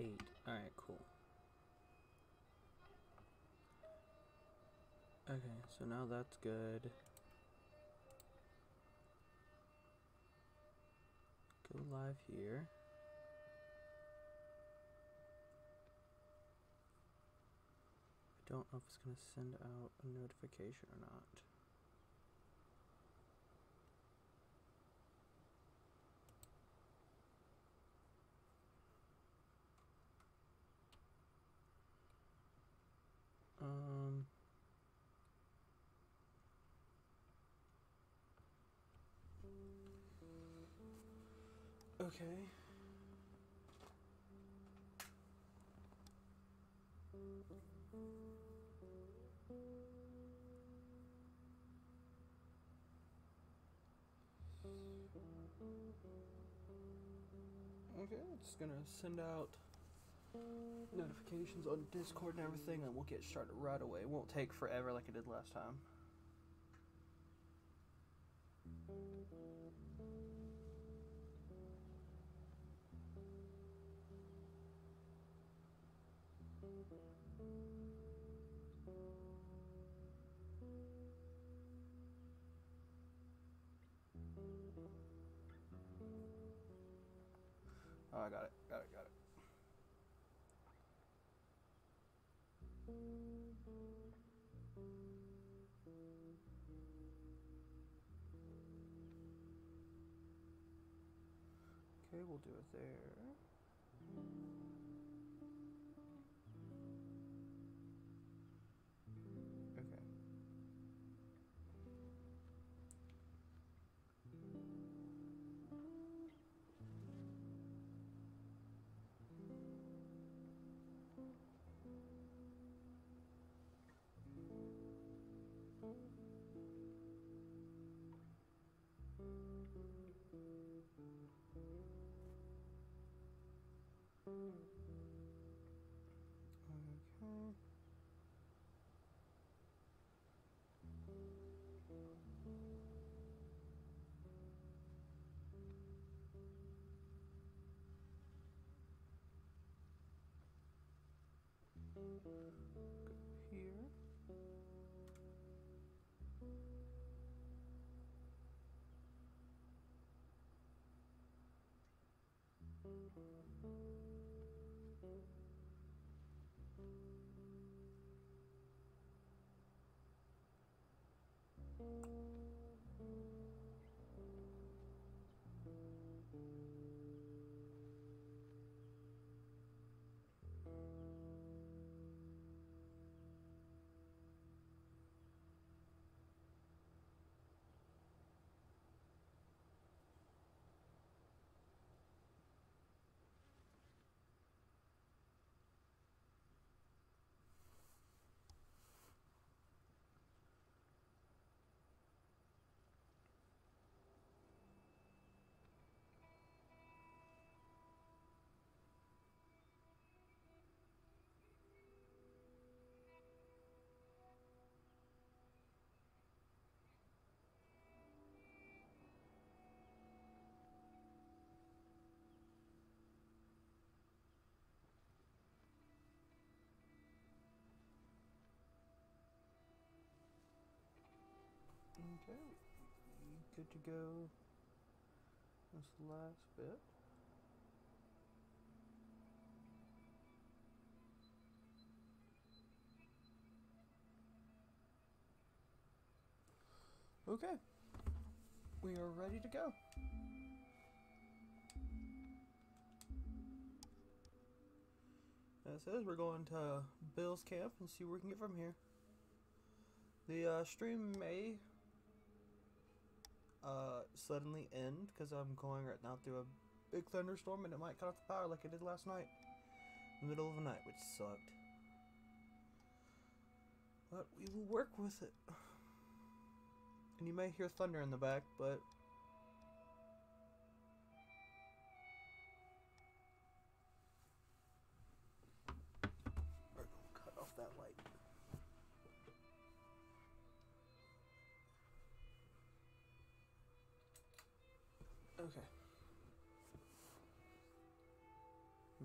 eight. Alright, cool. Okay, so now that's good. Go live here. I don't know if it's going to send out a notification or not. Okay. Okay, it's gonna send out notifications on Discord and everything, and we'll get started right away. It won't take forever like it did last time. Oh, I got it, got it, got it. Okay, we'll do it there. Okay. Go here. Okay, good to go. This last bit. Okay, we are ready to go. As says, we're going to Bill's camp and see where we can get from here. The uh, stream may uh, suddenly end because I'm going right now through a big thunderstorm and it might cut off the power like it did last night. In the middle of the night, which sucked. But we will work with it. And you may hear thunder in the back, but.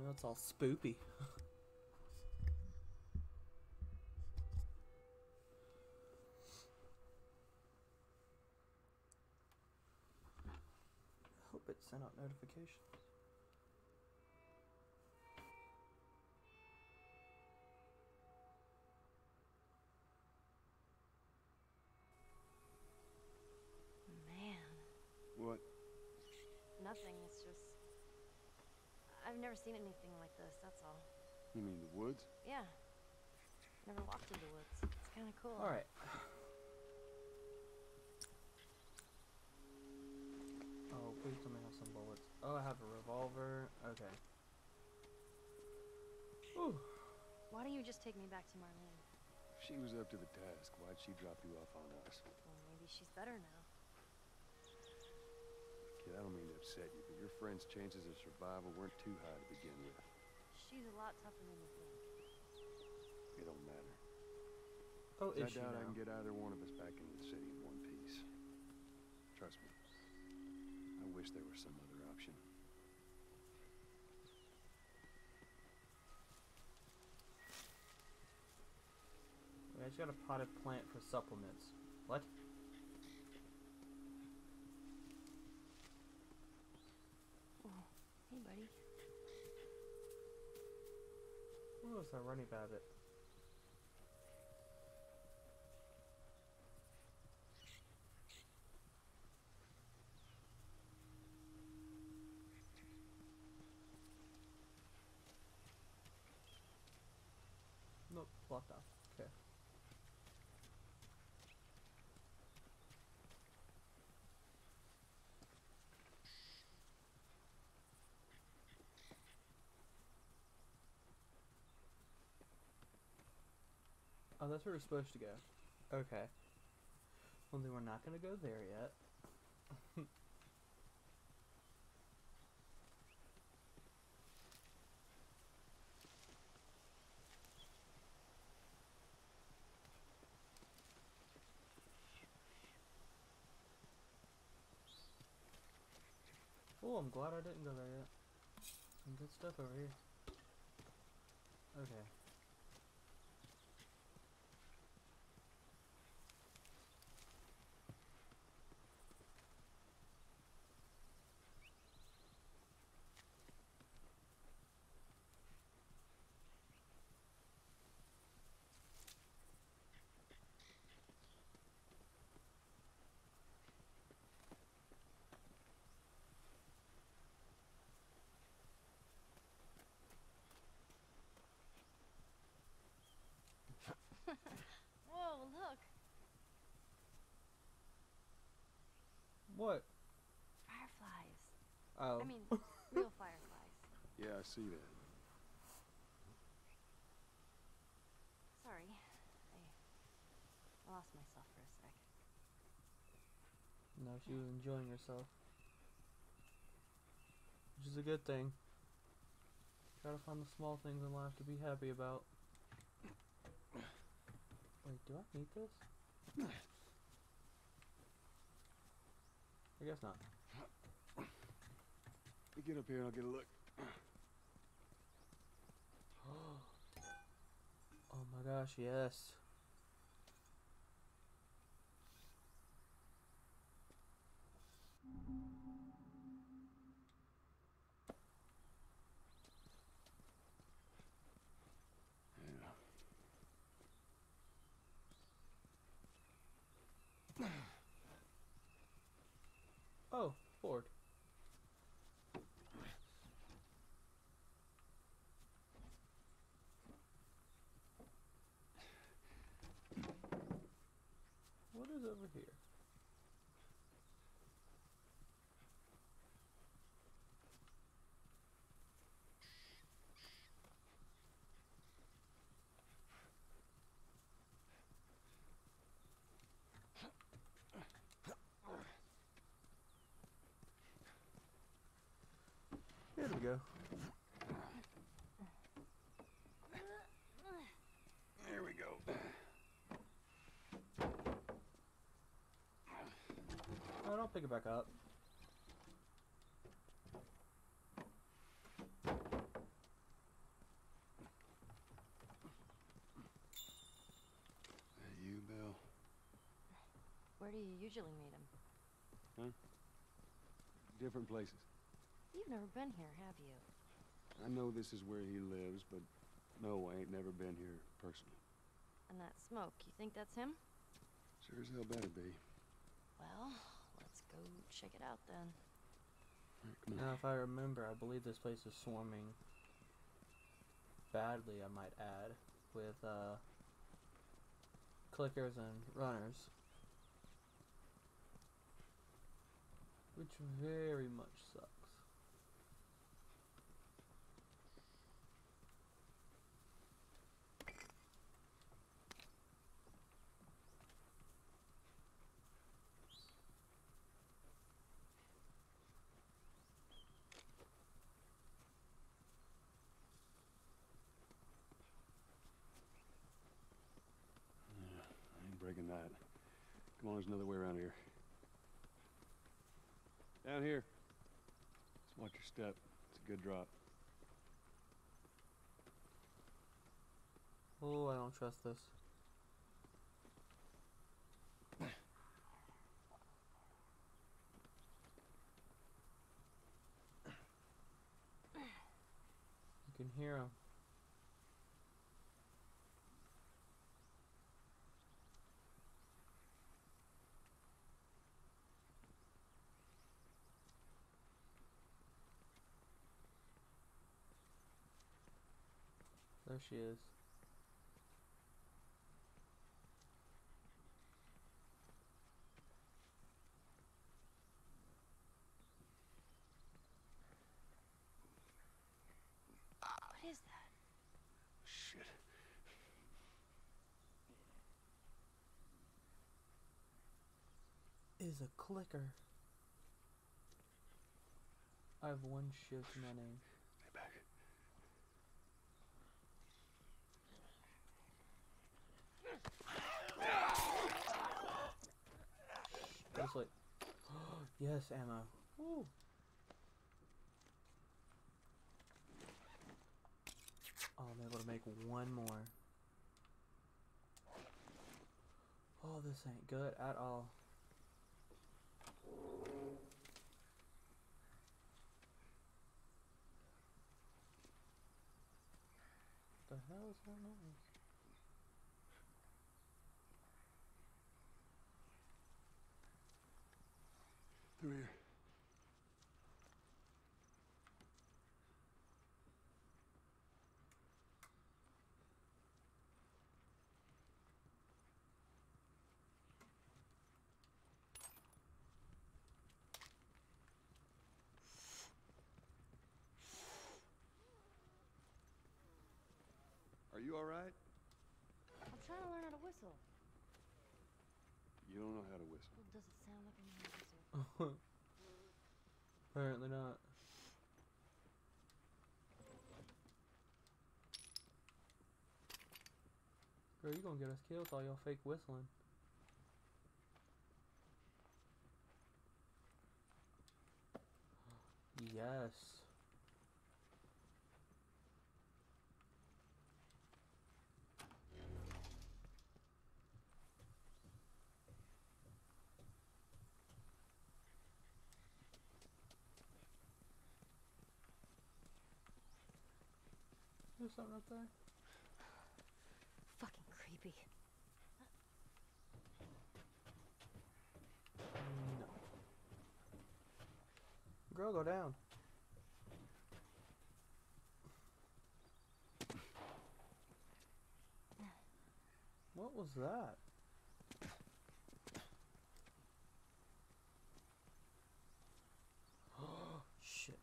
Okay. It's all spoopy. Hope it sent out notifications. Never seen anything like this, that's all. You mean the woods? Yeah. Never walked through the woods. It's kind of cool. Alright. Oh, please tell me I have some bullets. Oh, I have a revolver. Okay. Ooh. Why don't you just take me back to Marlene? If She was up to the task. Why'd she drop you off on us? Well, maybe she's better now. Kid, I don't mean to upset you, but your friend's chances of survival weren't too high to begin with. She's a lot tougher than you think. It don't matter. Oh, 'Cause is I she doubt I can get either one of us back into the city in one piece. Trust me. I wish there was some other option. I just got a potted plant for supplements. What? Hey, buddy. It's a runny babbit. Nope, blocked off. Okay. Oh, that's where we're supposed to go. Okay. Well, then we're not gonna go there yet. Oh, I'm glad I didn't go there yet. Some good stuff over here. Okay. Whoa, look! What? Fireflies. Oh. I mean, real fireflies. Yeah, I see that. Sorry. I, I lost myself for a sec. No, she was enjoying herself. Which is a good thing. Try to find the small things in life to be happy about. Wait, do I need this? I guess not. You get up here and I'll get a look. Oh my gosh, yes. Oh, Ford. pick it back up. You, Bill. Where do you usually meet him? Huh? Different places. You've never been here, have you? I know this is where he lives, but no, I ain't never been here personally. And that smoke, you think that's him? Sure as hell better be. Well, go check it out then. All right. Now, if I remember, I believe this place is swarming badly, I might add, with uh, clickers and runners. Which very much sucks. I ain't breaking that. Come on, there's another way around here. Down here. Just watch your step. It's a good drop. Oh, I don't trust this. You can hear him. There she is. What is that? Shit. Is a clicker. I have one shiv in my name. Stay back. Just like, yes, ammo. Woo. Oh, I'm able to make one more. Oh, this ain't good at all. The hell is that noise? Through here. Are you all right? I'm trying to learn how to whistle. You don't know how to whistle. Well, does it sound like I'm gonna whistle? Apparently not. Girl, you gonna get us killed with all your fake whistling. Yes. Something up there. Fucking creepy. No. Girl, go down. What was that? Shit.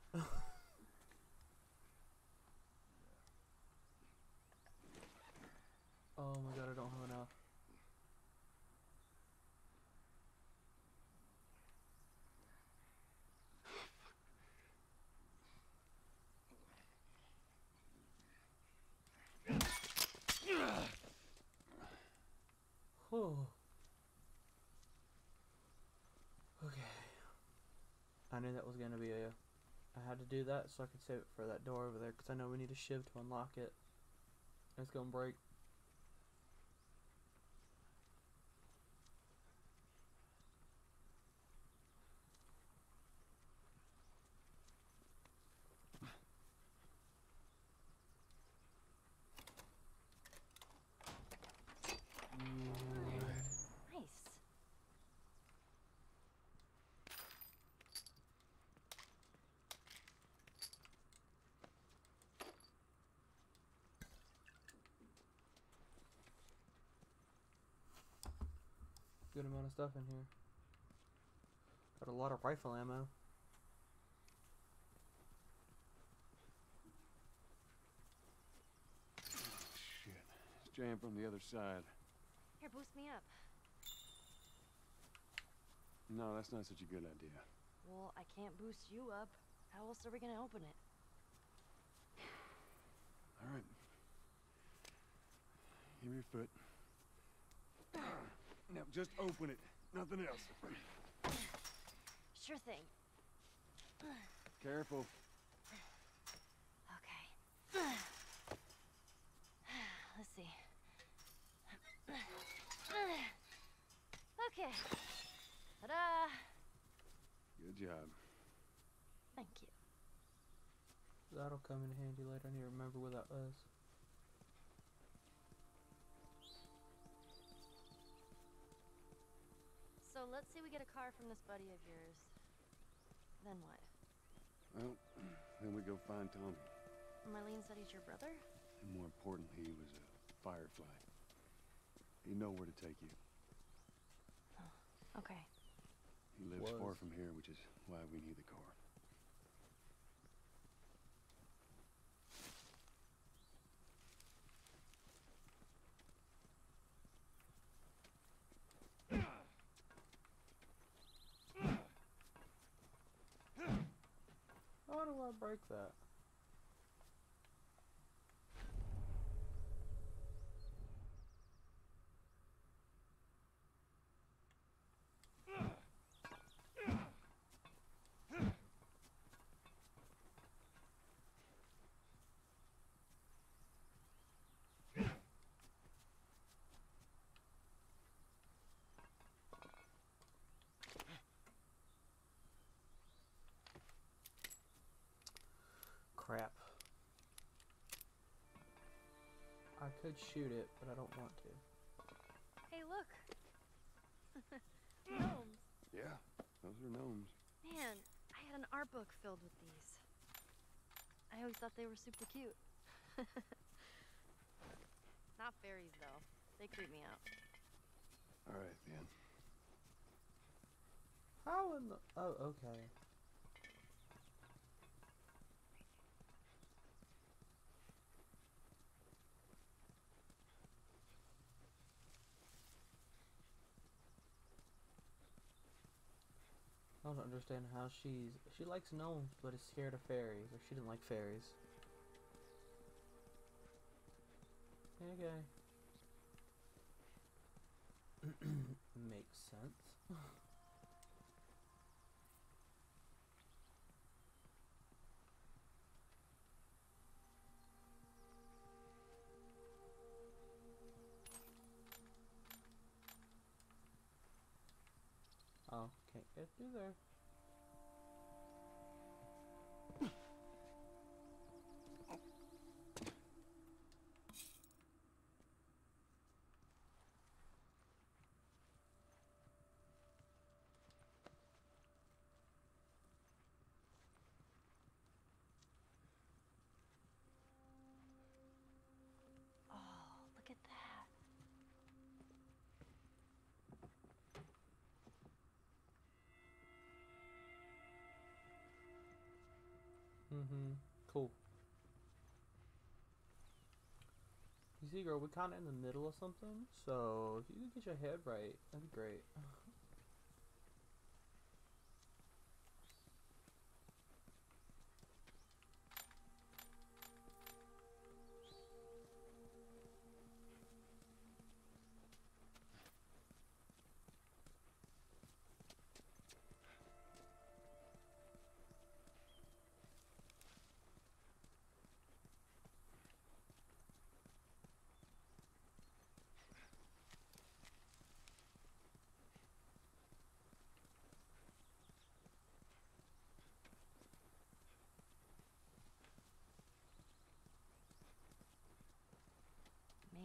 Oh my god, I don't have enough. Whew. Okay. I knew that was gonna be a. I had to do that so I could save it for that door over there because I know we need a shiv to unlock it. It's gonna break. Good amount of stuff in here. Got a lot of rifle ammo. Shit. It's jammed from the other side. Here, boost me up. No, that's not such a good idea. Well, I can't boost you up. How else are we gonna open it? All right. Give me your foot. Now, just open it. Nothing else. Sure thing. Careful. Okay. Let's see. Okay. Ta-da! Good job. Thank you. That'll come in handy later. I need to remember where that So let's say we get a car from this buddy of yours. Then what? Well, then we go find Tommy. Marlene said he's your brother? And more importantly, he was a firefly. He know where to take you. Oh, Okay. He lives far from here, which is why we need the car. How do I break that? Crap. I could shoot it, but I don't want to. Hey, look! Gnomes! Yeah, those are gnomes. Man, I had an art book filled with these. I always thought they were super cute. Not fairies, though. They creep me out. All right, then. How in the. Oh, okay. Don't understand how she's. She likes gnomes, but is scared of fairies. Or she didn't like fairies. Okay. Makes sense. Get through there. Mm-hmm. Cool. You see, girl, we're kind of in the middle of something, so if you could get your head right, that'd be great.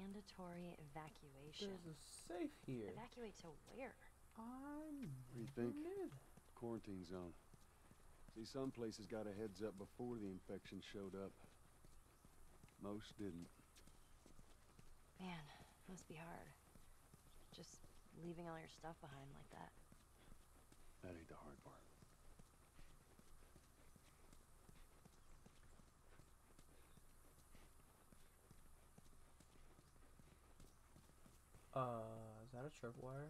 Mandatory evacuation. There's a safe here. Evacuate to where? I What do you think? knew. Quarantine zone. See, some places got a heads up before the infection showed up. Most didn't. Man, must be hard. Just leaving all your stuff behind like that. That ain't the hard part. Uh, is that a tripwire?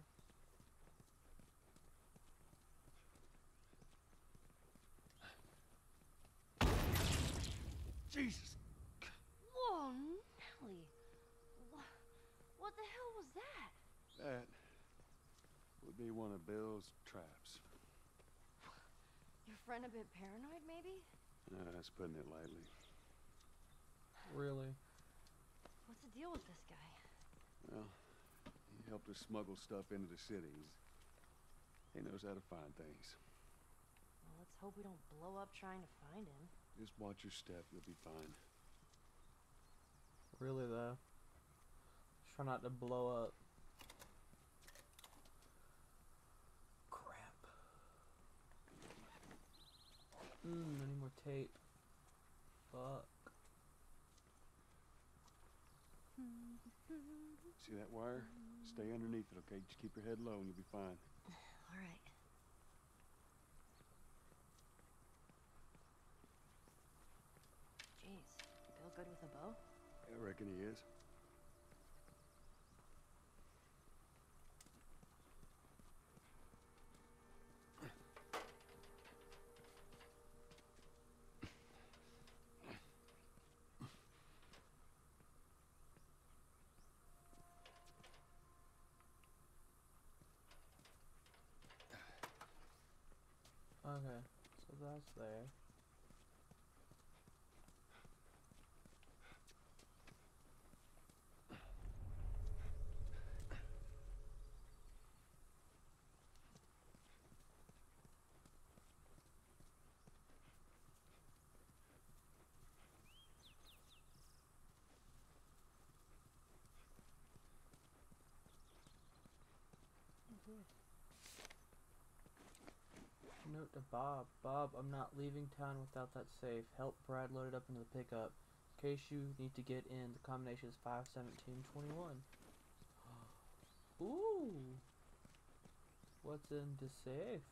Jesus! Whoa, Nelly! What, what the hell was that? That would be one of Bill's traps. Your friend a bit paranoid, maybe? Uh, that's putting it lightly. Really? What's the deal with this guy? Well, he helped us smuggle stuff into the cities. He knows how to find things. Well, let's hope we don't blow up trying to find him. Just watch your step, you'll be fine. Really though. Try not to blow up. Crap. Mmm, I need more tape. Fuck. See that wire? Stay underneath it, okay? Just keep your head low and you'll be fine. All right. Jeez, Bill good with a bow? I reckon he is. Okay, so that's there. Note to Bob. Bob, I'm not leaving town without that safe. Help Brad load it up into the pickup. In case you need to get in, the combination is 51721. Ooh! What's in the safe?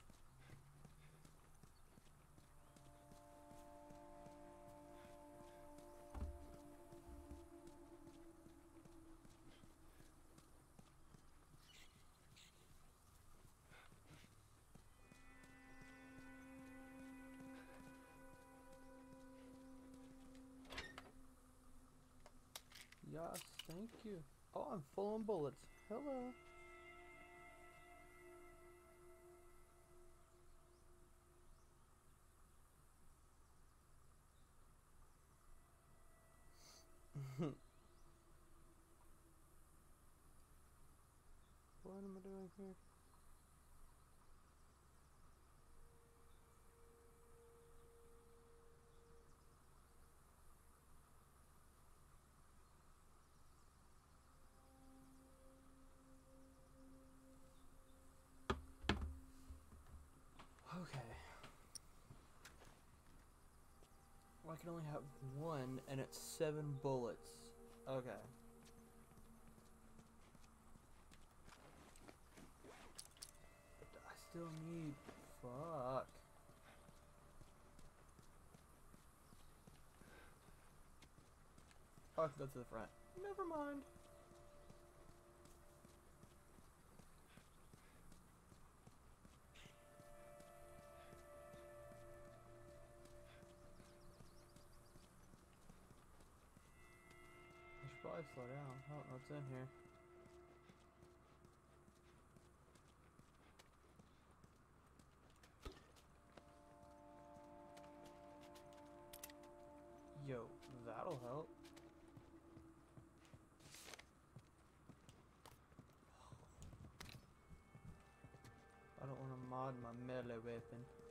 Yes, thank you. Oh, I'm full on bullets. Hello. what am I doing here? Okay. Well, I can only have one, and it's seven bullets. Okay. But I still need. Fuck. Oh, I can go to the front. Never mind. Slow down. I what's in here. Yo, that'll help. I don't want to mod my melee weapon.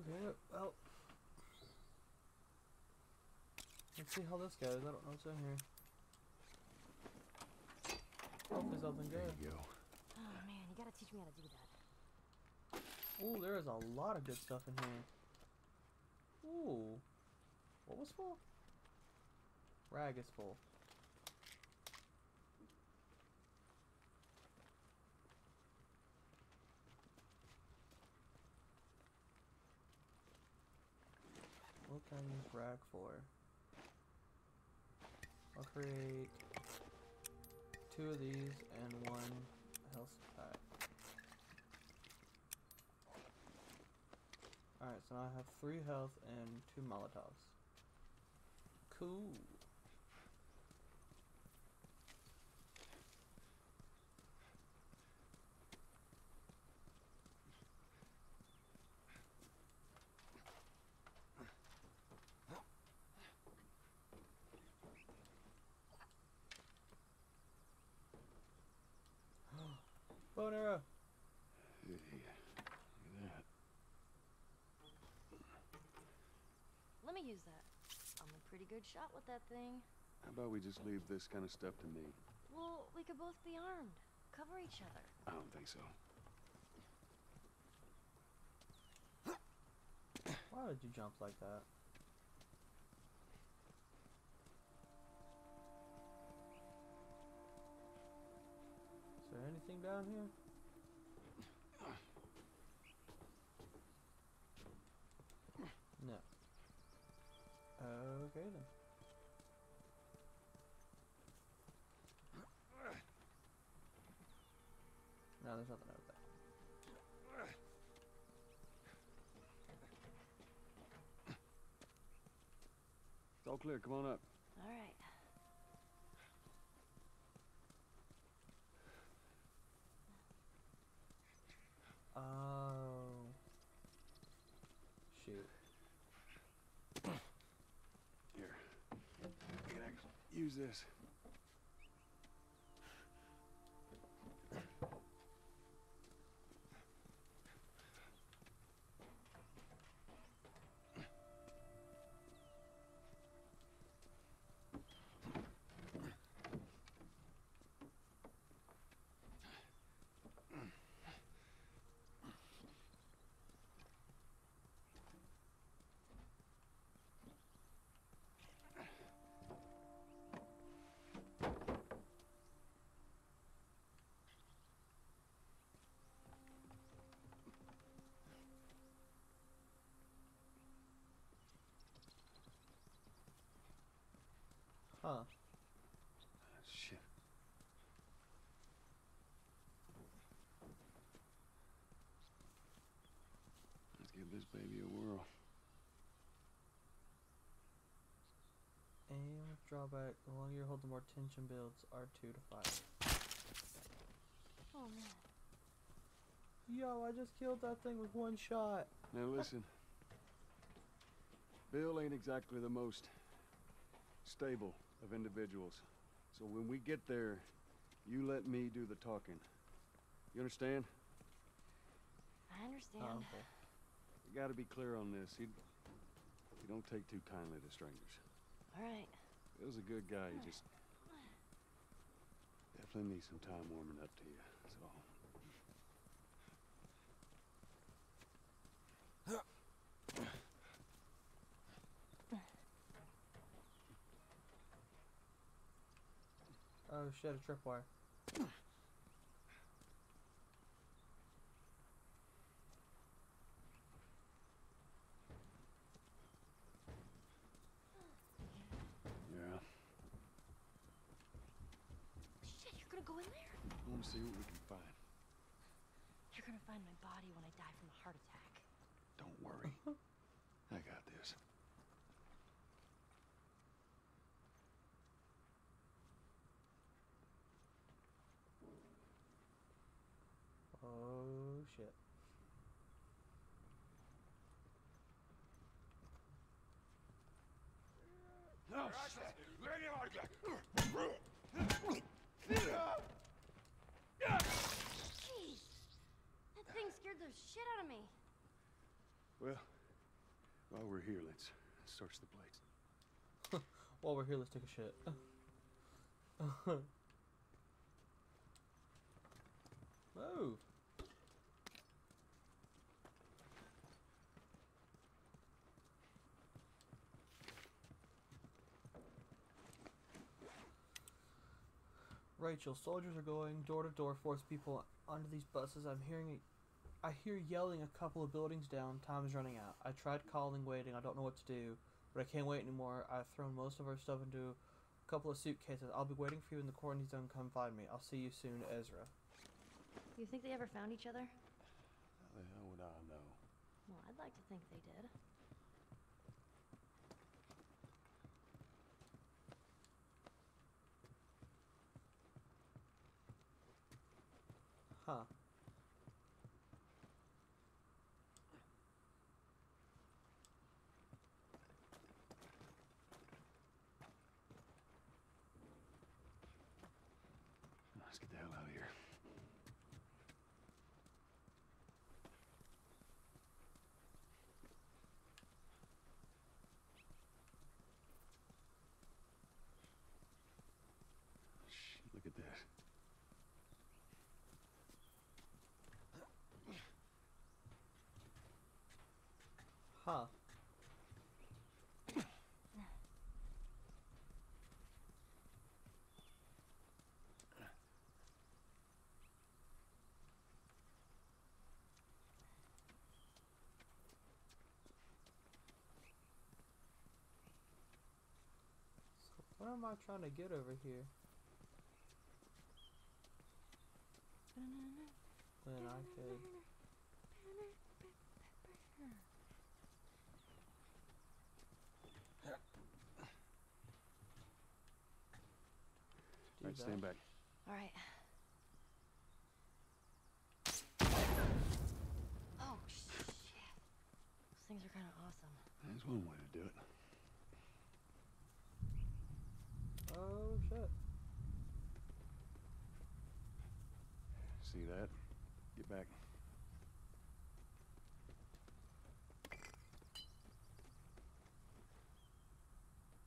Okay, well. Let's see how this goes. I don't know what's in here. Hopefully something There good. you go. Oh man, you gotta teach me how to do that. Ooh, there is a lot of good stuff in here. Ooh. What was full? Rag is full. Can I use rag for? I'll create two of these and one health pack. Alright, so now I have three health and two Molotovs. Cool. Bow and arrow. Hey, look at that. Let me use that. I'm a pretty good shot with that thing. How about we just leave this kind of stuff to me? Well, we could both be armed. Cover each other. I don't think so. Why did you jump like that? Is there anything down here? No. Okay then. No, there's nothing over there. It's all clear. Come on up. All right. Oh. Shoot. Here. You can actually use this. Huh. Shit. Let's give this baby a whirl. Aim with drawback. The longer you hold, the more tension builds. R2 to 5. Oh man. Yo, I just killed that thing with one shot. Now listen. Bill ain't exactly the most stable of individuals. So when we get there, you let me do the talking. You understand? I understand. Oh, okay. You gotta be clear on this. He, he don't take too kindly to strangers. All right. Bill's a good guy. He just definitely needs some time warming up to you. That's all. Oh shit, a tripwire. Yeah. Shit, you're gonna go in there? I want to see what we can find. You're gonna find my body when I die from a heart attack. Don't worry. I got this. Oh shit. No shit. Jeez. That thing scared the shit out of me. Well, While we're here, let's search the place. While we're here, let's take a shit. Move. Rachel, soldiers are going door to door, force people onto these buses. I'm hearing, I hear yelling a couple of buildings down. Time is running out. I tried calling, waiting. I don't know what to do, but I can't wait anymore. I've thrown most of our stuff into a couple of suitcases. I'll be waiting for you in the quarantine zone. Come find me. I'll see you soon, Ezra. Do you think they ever found each other? How the hell would I know? Well, I'd like to think they did. Huh. Let's get the hell out of here. Shit, look at this. Huh. What am I trying to get over here? When I could. Do Alright, stand back. All right. Oh shit! Those things are kind of awesome. That's one way to do it. Oh shit. See that? Get back.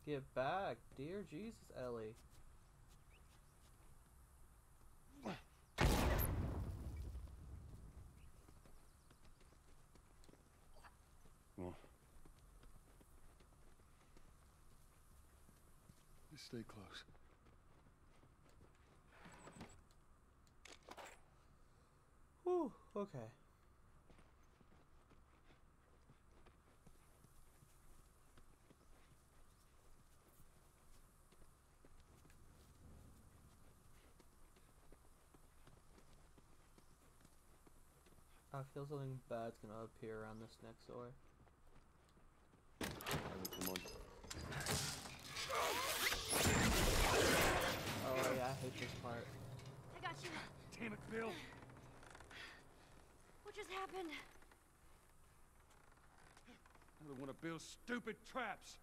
Get back, dear Jesus, Ellie. Well. Just stay close. Whew, okay. I feel something bad's gonna appear around this next door. Hate this part. I got you. Damn it, Bill! What just happened? Another one of Bill's stupid traps.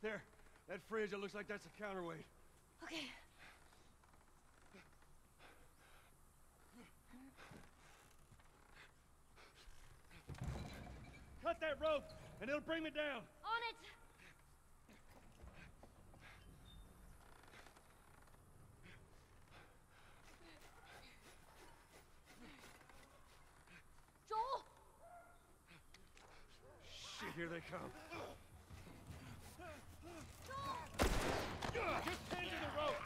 There, that fridge, it looks like that's a counterweight. Okay. Cut that rope, and it'll bring me down. On it. Here they come. Just tend to the rope.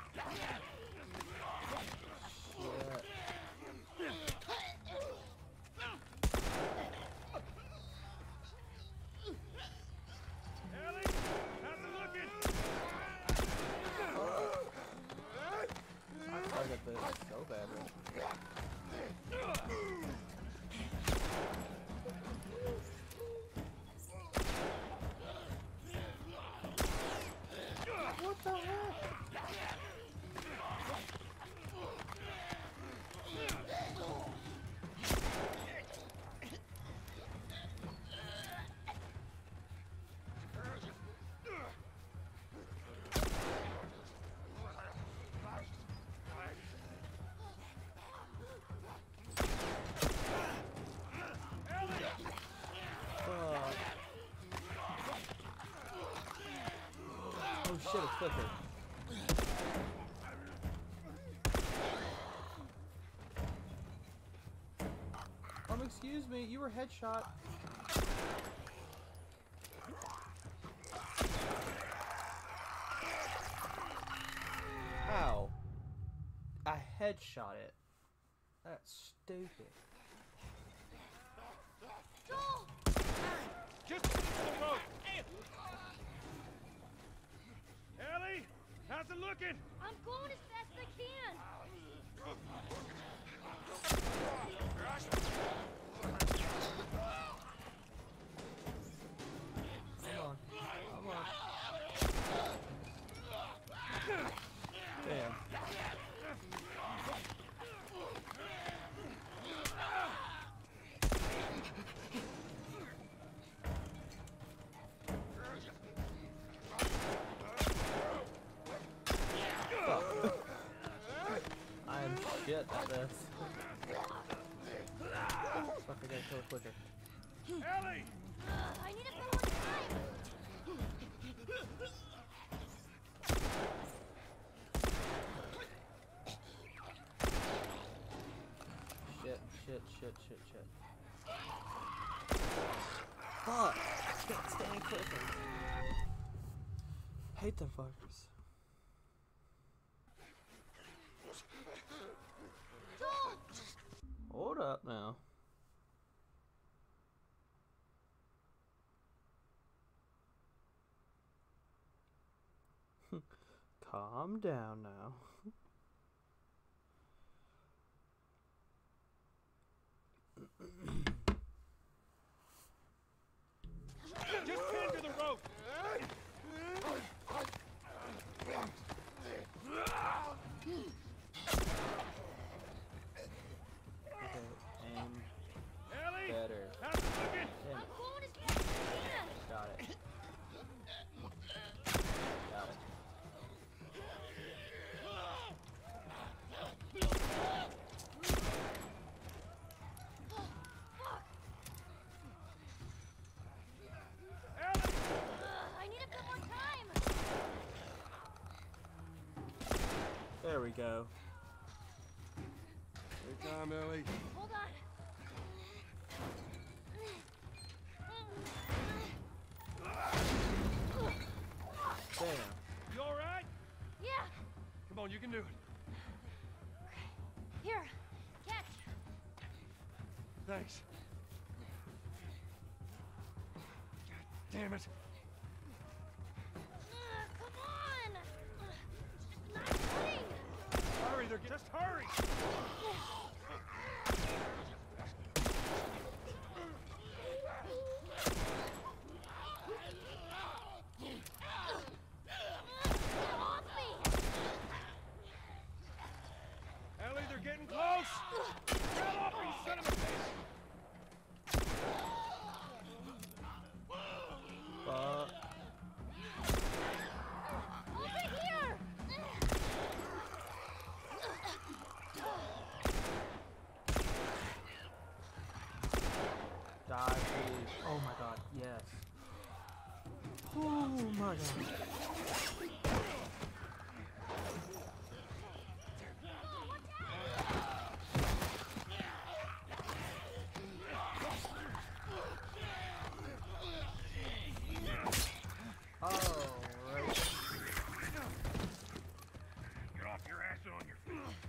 Ellie? I target this so badly. Oh shit, a clicker. Um, excuse me, you were headshot. How? I headshot it. That's stupid. Joel! Just the road. Ellie, looking? I'm going as fast as I can. Come on. Come on. Damn. Fuck. I am shit at this. Fuck, I gotta kill a clicker. Ellie! I need a bit more time. Shit, shit, shit, shit, shit. Fuck! I can't stand clicking. Hate them fuckers. Joel! Hold up now. Calm down now. Just pin to the road. Okay, aim Ellie, better. how's it looking? Damn I'm it. going as fast as I can. Got it. Got it. Ellie! Uh, I need a bit more time. There we go. Take time, Ellie. Hold on. Damn. You alright? Yeah. Come on, you can do it. Here. Catch. Thanks. God damn it. Uh, come on. Uh, Not putting. Hurry, they're just hurry. Get off me. Ellie, they're getting close. Get off me, son of a bitch. Fuck. Over here. Die, please. Oh my god, yes. Oh my god. Oh, right. Get off your ass and on your feet.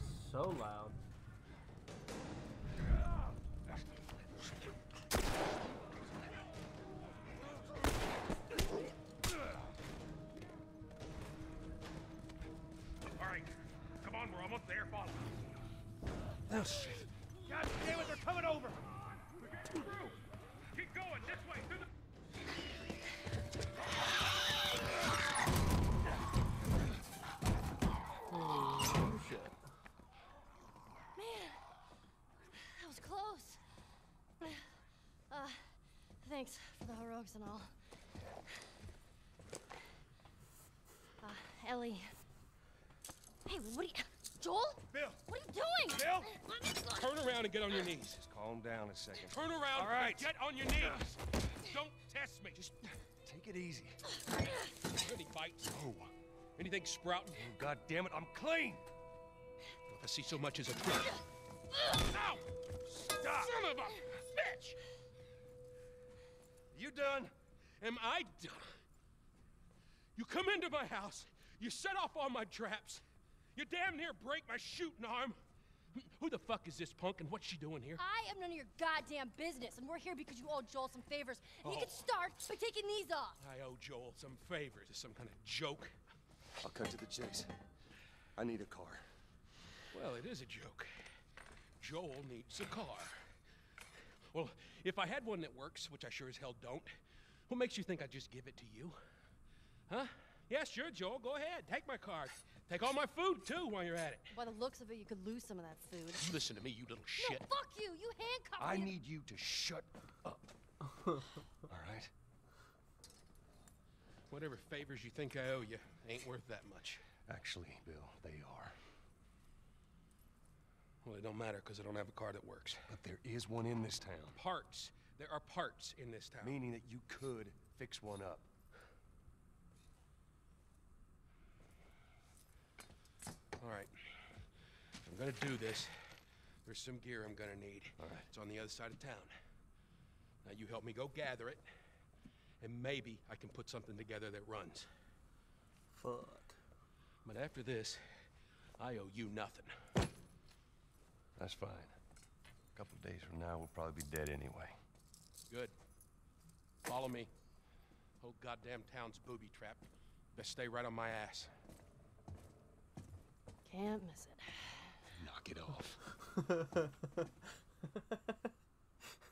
was so loud. All right, come on, we're almost there. Follow. Oh, shit. Thanks for the heroics and all. Uh, Ellie. Hey, what are you... Joel? Bill, What are you doing? Bill, Let me go. Turn around and get on your knees. Just calm down a second. Turn around All right. and get on your knees. Don't test me. Just Take it easy. any bites. Oh. Anything sprouting? Oh, God damn it, I'm clean! If I see so much as a twitch. Ow! stop. Son of a bitch! You done? Am I done? You come into my house, you set off all my traps, you damn near break my shooting arm. Who the fuck is this punk and what's she doing here? I am none of your goddamn business, and we're here because you owe Joel some favors. And you Oh. can start by taking these off. I owe Joel some favors. Is some kind of joke? I'll cut to the chase. I need a car. Well, it is a joke. Joel needs a car. Well, if I had one that works, which I sure as hell don't, what makes you think I'd just give it to you? Huh? Yeah, sure, Joel. Go ahead. Take my car. Take all my food, too, while you're at it. By the looks of it, you could lose some of that food. Listen to me, you little shit. No, shit. fuck you! You handcuffed I me. need you to shut up. All right? Whatever favors you think I owe you ain't worth that much. Actually, Bill, they are. Well, it don't matter because I don't have a car that works. But there is one in this town. Parts. There are parts in this town. Meaning that you could fix one up. All right. If I'm gonna do this, there's some gear I'm gonna need. All right. It's on the other side of town. Now you help me go gather it, and maybe I can put something together that runs. Fuck. But after this, I owe you nothing. That's fine. A couple of days from now, we'll probably be dead anyway. Good. Follow me. Whole goddamn town's booby trapped. Best stay right on my ass. Can't miss it. Knock it off.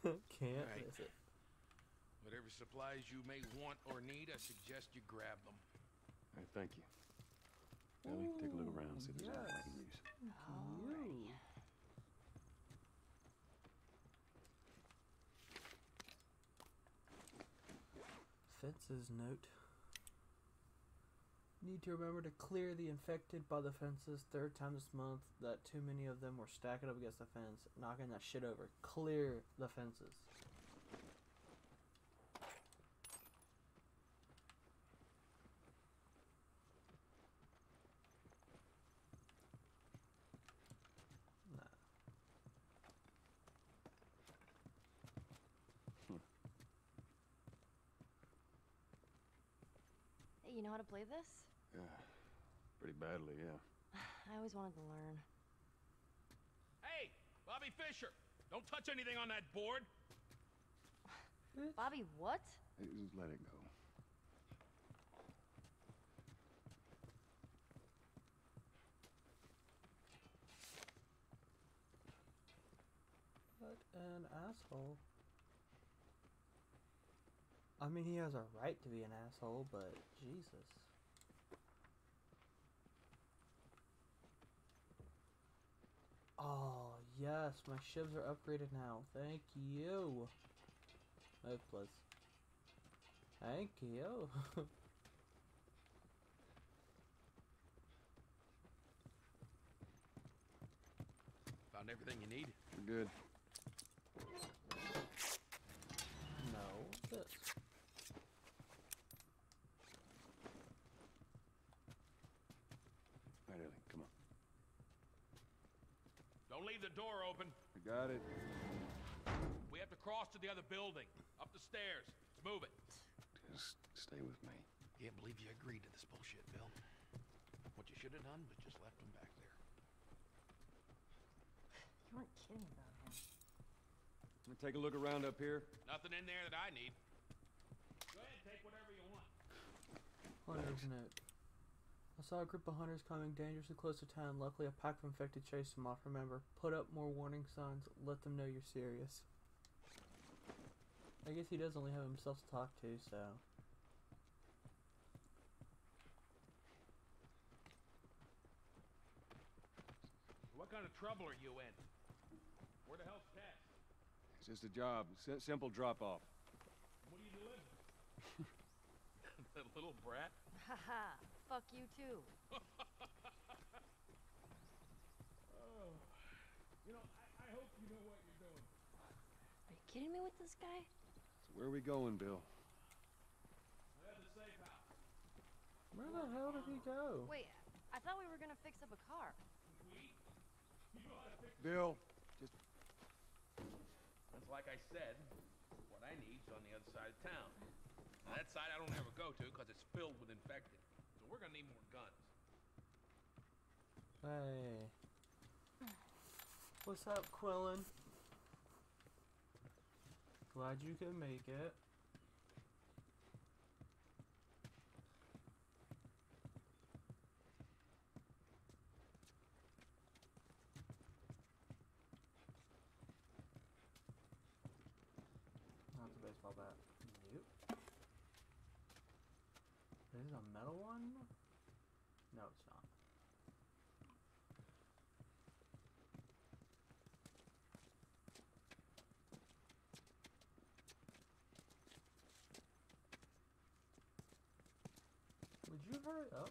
Can't Right. miss it. Whatever supplies you may want or need, I suggest you grab them. Hey, thank you. Ellie, take a look around, see if there's anything I can use. You. Fences note. Need to remember to clear the infected by the fences third time this month that too many of them were stacking up against the fence, knocking that shit over. Clear the fences. How to play this? Yeah. Pretty badly, yeah. I always wanted to learn. Hey, Bobby Fischer! Don't touch anything on that board. Bobby, what? Hey, just let it go. What an asshole. I mean, he has a right to be an asshole, but Jesus. Oh, yes, my shivs are upgraded now. Thank you. Oh, please. Thank you. Found everything you need? We're good. No, this. Door open. I got it. We have to cross to the other building. Up the stairs. Let's move it. Just stay with me. Can't believe you agreed to this bullshit, Bill. What you should have done was just left him back there. You weren't kidding about him. Let me take a look around up here. Nothing in there that I need. Go ahead, take whatever you want. Hunter's note. I saw a group of hunters coming dangerously close to town. Luckily, a pack of infected chased them off. Remember, put up more warning signs. Let them know you're serious. I guess he does only have himself to talk to, so. What kind of trouble are you in? Where the hell's Tess? It's just a job. S- simple drop off. What are you delivering? that little brat? Haha. Fuck you too. Oh. You know, I, I hope you know what you're doing. Are you kidding me with this guy? So where are we going, Bill? I have the safe house. Where the hell did he go? Wait, I thought we were gonna fix up a car. We? You know how to fix Bill, just That's like I said, what I need's on the other side of town. Now, that side I don't ever go to because it's filled with infected. We're gonna need more guns. Hey. What's up, Quillen? Glad you can make it. Not the baseball bat. Nope. This is a metal one? No, it's not. Would you up?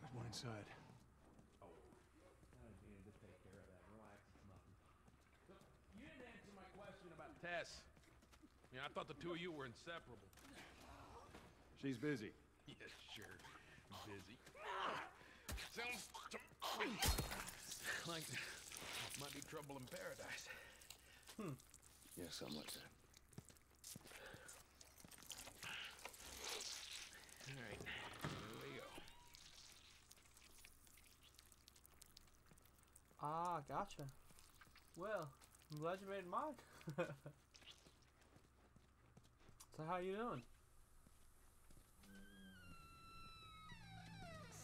there's one inside. You didn't answer my question about Tess. I mean, I thought the two of you were inseparable. She's busy. Yeah, sure. Busy. Sounds to like might be trouble in paradise. Hmm. Yeah, something like that. All right, here we go. Ah, gotcha. Well, I'm glad you made it mine. so how you doing?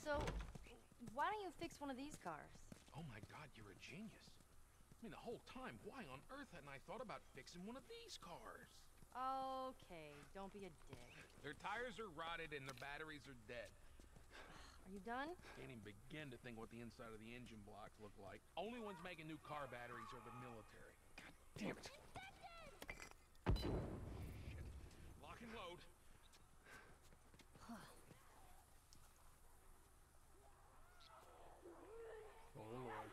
So, why don't you fix one of these cars? Oh my God, you're a genius. I mean, the whole time, why on earth hadn't I thought about fixing one of these cars? Okay, don't be a dick. Their tires are rotted and their batteries are dead. Are you done? Can't even begin to think what the inside of the engine blocks look like. Only ones making new car batteries are the military. God damn it. Shit. Lock and load. Oh lord.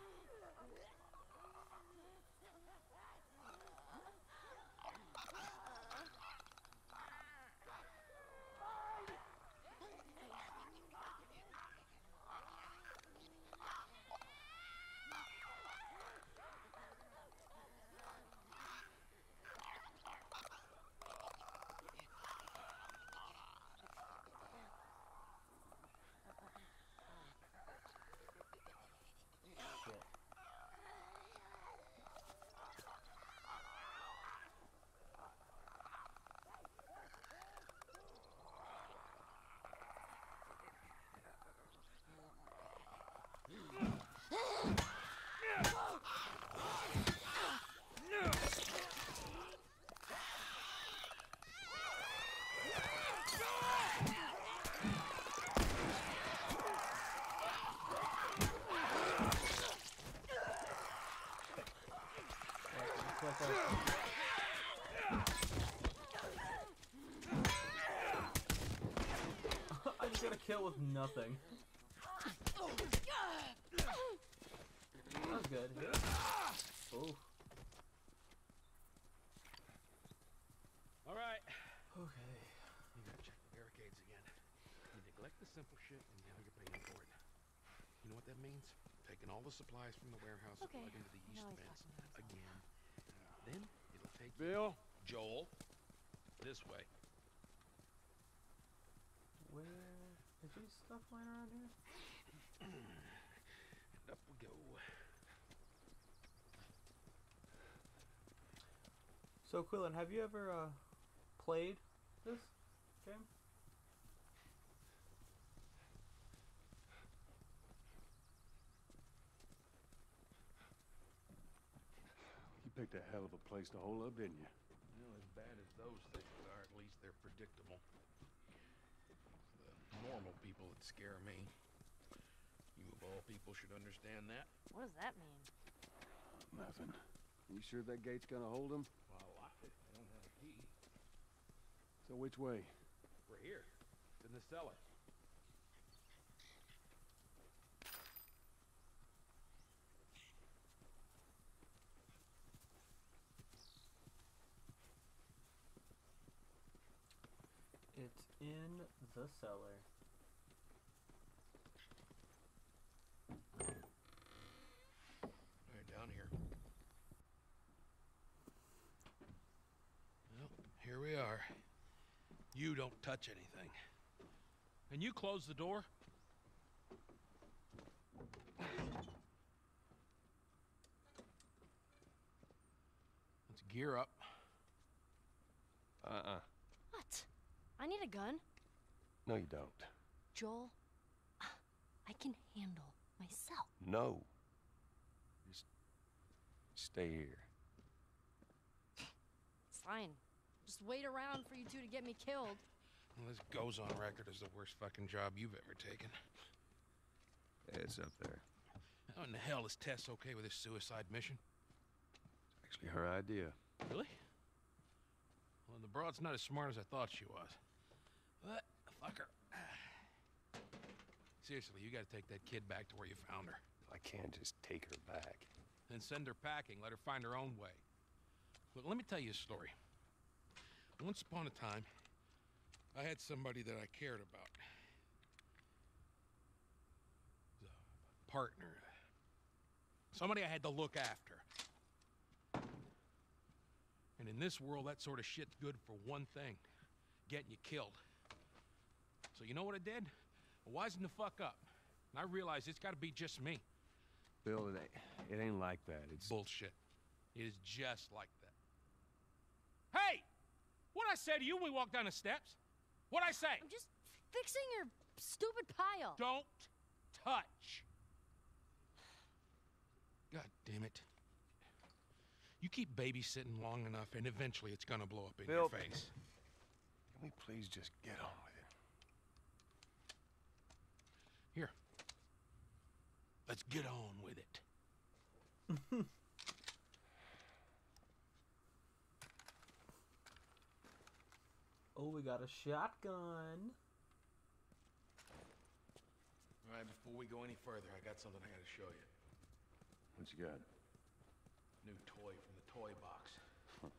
Shit. Yeah, quick, uh, dealt with nothing. That was good. Ooh. All right. Okay. You gotta check the barricades again. You neglect the simple shit, and now you're paying for it. You know what that means? Taking all the supplies from the warehouse Okay, and plugging into the east now fence talking about himself. again. Then it'll take you- Bill? Joel this way. Where is stuff lying around here? And up we go. So Quillen, have you ever uh, played this game? You picked a hell of a place to hole up, didn't you? Well, as bad as those things are, at least they're predictable. The normal people that scare me. You of all people should understand that. What does that mean? Nothing. You sure that gate's gonna hold him? Well, I I don't have a key. So which way? We're here. It's in the cellar. It's in the cellar. All right, down here. Well, here we are. You don't touch anything. And you close the door? Let's gear up. Uh-uh. What? I need a gun. No, you don't. Joel, I can handle myself. No. Just stay here. it's Fine. Just wait around for you two to get me killed. Well, this goes on record as the worst fucking job you've ever taken. It's up there. How in the hell is Tess okay with this suicide mission? It's actually, her idea. Really? Well, the broad's not as smart as I thought she was. But, fuck her. Seriously, you gotta take that kid back to where you found her. I can't just take her back. Then send her packing, let her find her own way. Look, let me tell you a story. Once upon a time, I had somebody that I cared about. A partner. Somebody I had to look after. And in this world, that sort of shit's good for one thing getting you killed. So, you know what I did? I wisened the fuck up. And I realized it's gotta be just me. Bill, it ain't, it ain't like that. It's Bullshit. It is just like that. Hey! What I say to you when we walk down the steps? What I say? I'm just fixing your stupid pile. Don't touch. God damn it. You keep babysitting long enough, and eventually it's gonna blow up in your face. Can we please just get on with it? Here. Let's get on with it. Oh, we got a shotgun. All right, before we go any further, I got something I gotta show you. What you got? New toy from the toy box.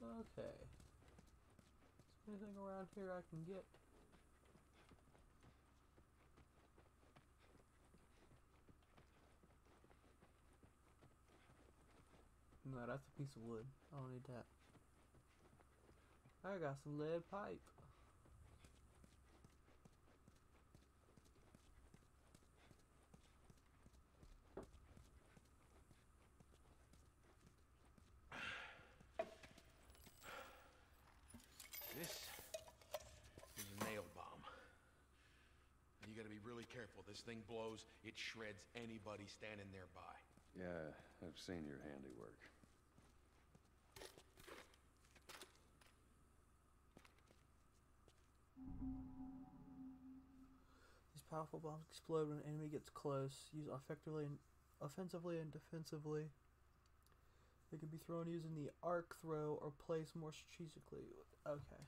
Okay. Is there anything around here I can get? No, that's a piece of wood. I don't need that. I got some lead pipe. This is a nail bomb. And you gotta be really careful. This thing blows, it shreds anybody standing nearby. Yeah, I've seen your handiwork. Powerful bombs explode when an enemy gets close. Use effectively and offensively and defensively. They can be thrown using the arc throw or placed more strategically. Okay.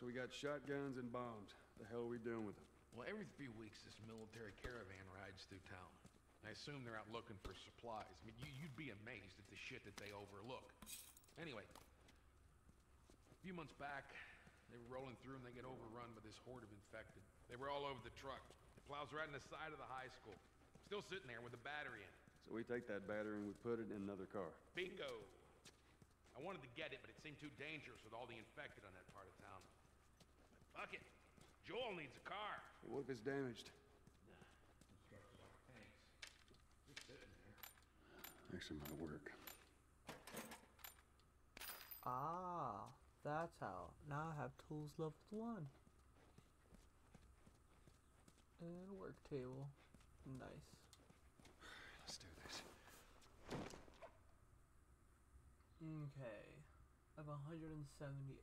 So we got shotguns and bombs. The hell are we doing with them? Well, every few weeks, this military caravan rides through town. I assume they're out looking for supplies. I mean, you, you'd be amazed at the shit that they overlook. Anyway, a few months back, they were rolling through and they get overrun by this horde of infected. They were all over the truck. It plows right in the side of the high school. Still sitting there with a battery in it. So we take that battery and we put it in another car. Bingo! I wanted to get it, but it seemed too dangerous with all the infected on that part of town. But fuck it. Joel needs a car. What if it's damaged? Nah. Actually, might work. Ah, that's how. Now I have tools level one. And work table. Nice. Let's do this. Okay. I have 178.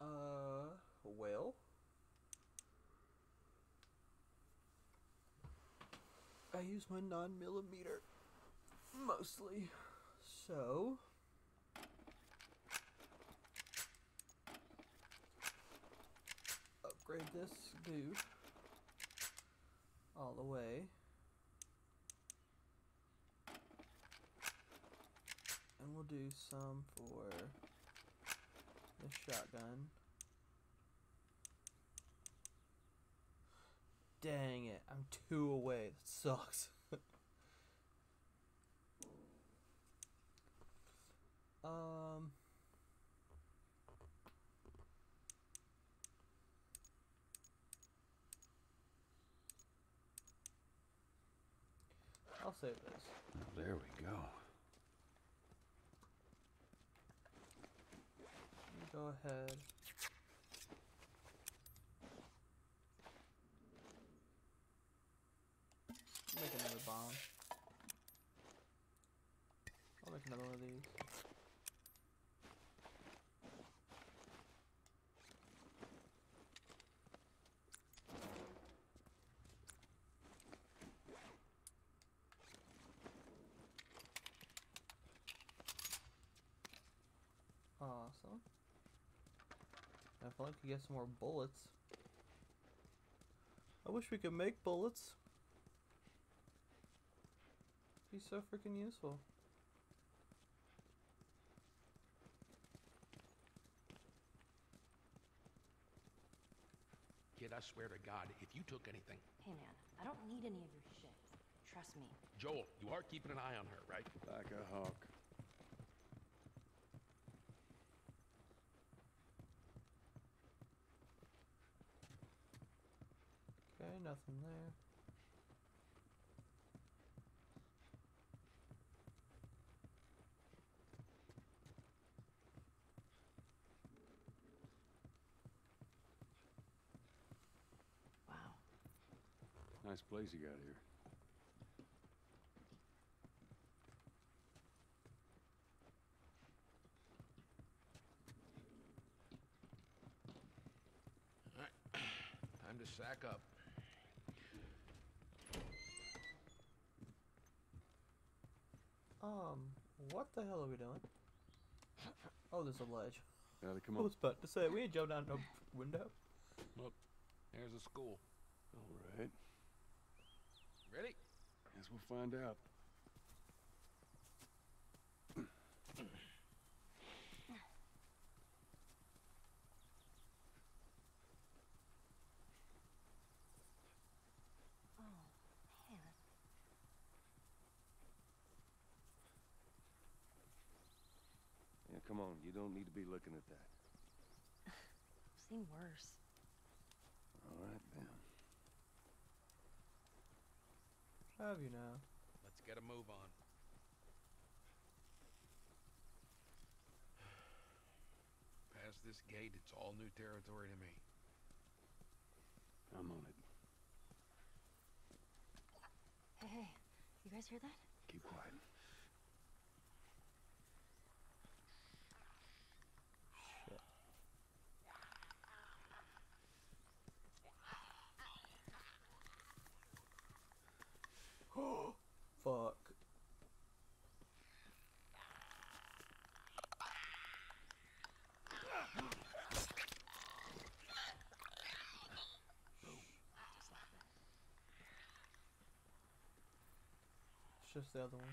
Uh, well. I use my non-millimeter, mostly. So. Upgrade this dude all the way. And we'll do some for the shotgun. Dang it, I'm two away. That sucks. Um. I'll save this. There we go. Go ahead. Make another bomb. I'll make another one of these. Awesome. If I could get some more bullets. I wish we could make bullets. Be so freaking useful. Kid, I swear to God, if you took anything. Hey, man, I don't need any of your shit. Trust me. Joel, you are keeping an eye on her, right? Like a hawk. Okay, nothing there. Wow. Nice place you got here. All right. Time to sack up. Um, what the hell are we doing? Oh, there's a ledge. Gotta come I on. was about to say, we ain't jump down no window. Look, there's a school. All right. Ready? Guess we'll find out. Oh, man. Yeah, come on. You don't need to be looking at that. I've seen worse. All right, then. Have you now? Let's get a move on. Past this gate, it's all new territory to me. I'm on it. Hey, hey, you guys hear that? Keep quiet. Shit. The other one?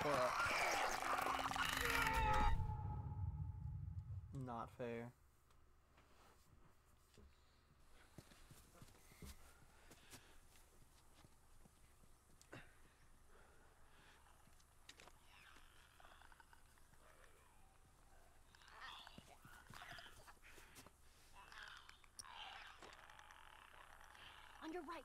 Fuck. Not fair. On right.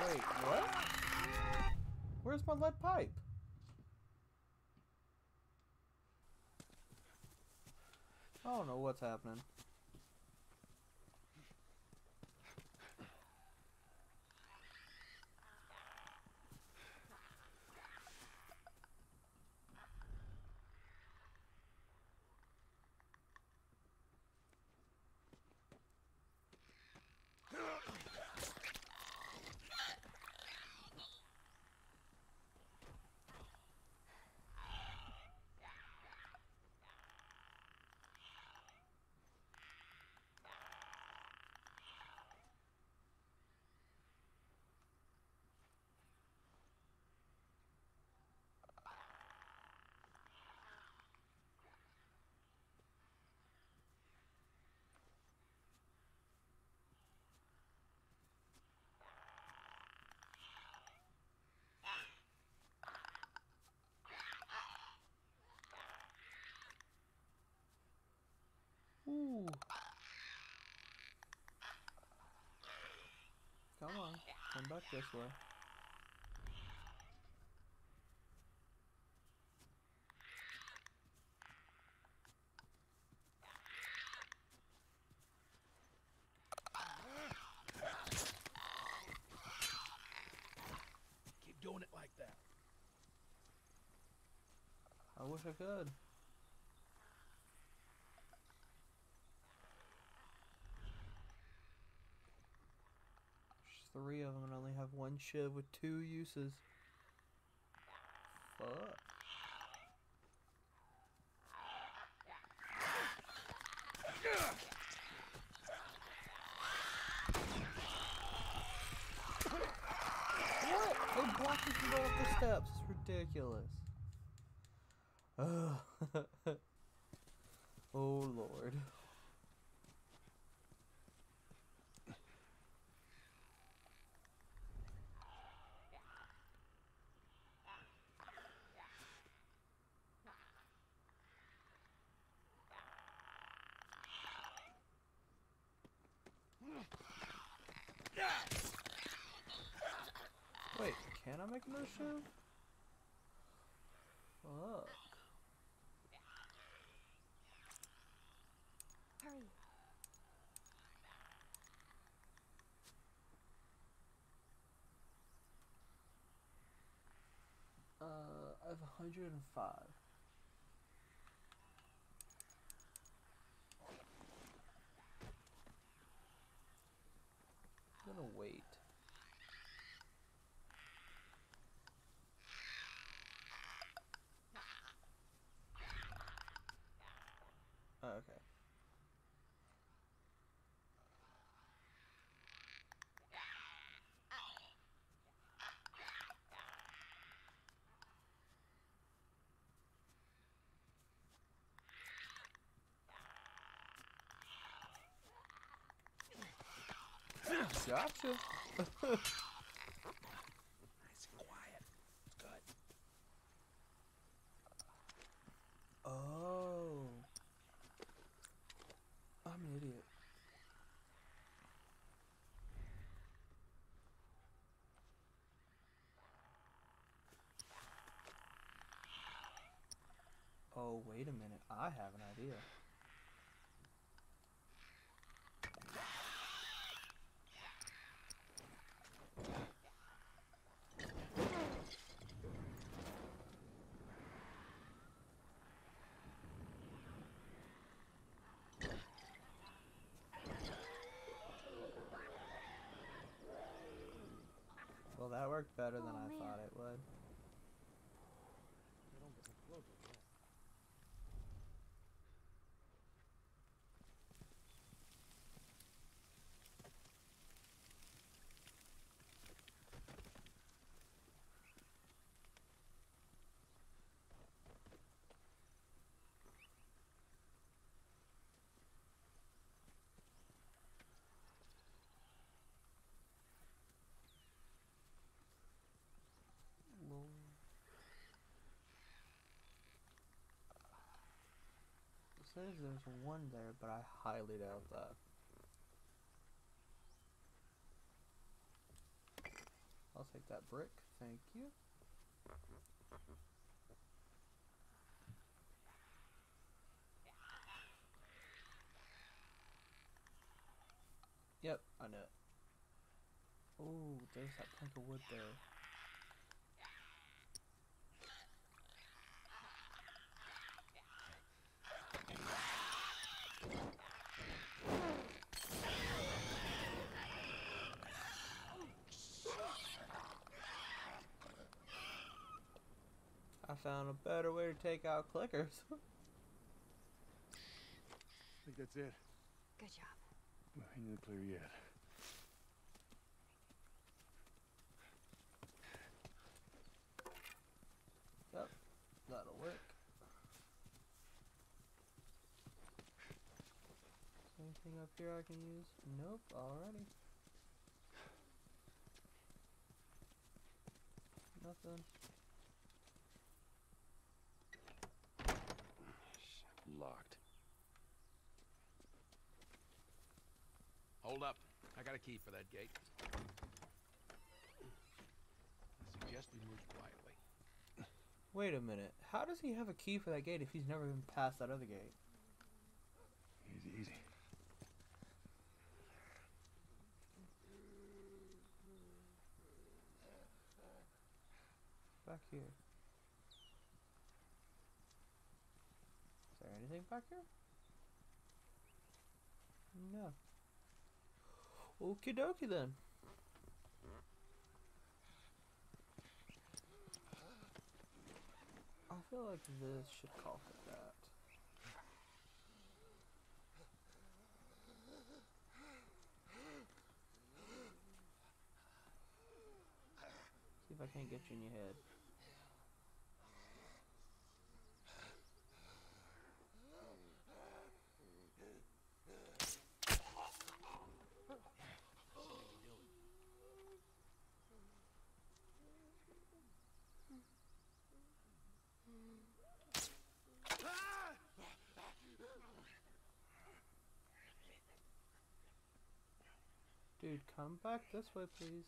Wait, what? Where's my lead pipe? I don't know what's happening. Ooh. Come on, come back this way. Keep doing it like that. I wish I could. There's three of them and I only have one shiv with two uses. Fuck. The steps. It's ridiculous. Oh lord. Wait, can I make another shiv? Fuck. Hurry. Uh, I have 105. I'm gonna wait. Gotcha. nice and quiet. Good. Oh. I'm an idiot. Oh, wait a minute. I have an idea. Worked better than Oh, I man. thought it would. Lol. It says there's one there, but I highly doubt that. I'll take that brick, thank you. Yep, I know. Oh, there's that plank of wood there. Found a better way to take out clickers. I think that's it. Good job. Well, ain't in the clear yet. yep, that'll work. Anything up here I can use? Nope, alrighty. Nothing. Hold up. I got a key for that gate. I suggest we move quietly. Wait a minute. How does he have a key for that gate if he's never been past that other gate? Easy, easy. Back here. Is there anything back here? No. Okie dokie then. I feel like this should call for that. See if I can't get you in your head. Dude, come back this way, please.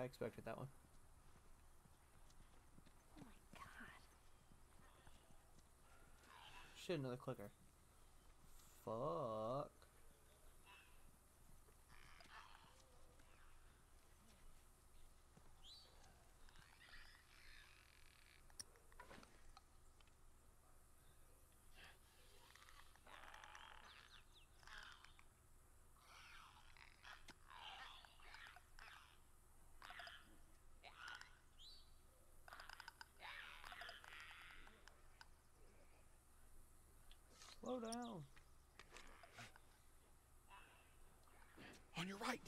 Yeah, I expected that one. Oh my god. Shit, another clicker. Fuck. Slow down. On your right.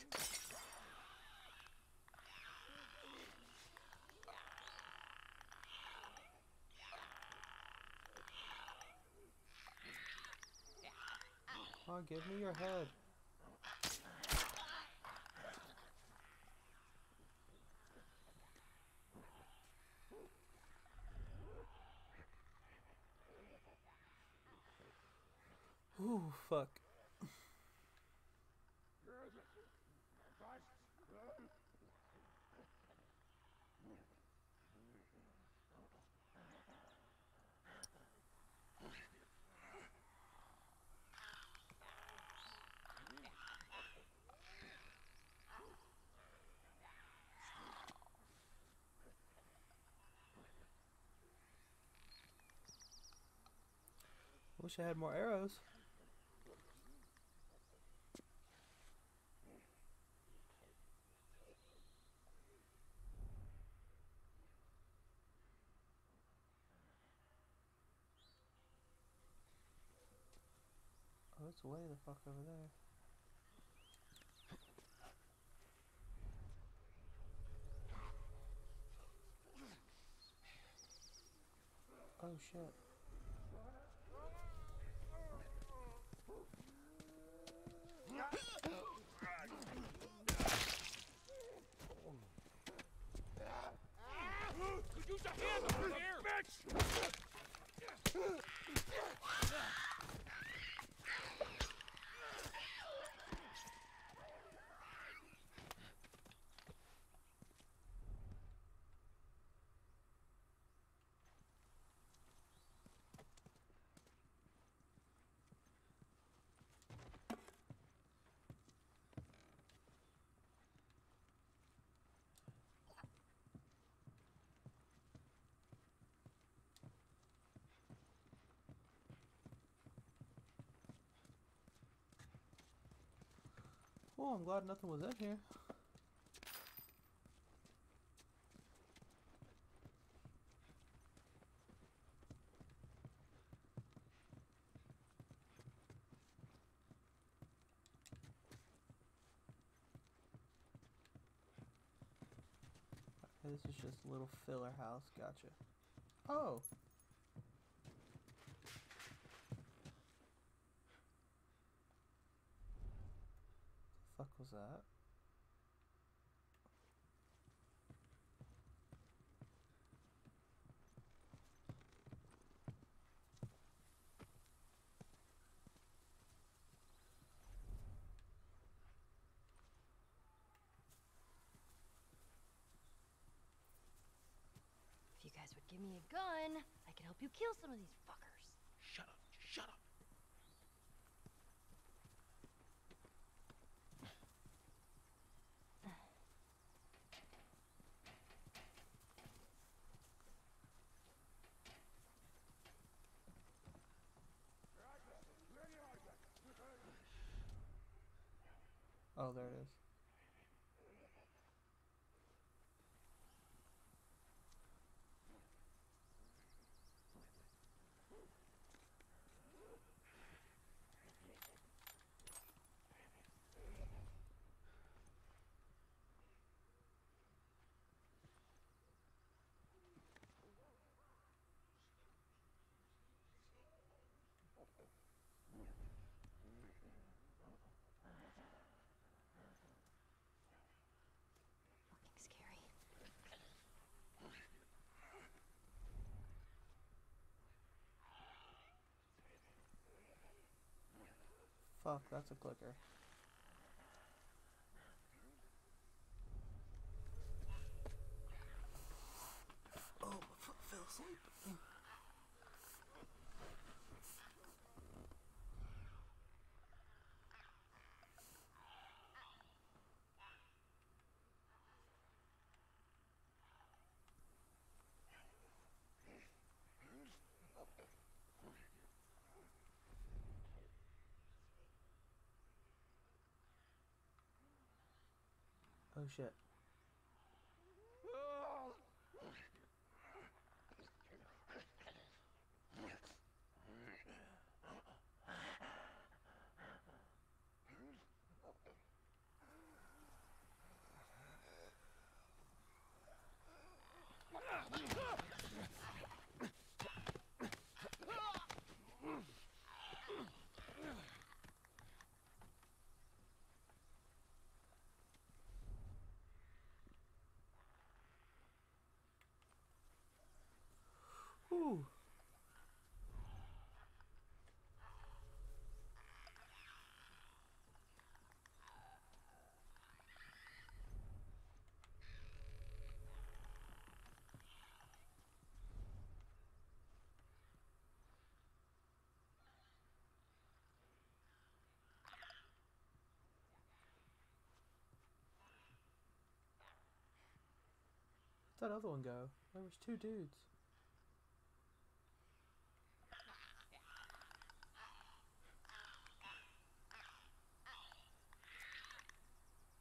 On, give me your head. Ooh, fuck. Wish I had more arrows. Oh, it's way the fuck over there. Oh shit. Could use a hand over there. Oh, I'm glad nothing was in here. This is just a little filler house. Gotcha. Oh. The fuck was that? If you guys would give me a gun, I could help you kill some of these fuckers. Shut up. Shut up. Oh, there it is. Fuck, that's a clicker. Oh shit. That other one go? There was two dudes.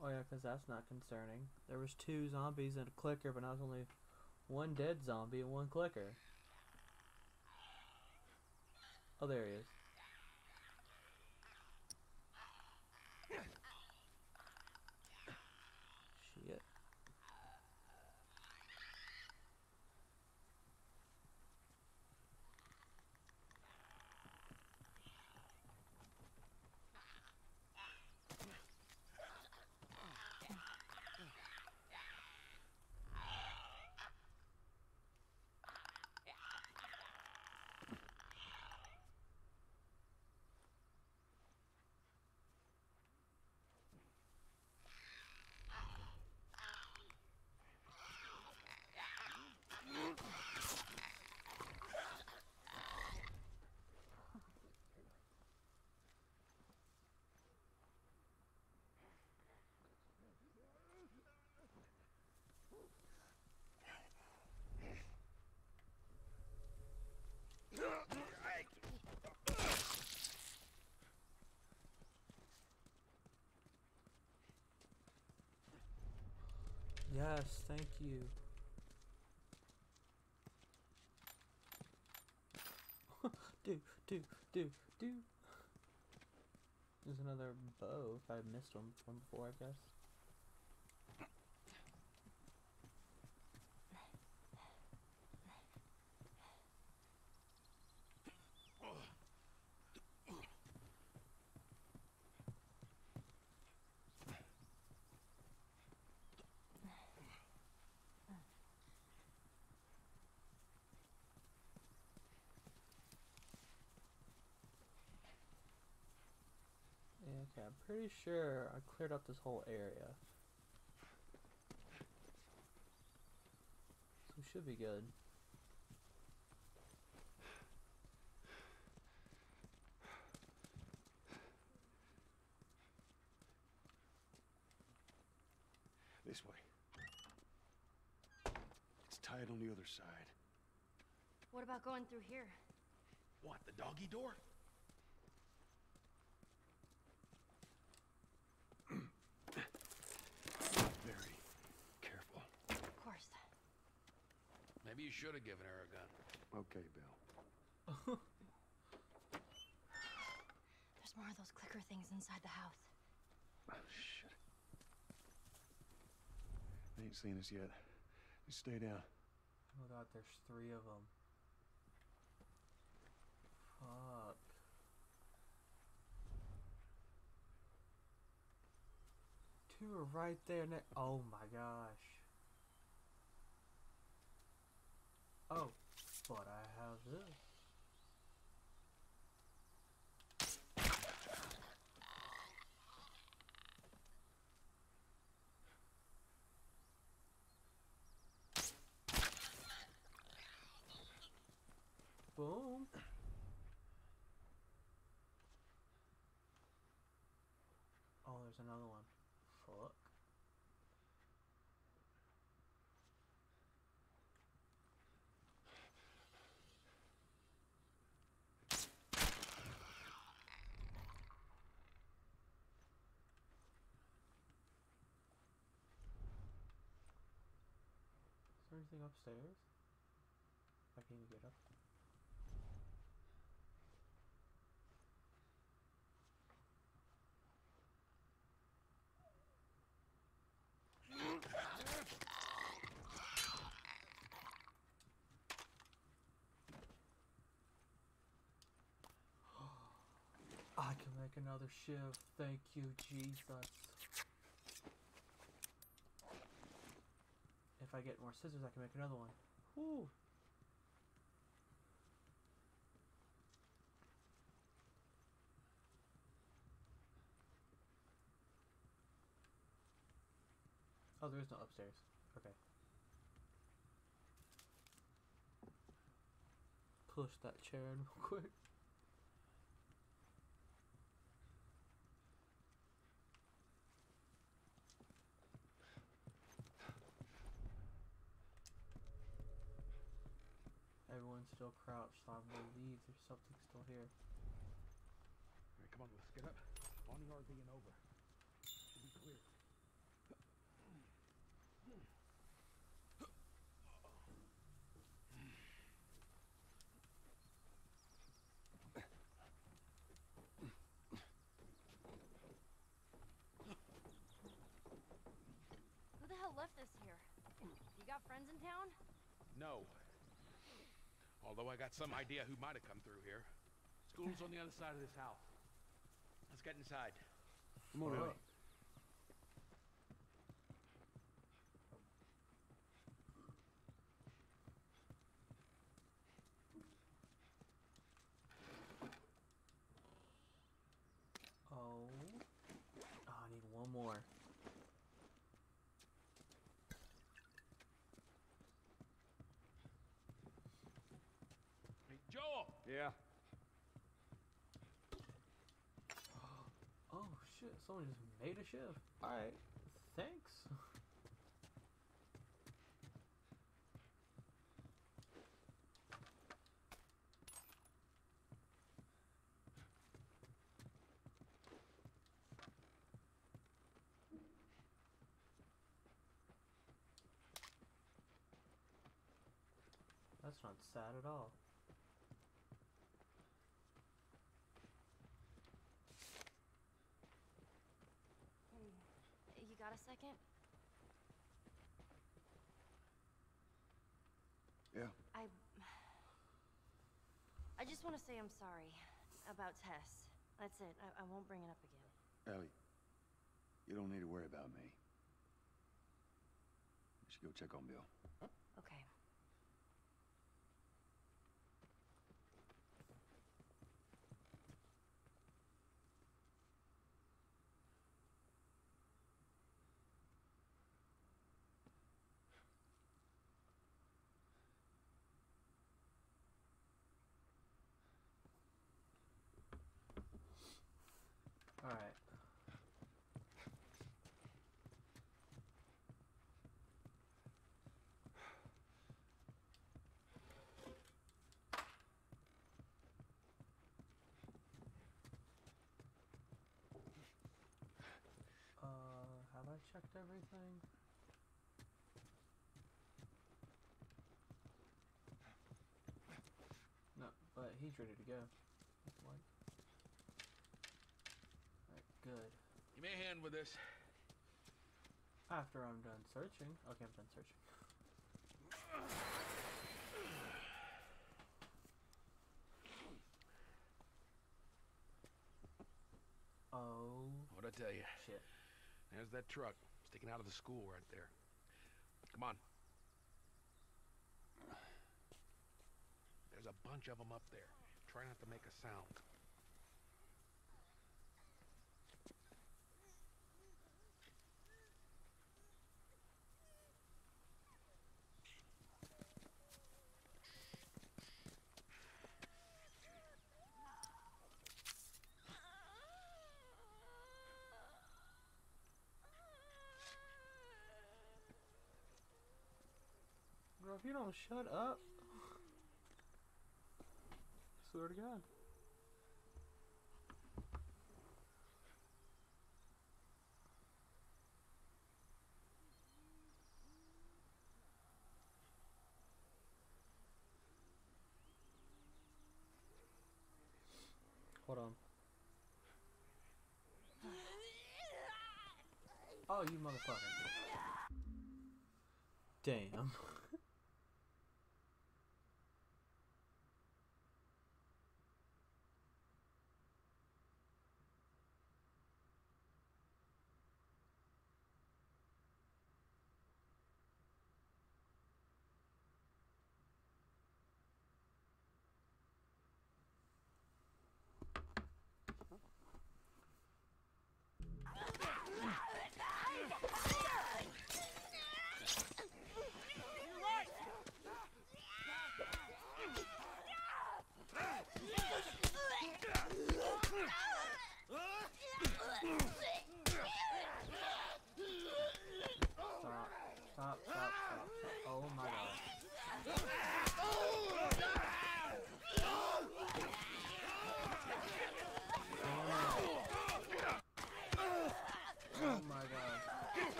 Oh yeah, 'cause that's not concerning. There was two zombies and a clicker, but now there's only one dead zombie and one clicker. Oh, there he is. Shit. Yes, thank you. do, do, do, do. There's another bow if I missed one from before, I guess. Yeah, okay, I'm pretty sure I cleared up this whole area. So we should be good. This way. It's tied on the other side. What about going through here? What, the doggy door? Very careful. Of course. Maybe you should have given her a gun. Okay, Bill. There's more of those clicker things inside the house. Oh, shit. They ain't seen us yet. Just stay down. Oh god, there's three of them. Fuck. Two are right there. Ne- oh my gosh. Oh, but I have this. Boom. Oh, there's another one. Fuck. Anything upstairs? I can even get up. I can make another shiv. Thank you, Jesus. If I get more scissors, I can make another one. Woo! Oh, there is no upstairs. Okay. Push that chair in real quick. Everyone's still crouched, so I believe there's something still here. All right, come on, let's get up. On the RV and over. Should be clear. Who the hell left this here? You got friends in town? No. Although I got some idea who might have come through here. School's on the other side of this house. Let's get inside. Come on, Ellie. Oh. Oh, I need one more. Hey, Joel! Yeah. Oh shit, someone just made a shiv. Alright. Thanks. That's not sad at all. Hey, you got a second? Yeah. I. I just want to say I'm sorry about Tess. That's it. I, I won't bring it up again. Ellie, you don't need to worry about me. You should go check on Bill. Okay. Alright. Uh, have I checked everything? No, but he's ready to go. What? Alright, good. Give me a hand with this. After I'm done searching. Okay, I'm done searching. Oh What'd I tell you? Oh, shit. There's that truck sticking out of the school right there. Come on. There's a bunch of them up there. Try not to make a sound. If you don't shut up. Swear to God. Hold on. Oh, you motherfucker. Damn.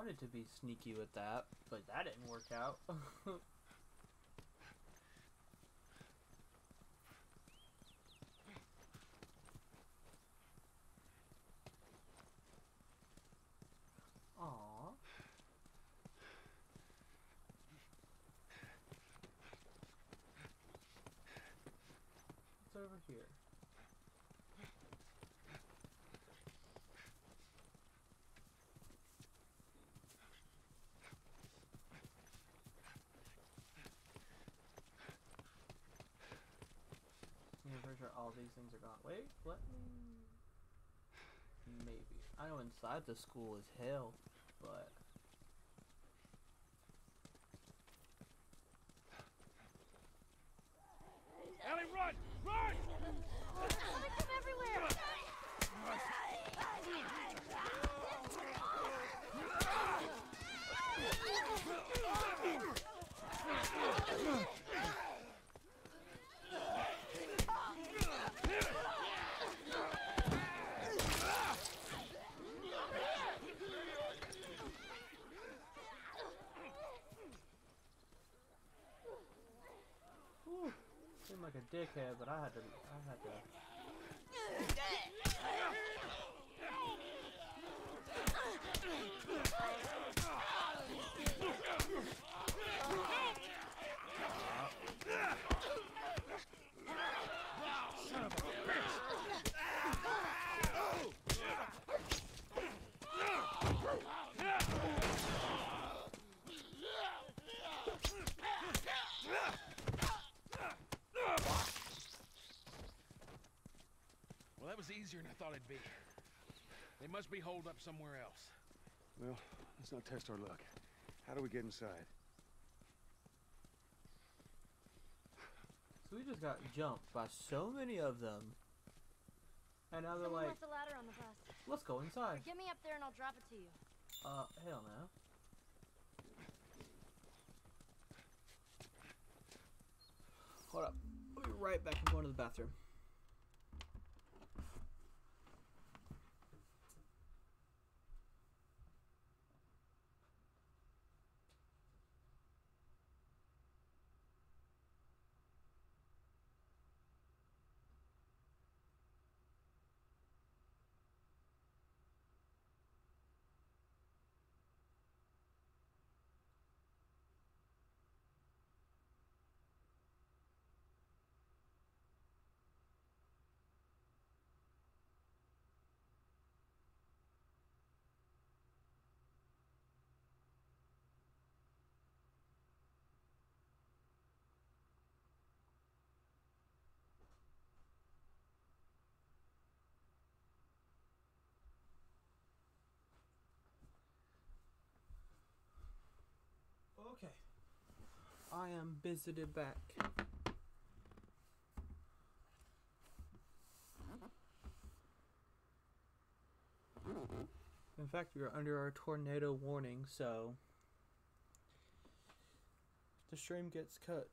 Wanted to be sneaky with that, but that didn't work out. Aww. What's over here? Yeah, I'm pretty sure all these things are gone. Wait, let me. Mm. Maybe. I know inside the school is hell, like a dickhead, but I had to. I had to. Easier than I thought it'd be. They must be holed up somewhere else. Well, let's not test our luck. How do we get inside? So we just got jumped by so many of them. And now they're Someone like, left a ladder on the bus. let's go inside. Get me up there and I'll drop it to you. Uh, hell no. Hold up. We'll be right back. I'm going to the bathroom. Okay. I am visited back. In fact, we are under our tornado warning, so the stream gets cut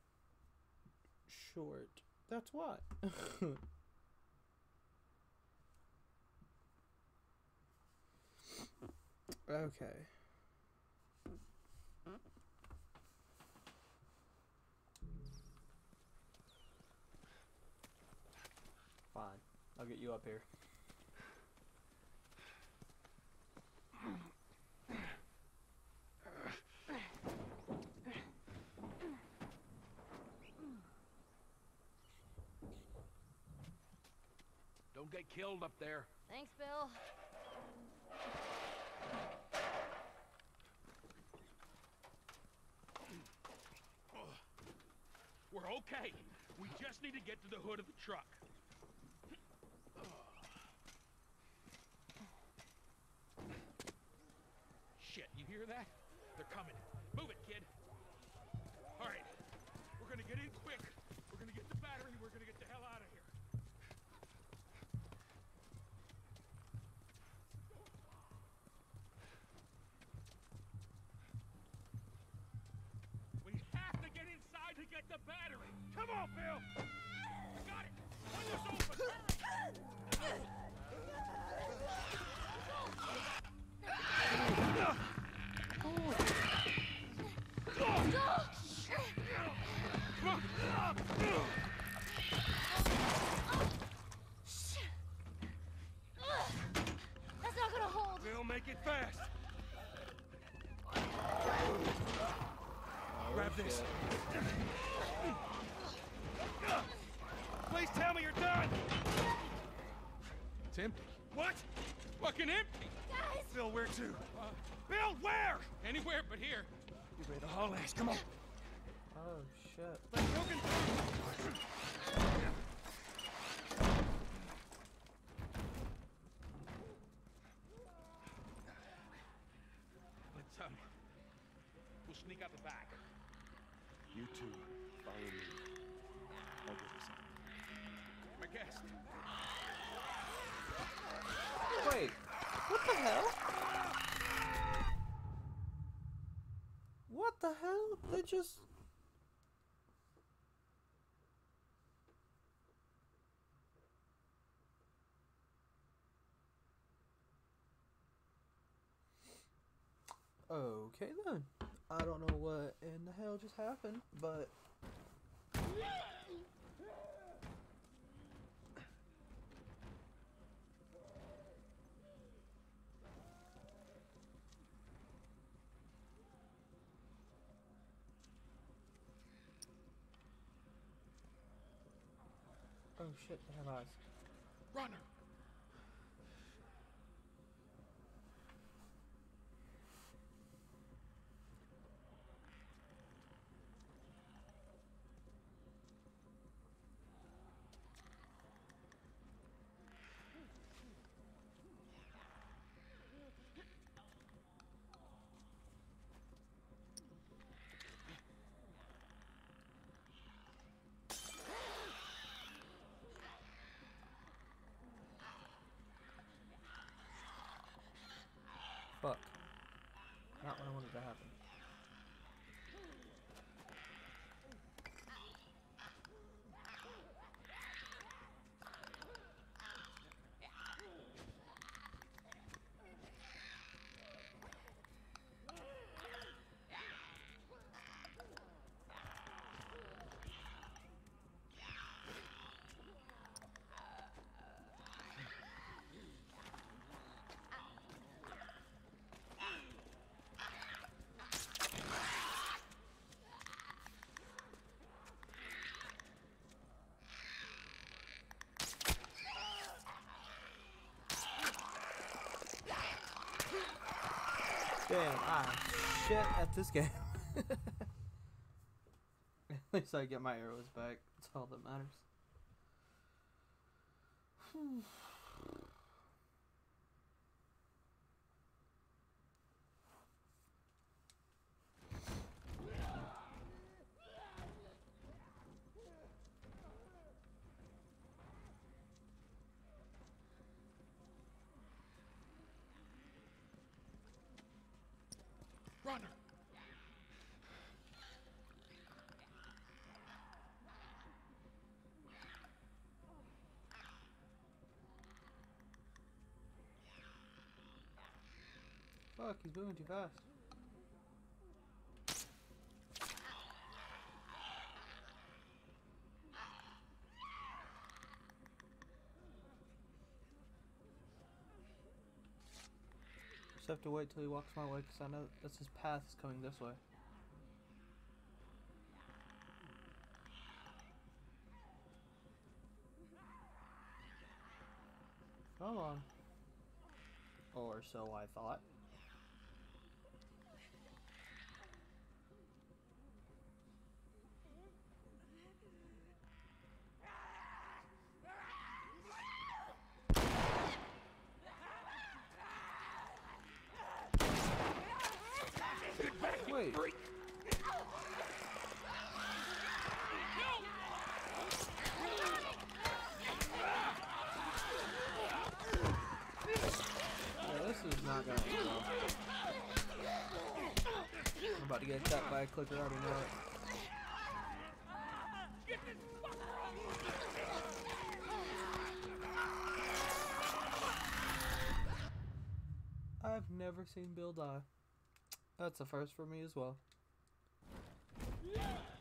short. That's why. okay. Fine. I'll get you up here. Don't get killed up there. Thanks, Bill. We're okay. We just need to get to the hood of the truck. Shit, you hear that? They're coming. Move it, kid. All right. We're gonna get in quick. We're gonna get the battery. We're gonna get the hell out of here. We have to get inside to get the battery. Come on, Bill! it fast! Oh, Grab shit. this. Please tell me you're done! It's empty. What? Fucking empty! Guys! Bill, where to? Uh, Bill, where? Anywhere but here. You ready the haul ass, come on. Oh, shit. Let's go What the hell? They just. Okay then. I don't know what in the hell just happened, but. Oh shit, they have eyes. Runner. Fuck. Not what I wanted to happen. Damn, I'm shit at this game. at least I get my arrows back. That's all that matters. Runner. Fuck, he's moving too fast. Just have to wait till he walks my way because I know that's his path is coming this way. Come on. Or so I thought. Wait. Yeah, this is not gonna be well. I'm about to I've never seen Bill die. That's a first for me as well. Runner.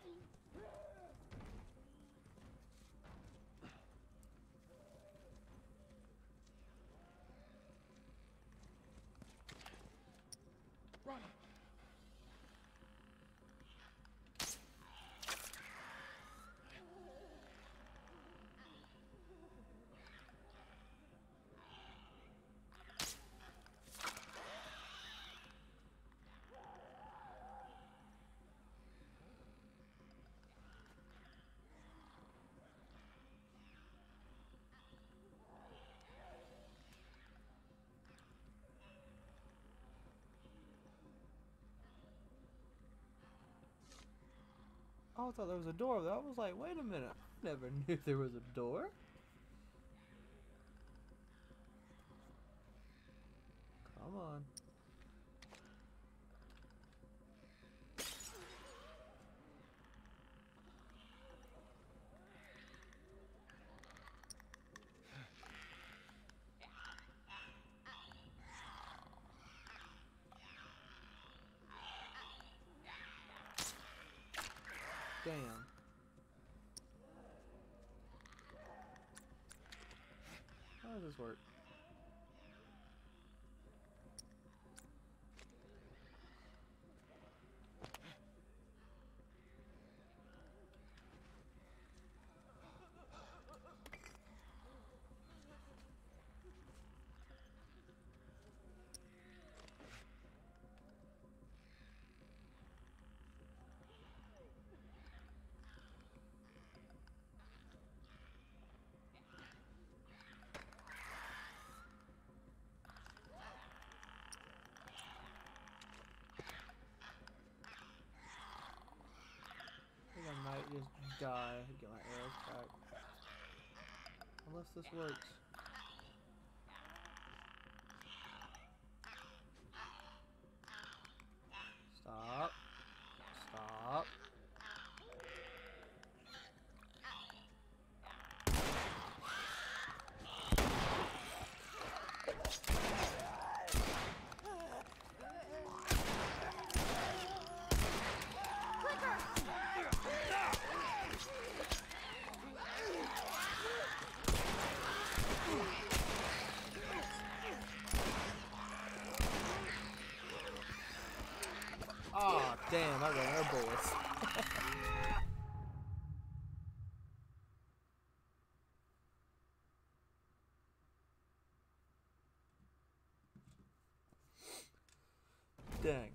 Oh, I thought there was a door. That was like, wait a minute. I never knew there was a door. Come on. Damn. How does this work? I think I might just die get my arrows back. Unless this works. Stop. Stop. Ah, damn, I ran of bullets. Dang.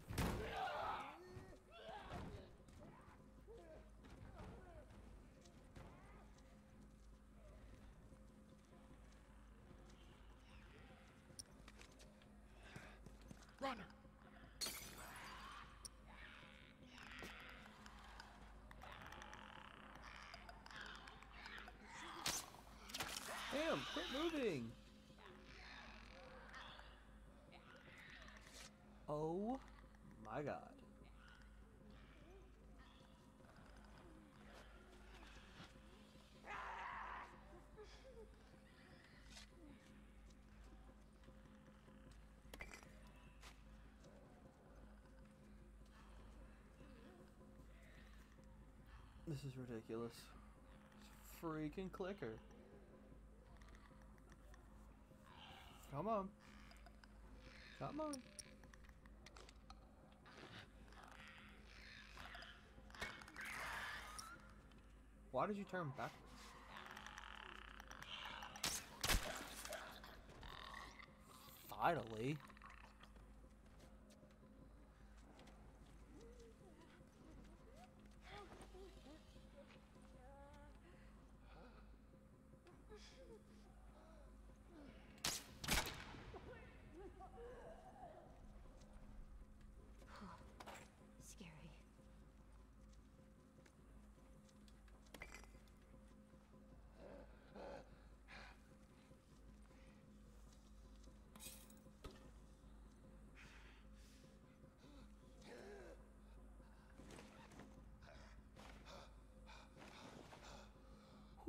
Runner! Damn, quit moving. Oh my god. This is ridiculous. It's freaking clicker. Come on. Come on. Why did you turn backwards? Finally. Scary.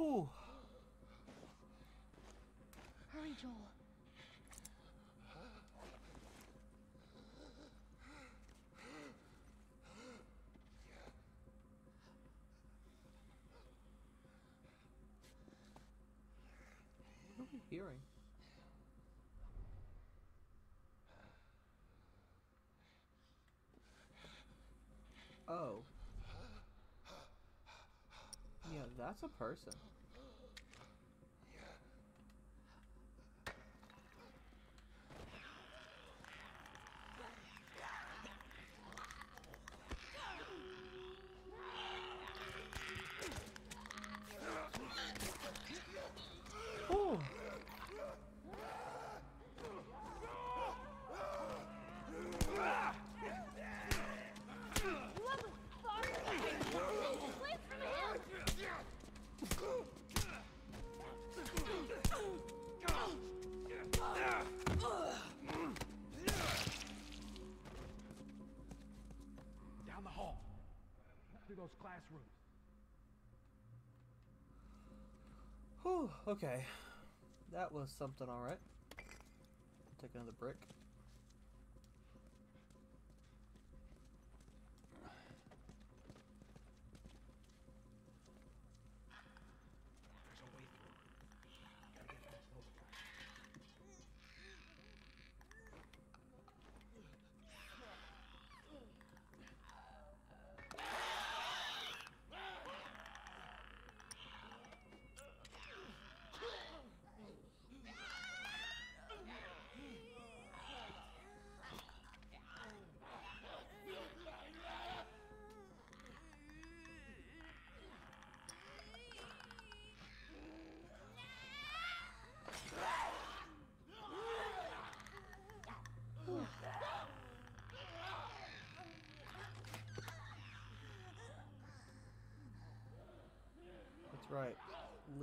Whew. Hurry, Joel. What are we hearing? Oh. Yeah, that's a person. Okay. That was something alright. Take another brick.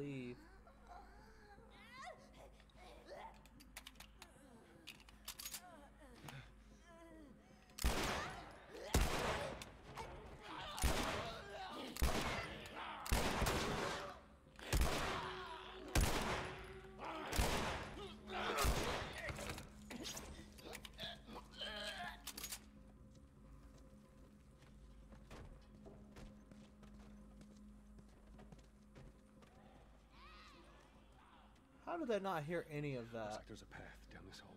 Leave. How did I not hear any of Looks that? like there's a path down this hallway.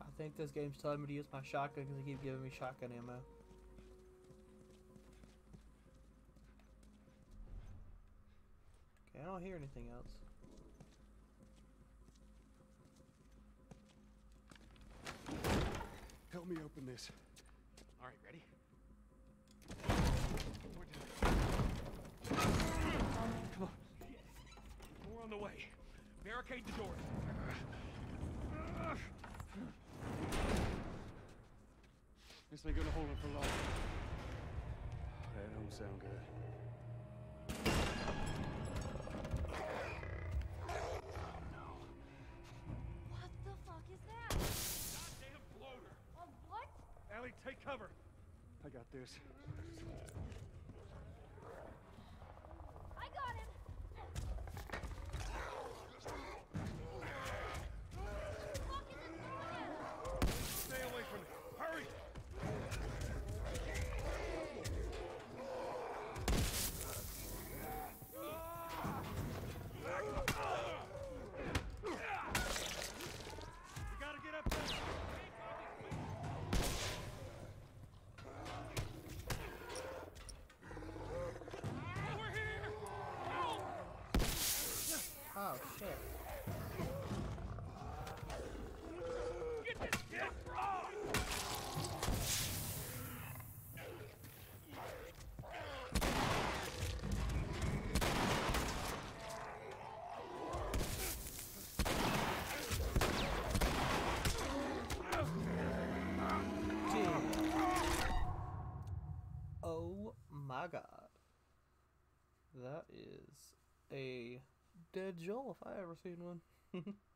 I think this game's telling me to use my shotgun because they keep giving me shotgun ammo. Okay, I don't hear anything else. Help me open this. All right, ready? Come on. More on the way. Barricade the door. This ain't gonna hold it for long. That don't sound good. What the fuck is that? Goddamn bloater! A what? Ellie, take cover. I got this. I got him. Fuck is it doing? Stay away from me. Hurry! You gotta get up there. Over here! Help! Oh shit. Get this! Gee. Oh my god. That is a dead Joel if I ever seen one.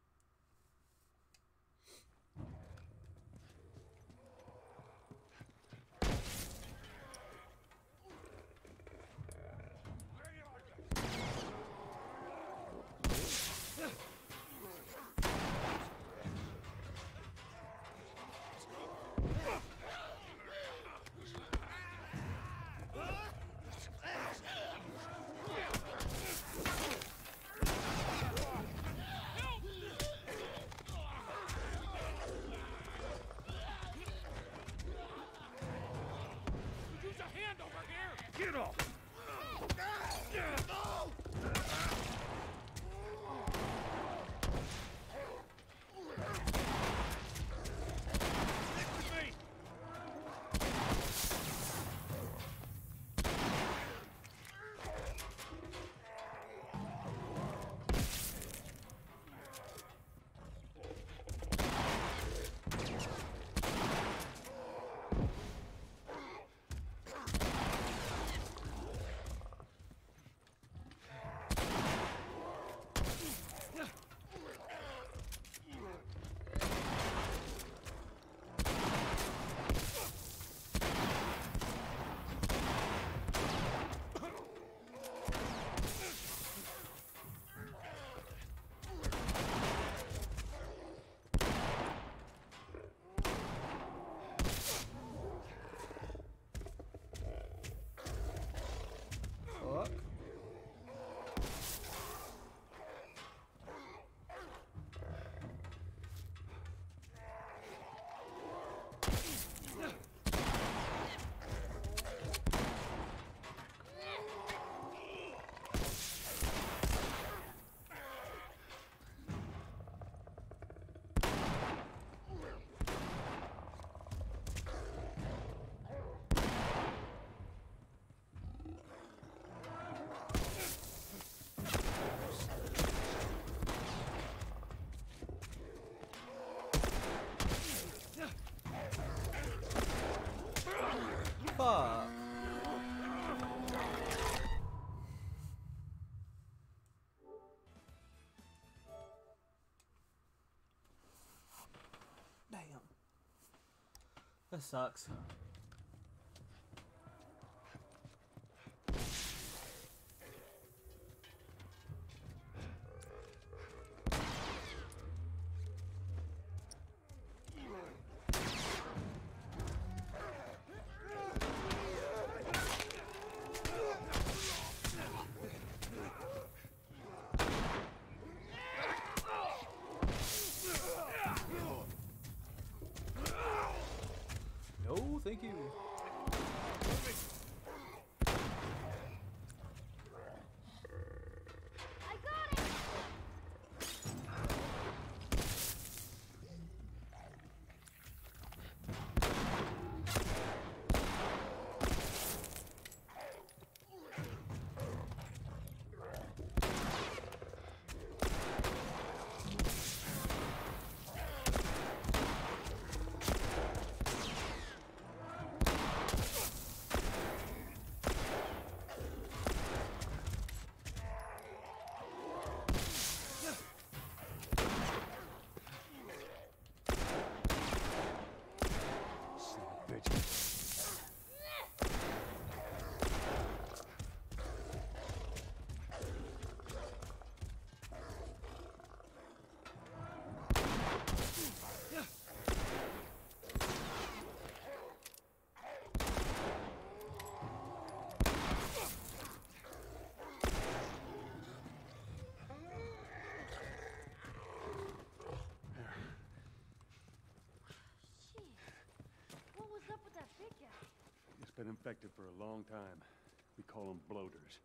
That sucks. It's been infected for a long time. We call them bloaters.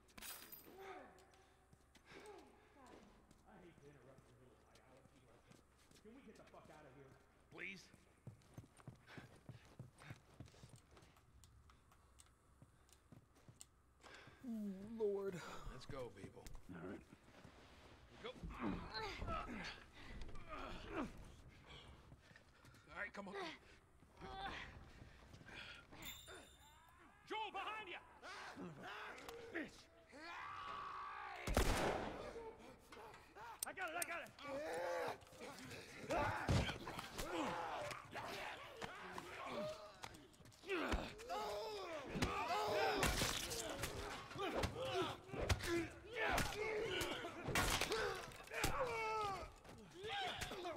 Can we get the fuck out of here? Please? Lord. Let's go, people. All right. Go. All right, come on. Joel, behind you! Bitch! I got it, I got it.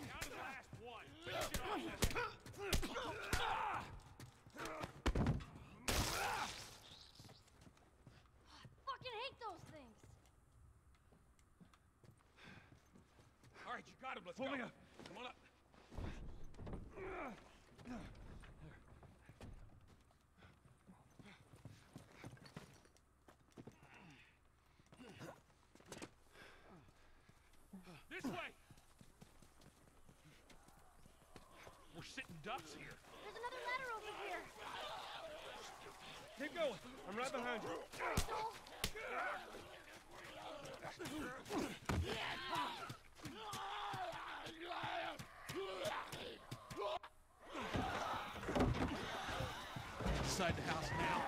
Down to the last one. Finish it off. Fucking hate those things! All right, you got him. Let's Pull go. me up. Come on up. This way. We're sitting ducks here. There's another ladder over here! Keep going. I'm right behind you. Inside the house now.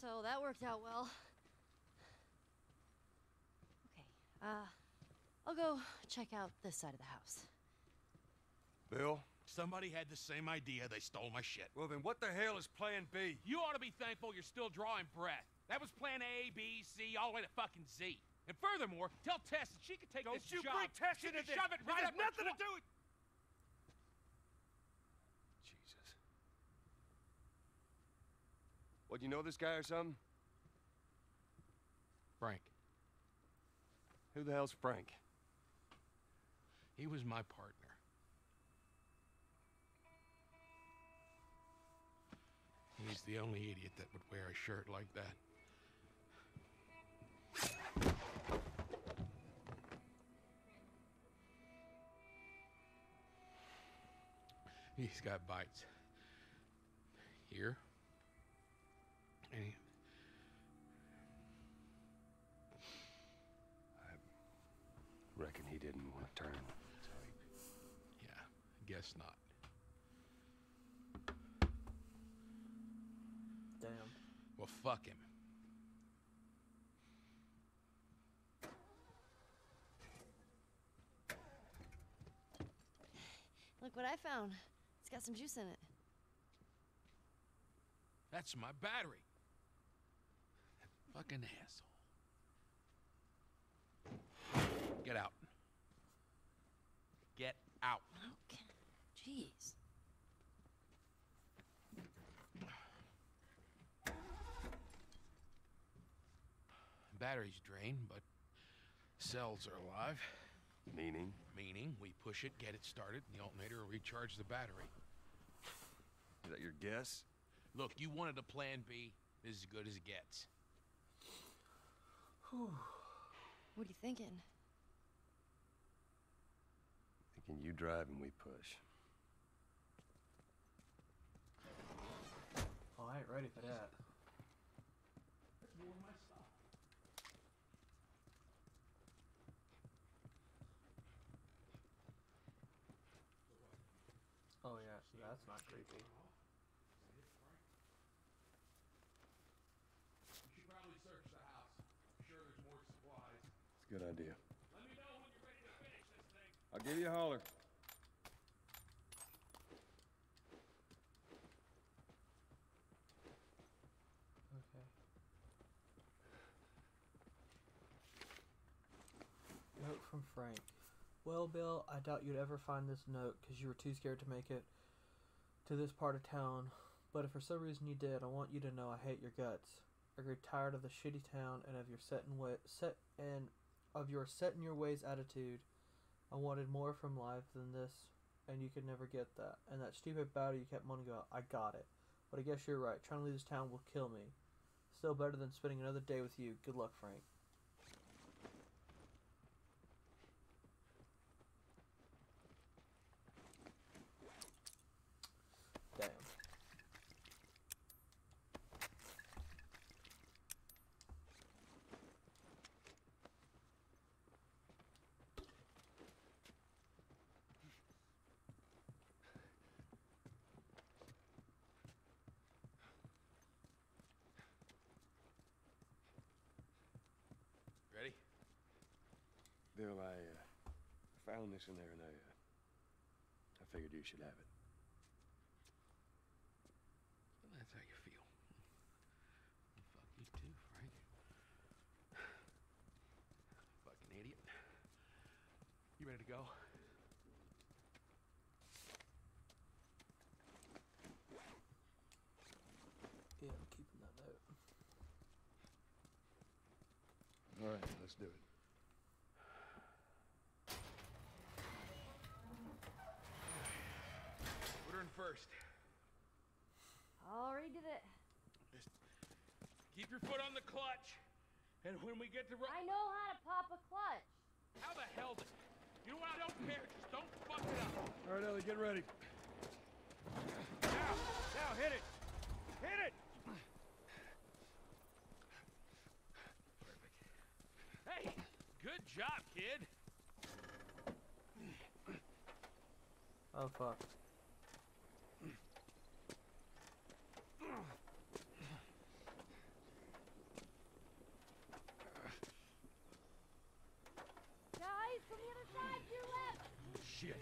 So that worked out well. Okay, uh, I'll go check out this side of the house. Bill? Somebody had the same idea. They stole my shit. Well, then what the hell is Plan B? You ought to be thankful you're still drawing breath. That was plan A, B, C, all the way to fucking Z. And furthermore, tell Tess that she could take Don't this you job. bring Tess she into could this. shove it This right has up her nothing to do with... What, you know this guy or something? Frank. Who the hell's Frank? He was my partner. He's the only idiot that would wear a shirt like that. He's got bites. Here. And he, Reckon he didn't want to turn. yeah, guess not. Damn. Well, fuck him. Look what I found. It's got some juice in it. That's my battery. That fucking asshole. Get out. Get out. Okay. Jeez. Battery's drained, but cells are alive. Meaning? Meaning, we push it, get it started, and the alternator will recharge the battery. Is that your guess? Look, you wanted a plan B. This is as good as it gets. What are you thinking? Thinking you drive and we push. Oh, I ain't ready for that. Oh yeah, that's not creepy. You should probably search the house. I'm sure there's more supplies. It's a good idea. Let me know when you're ready to finish this thing. I'll give you a holler. Okay. Note from Frank. Well, Bill, I doubt you'd ever find this note because you were too scared to make it to this part of town. But if for some reason you did, I want you to know I hate your guts. I grew tired of the shitty town and of your set way set and of your set in your ways attitude. I wanted more from life than this, and you could never get that. And that stupid battle you kept moaning about, I got it. But I guess you're right. Trying to leave this town will kill me. Still better than spending another day with you. Good luck, Frank. Damn. Ready? Bill, I uh, found this in there and I, uh, I figured you should have it. That's how you feel. Fuck you too, Frank. Fucking idiot. You ready to go? Yeah, I'm keeping that note. All right, let's do it. First. Already did it. Just keep your foot on the clutch. And when we get to ro- I know how to pop a clutch. How the hell did... You know what? I don't care. Just don't fuck it up. All right, Ellie, get ready. Now, now, hit it! Hit it! Perfect. Hey, good job, kid. Oh fuck. Guys, from the other side, to your left. Shit.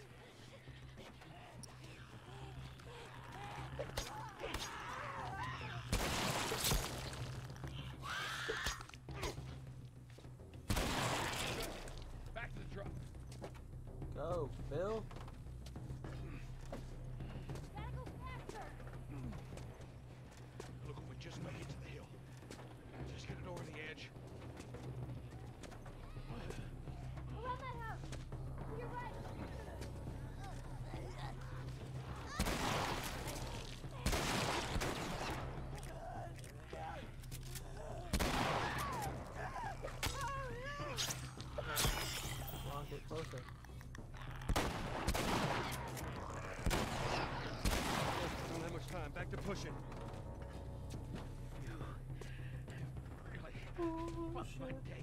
Back to the truck. Go, Bill. Gotta go faster. Look, we just make it to the hill. Just get it over the edge. Around that house. To your right. Come on, get closer. Don't have much time. Back to pushing. Really? Fucked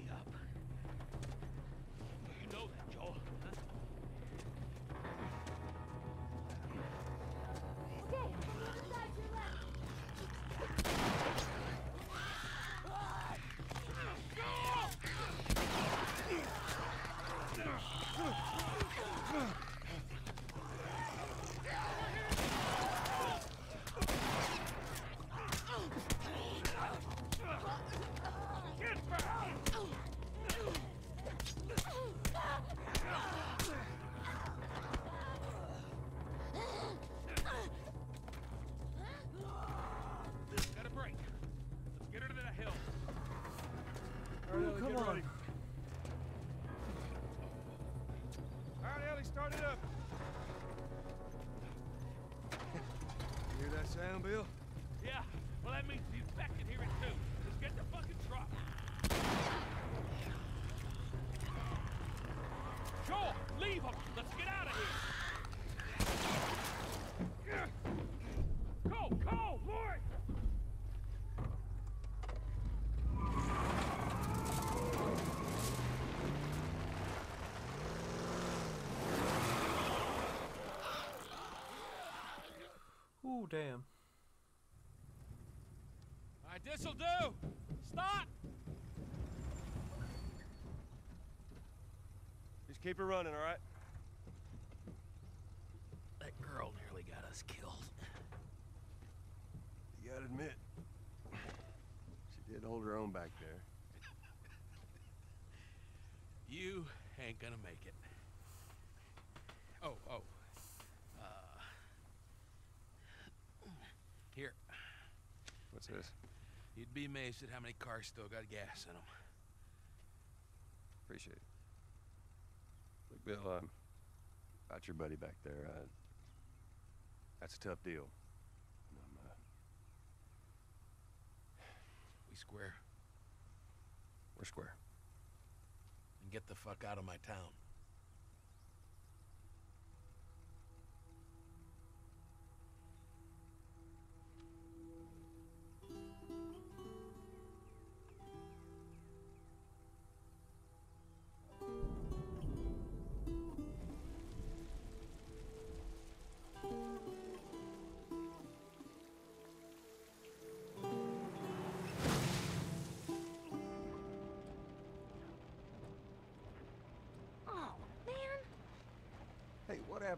Ooh, damn. All right, this'll do. Stop. Just keep it running, all right? That girl nearly got us killed. You gotta admit, she did hold her own back there. You ain't gonna make it. Oh, oh. Uh, here, What's this? you'd be amazed at how many cars still got gas in them. Appreciate it. Look, Bill, um, about your buddy back there, uh, that's a tough deal. And I'm, uh, We square we're square. and get the fuck out of my town.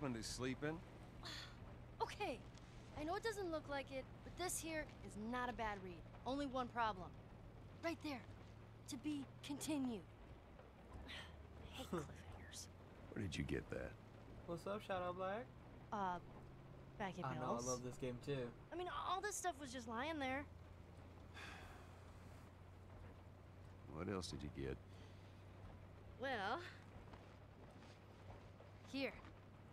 Hey, what happened to sleeping? Okay. I know it doesn't look like it, but this here is not a bad read. Only one problem. Right there. To be continued. I hate cliffhangers. Where did you get that? What's up, Shadow Black? Uh, back in I know, I love this game too. I mean, all this stuff was just lying there. What else did you get? Well, here.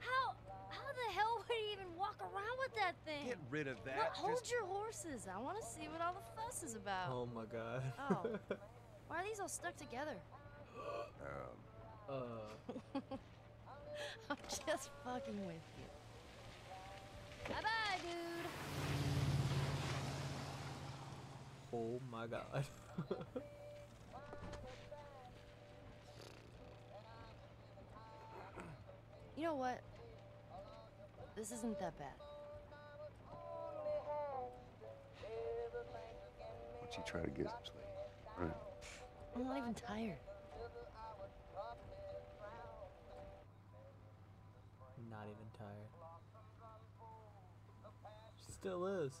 How how the hell would he even walk around with that thing? Get rid of that. Well, hold Just- your horses. I want to see what all the fuss is about. Oh my god. Oh. Why are these all stuck together? Um, uh, I'm just fucking with you. Bye bye, dude. oh my god. You know what? This isn't that bad. why don't you try to get some sleep? Right. I'm not even tired. Not even tired. Still is.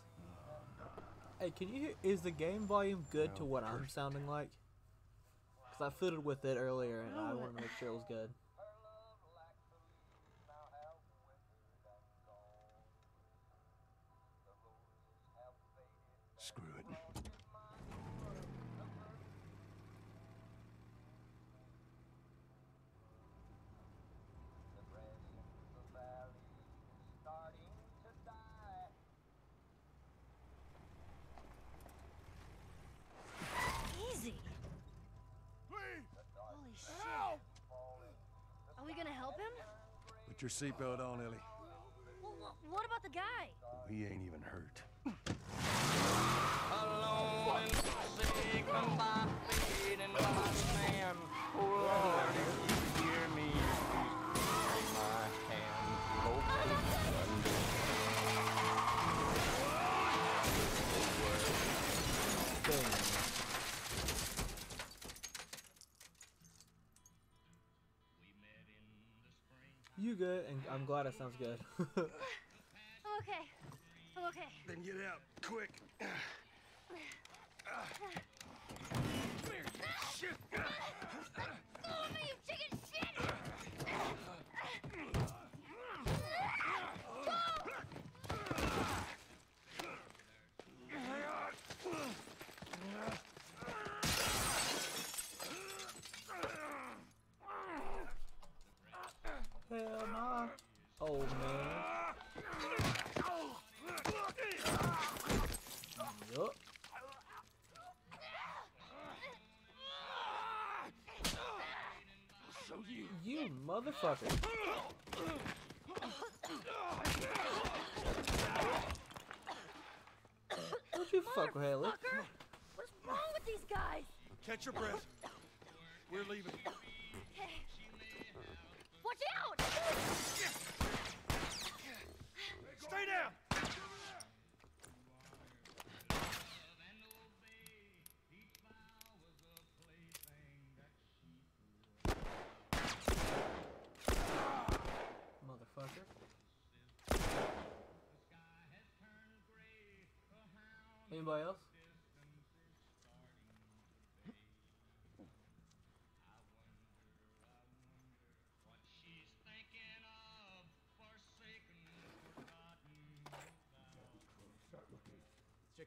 Hey, can you hear? Is the game volume good to what I'm sounding like? Because I fiddled with it earlier and I want to make sure it was good. Screw it. Easy. Holy shit. Are we gonna help him? Put your seatbelt on, Ellie. Well, what about the guy? He ain't even hurt. Good, and I'm glad it sounds good. I'm okay. I'm okay. Then get out, quick. Shit! Go with me, you chicken shit! Hell nah. Oh man. Yup. You motherfucker. Don't you fuck with Haley. What's wrong with these guys? Catch your breath. We're leaving. Watch out! Stay down! Motherfucker. Anybody else?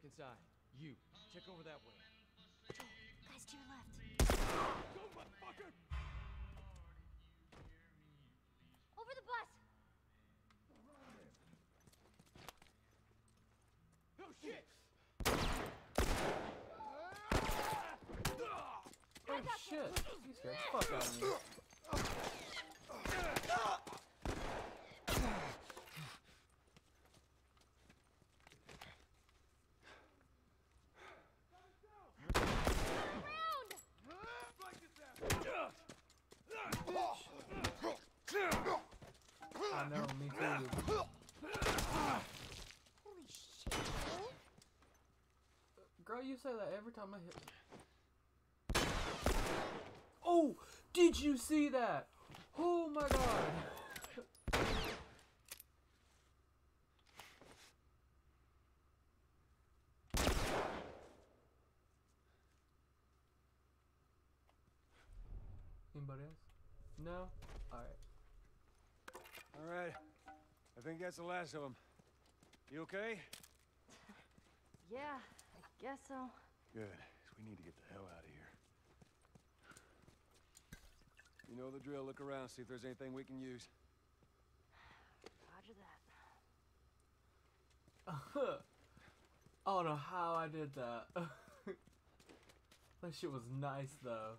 Check inside. You, check over that way. Guys to your left. Over the bus! Oh shit! Oh shit. You scared the fuck out of me. Around! I know, me too. Holy shit, Joel. Girl, you say that every time I hit. Oh, did you see that? Oh my god. Anybody else? No? Alright. All right. I think that's the last of them. You okay? Yeah, I guess so. Good. 'cause we need to get the hell out of here. You know the drill. Look around, see if there's anything we can use. Roger that. I don't know how I did that. that shit was nice though.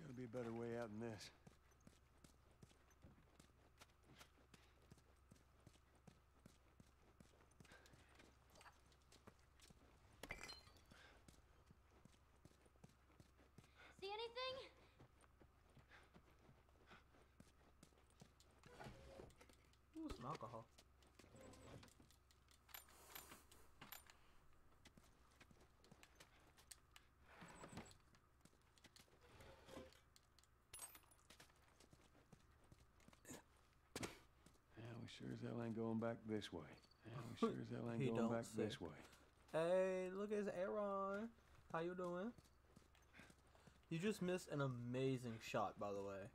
Gotta be a better way out than this. See anything? Ooh, some alcohol. Yeah, we sure as hell ain't going back this way. We sure as hell ain't He going back this way. Hey, look, it's Aaron. How you doing? You just missed an amazing shot, by the way.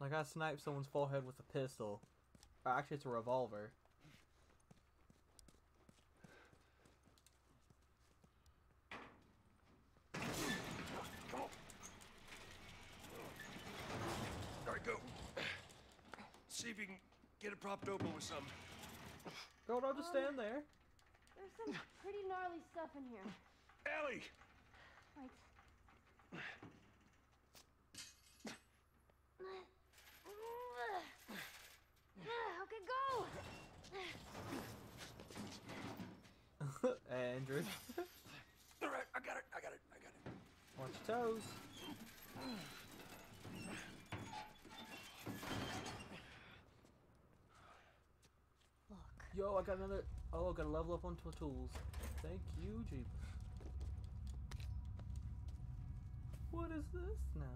Like I sniped someone's forehead with a pistol. Or actually, it's a revolver. All right, go. See if you can get it propped open with something. Girl, don't um, just stand there. There's some pretty gnarly stuff in here. Ellie! Right. Okay, go! hundred. All right, I got it. I got it. I got it. Watch your toes. Yo, I got another. Oh, I got to level up my tools. Thank you, Jeep. What is this now?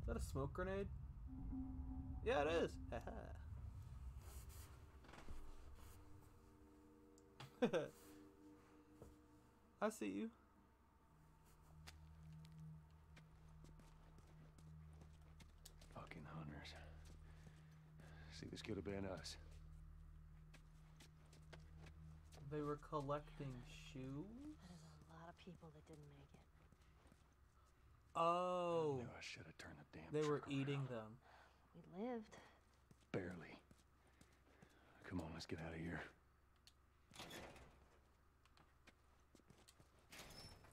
Is that a smoke grenade? Yeah, it is. Haha. I see you. Fucking hunters. See, this could have been us. They were collecting shoes. that is a lot of people that didn't make it. Oh, I knew I should have turned the damn. they were eating around. them. We lived. Barely. Come on, let's get out of here.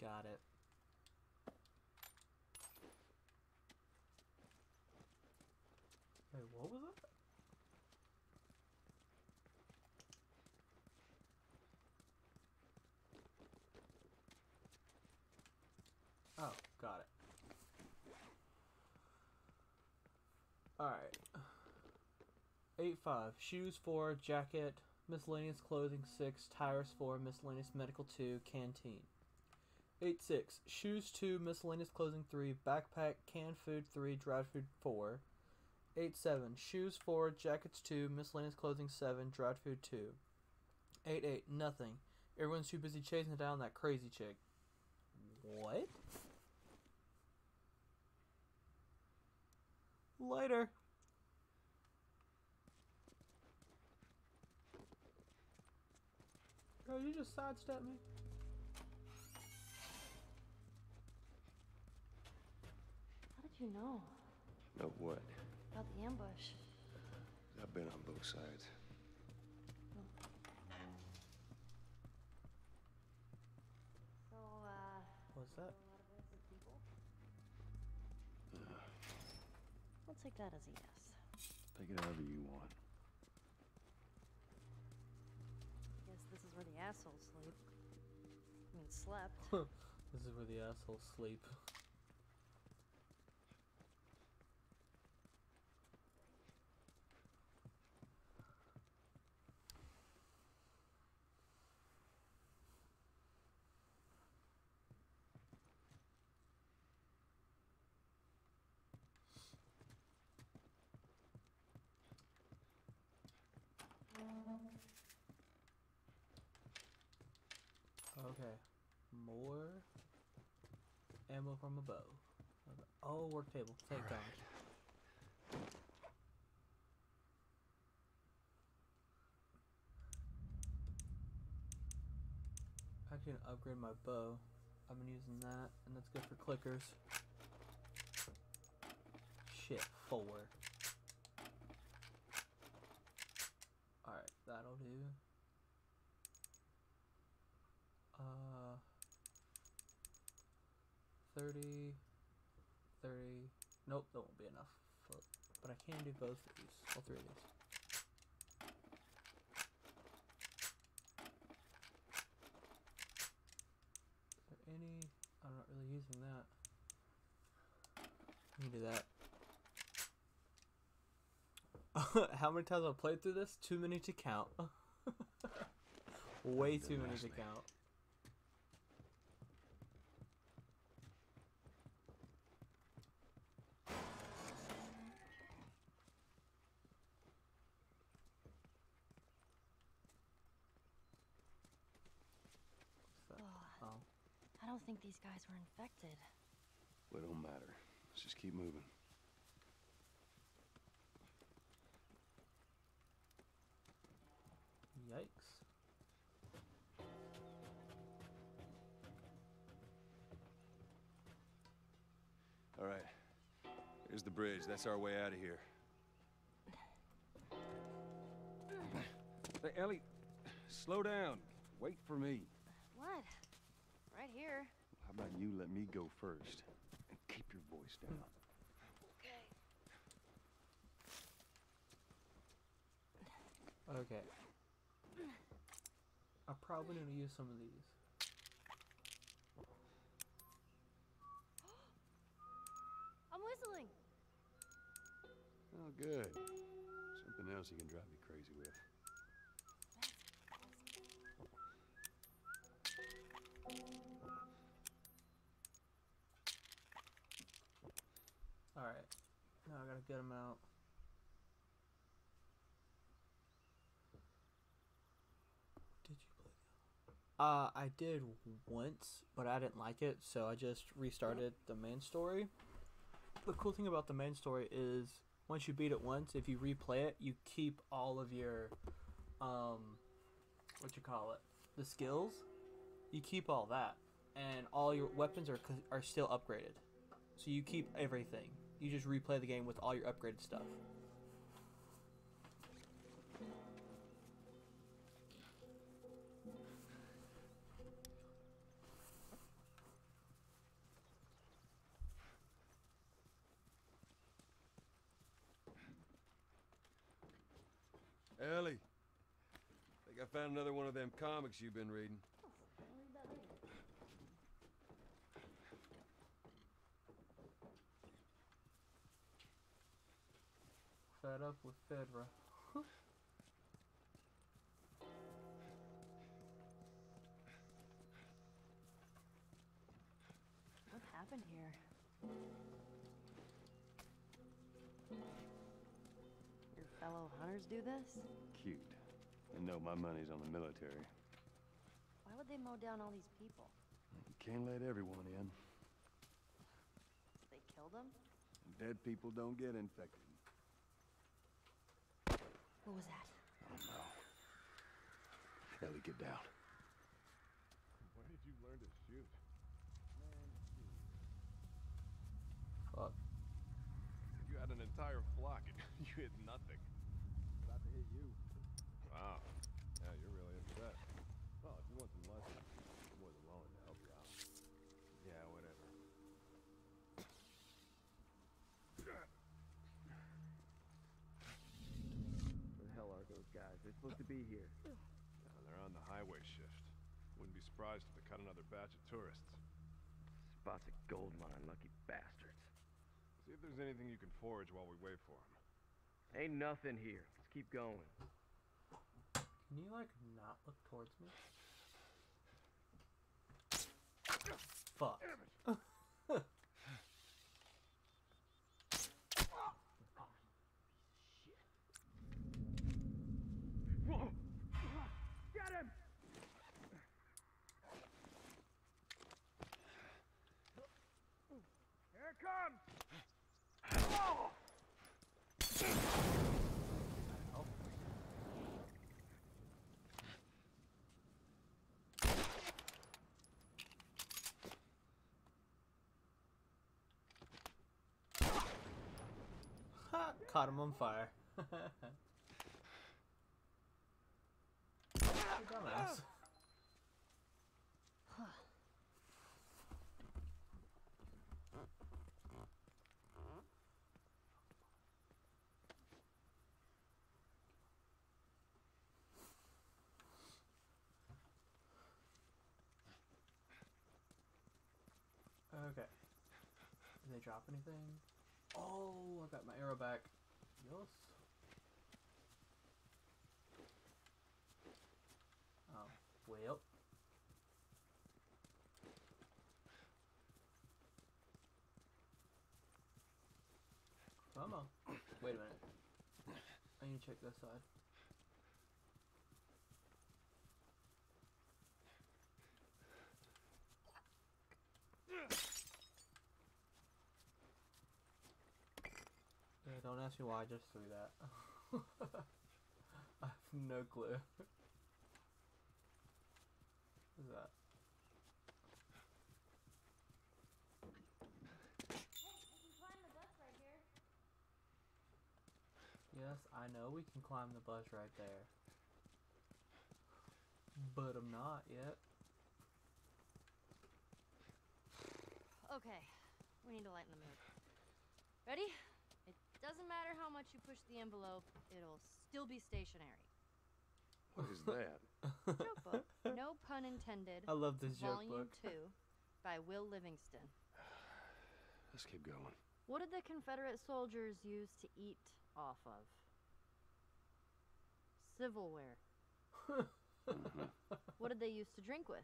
Got it. Wait, what was that? Oh, got it. Alright. 8 5. Shoes 4, jacket, miscellaneous clothing 6, tires 4, miscellaneous medical 2, canteen. 8 6. Shoes 2, miscellaneous clothing 3, backpack, canned food 3, dried food 4. 8 7. Shoes 4, jackets 2, miscellaneous clothing 7, dried food 2. 8 8. Nothing. Everyone's too busy chasing down that crazy chick. What? Later. Bro, you just sidestepped me. How did you know No, what? about the ambush? I've been on both sides. So, uh, What's that? a lot of innocent people? We'll take that as a yes. Take it however you want. I guess this is where the assholes sleep. I mean, slept. This is where the assholes sleep. Okay. More ammo from a bow. Oh, work table. Take Alright. down. I can upgrade my bow. I've been using that, and that's good for clickers. Shit, four. Alright, that'll do. 30, 30. Nope, that won't be enough. For, but I can do both of these, all three of these. Is there any? I'm not really using that. I can do that. How many times I've played through this? Too many to count. Way too many to count. What's that? Ugh, Oh. I don't think these guys were infected. Well, it don't matter. Let's just keep moving. Yikes. All right. Here's the bridge. That's our way out of here. Hey, Ellie, slow down. Wait for me. What? Right here. How about you let me go first and keep your voice down? Okay. Okay. I probably gonna use some of these. I'm whistling. Oh, good. Something else you can drop me All right, now I gotta get them out. Did you play? Uh, I did once, but I didn't like it, so I just restarted the main story. The cool thing about the main story is once you beat it once, if you replay it, you keep all of your, um, what you call it, the skills. You keep all that, and all your weapons are are still upgraded. So you keep everything. You just replay the game with all your upgraded stuff. Ellie, I think I found another one of them comics you've been reading. Fed up with Fedra. What happened here? Your fellow hunters do this? Cute. And no, my money's on the military. Why would they mow down all these people? You can't let everyone in. They killed them? Dead people don't get infected. What was that? Ellie, get down. Where did you learn to shoot? Fuck. You had an entire flock and you hit nothing. About to hit you. Wow. Yeah, you're really upset. Well, if you want some lessons, I'm more than willing to help you out. Yeah, whatever. Where the hell are those guys? They're supposed to be here. Yeah, they're on the highway shift. Wouldn't be surprised if they cut another batch of tourists. Spot's a gold mine, lucky bastards. See if there's anything you can forage while we wait for them. Ain't nothing here. Let's keep going. Can you like not look towards me? Fuck. Caught him on fire. Dumbass. Okay. Did they drop anything? Oh, I got my arrow back. Oh, well. Come on. Wait a minute. I need to check this side. Don't ask me why I just threw that. I have no clue. What's that? Yes, I know we can climb the bus right there. But I'm not yet. Okay, we need to lighten the mood. Ready? It doesn't matter how much you push the envelope, it'll still be stationary. What is that? Joke book. No pun intended. I love this joke Volume book. 2 by Will Livingston. Let's keep going. What did the Confederate soldiers use to eat off of? Civilware. Mm-hmm. What did they use to drink with?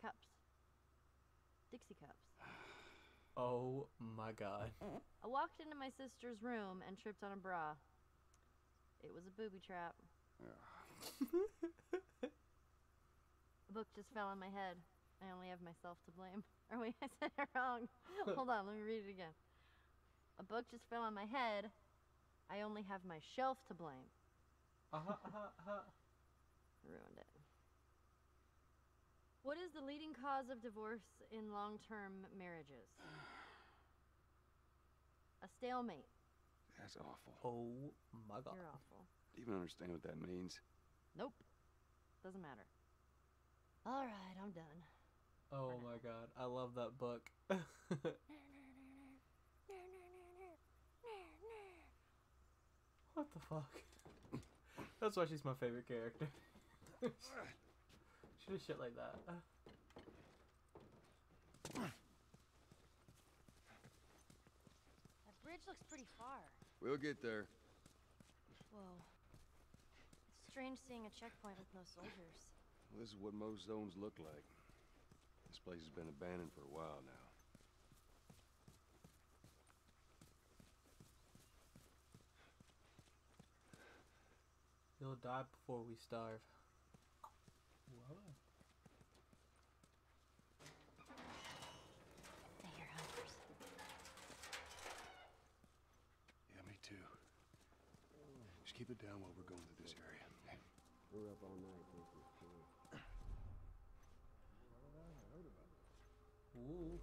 Cups. Dixie cups. Oh my god. I walked into my sister's room and tripped on a bra. It was a booby trap. A book just fell on my head. I only have myself to blame. Or wait, I said it wrong. Hold on, let me read it again. A book just fell on my head. I only have my shelf to blame. Uh-huh, uh-huh, uh-huh. Ruined it. What is the leading cause of divorce in long term marriages? A stalemate. That's awful. Oh my god. You're awful. Do you even understand what that means? Nope. Doesn't matter. All right, I'm done. Oh my god. I love that book. what the fuck? That's why she's my favorite character. she does shit like that. That bridge looks pretty far. We'll get there. Whoa. It's strange seeing a checkpoint with no soldiers. This is what most zones look like. This place has been abandoned for a while now. You'll die before we starve. Whoa. I hear hunters. Yeah, me too. Just keep it down while we're going through this area. Okay? We're up all night taking this tour. Ooh.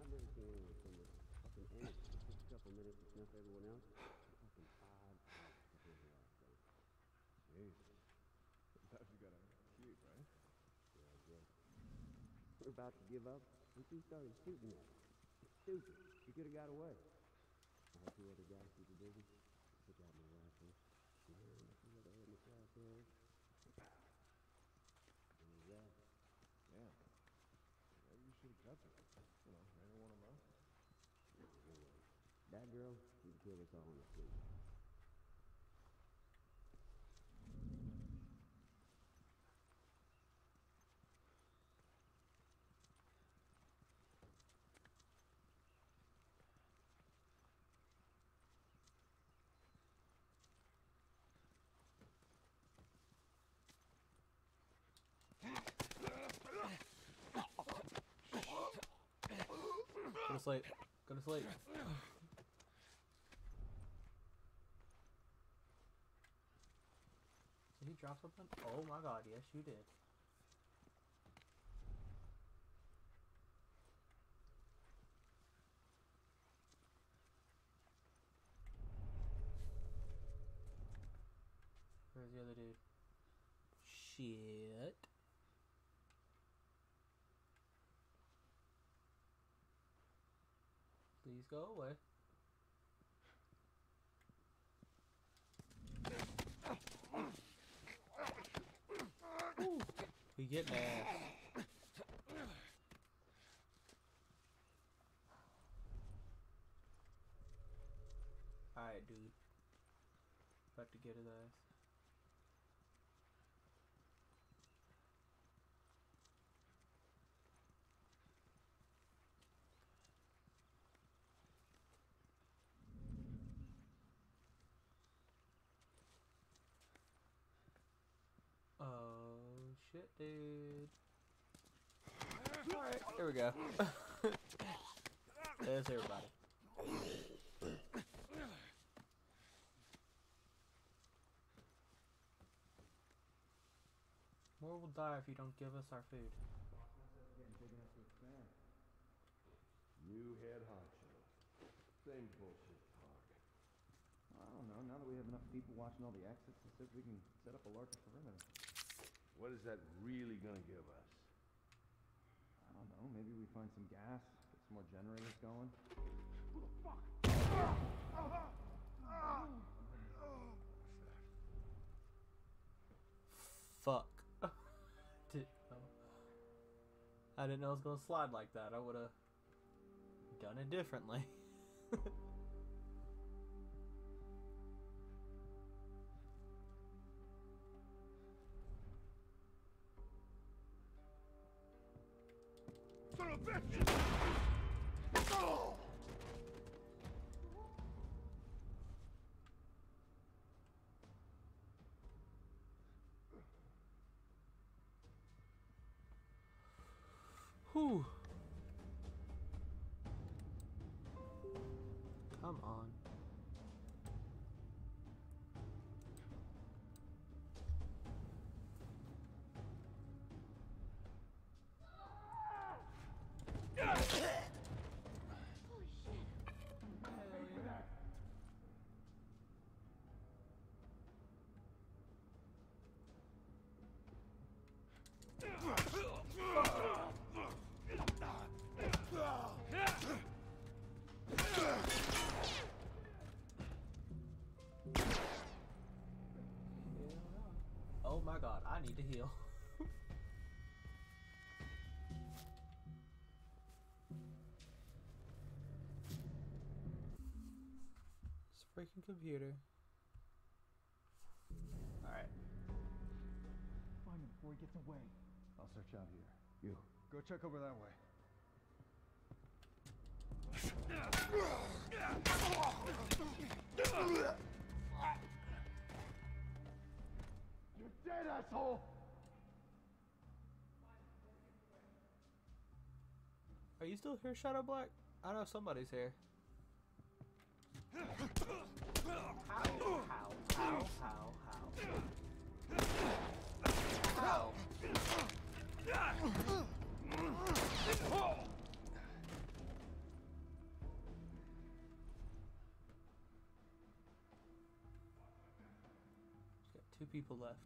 I've never seen anyone from the fucking end. Just a couple minutes to snuff everyone else. Fucking odd. Jeez. Sometimes you gotta shoot, right? Yeah, I guess. We're about to give up, and she started shooting at. It's stupid. She could have got away. I had two other guys super busy. Took out my rifle. If you would have had the crosshairs. And was that. Yeah. Maybe you should have kept it. You know, maybe one of us. That girl, she killed us all in the sleep. Go to sleep. Go to sleep. Did he drop something? Oh my god, yes you did. Where's the other dude? Shit. Please go away. Ooh, we get ass. Alright, dude. About to get his ass. Shit, dude. Alright, there we go. There's everybody. More will die if you don't give us our food. New head honcho. Same bullshit talk. I don't know. Now that we have enough people watching all the exits, let's we can set up a larger perimeter. What is that really gonna give us? I don't know. Maybe we find some gas, get some more generators going. Fuck. Did- oh. I didn't know it was gonna slide like that. I would have done it differently. Son of a bitch! Oh! Whew. Freaking computer. Alright. Find him before he gets away. I'll search out here. You, go check over that way. You're dead, asshole! Are you still here, Shadow Black? I know somebody's here. Two people left.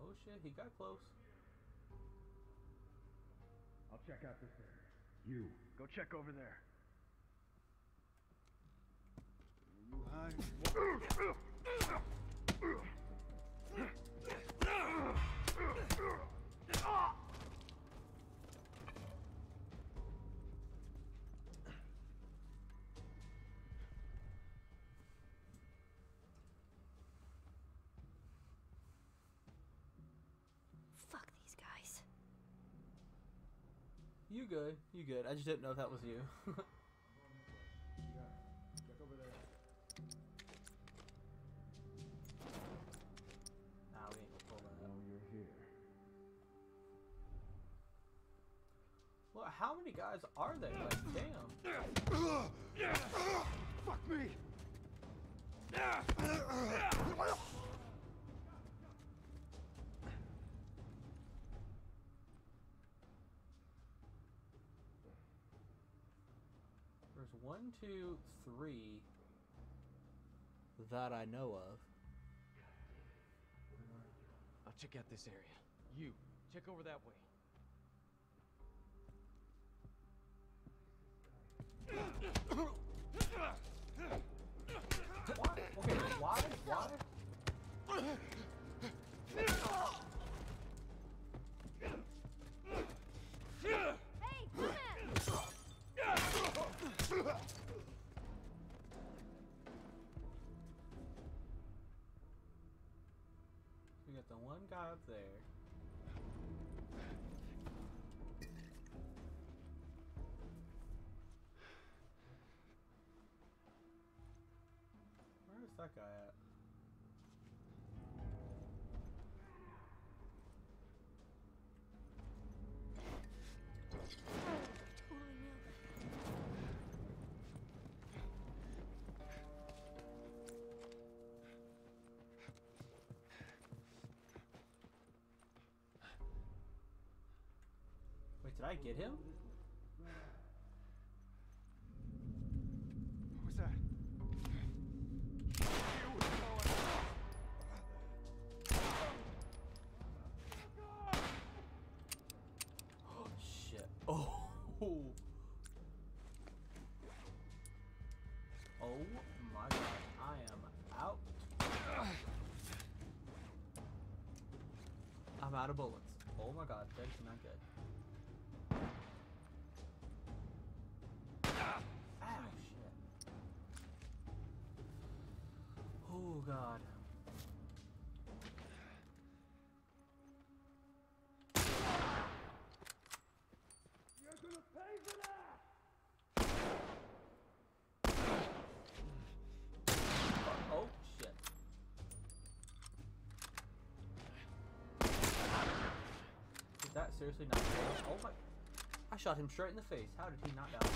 Oh shit, he got close. I'll check out this area. You, go check over there. You hide. You good? You good? I just didn't know if that was you. Check nah, we ain't gonna pull that Now you're here. Well, how many guys are there? Like, damn. Fuck me! One, two, three that I know of. I'll check out this area. You, check over that way. Why? Okay, why? Why? One guy up there. Where is that guy at? I get him? What that? Oh, shit. Oh. Oh my god, I am out. I'm out of bullets. Oh my god, that is not good. God. You're gonna pay for that! Oh shit. Did that seriously not fail? Oh my. I shot him straight in the face. How did he not die?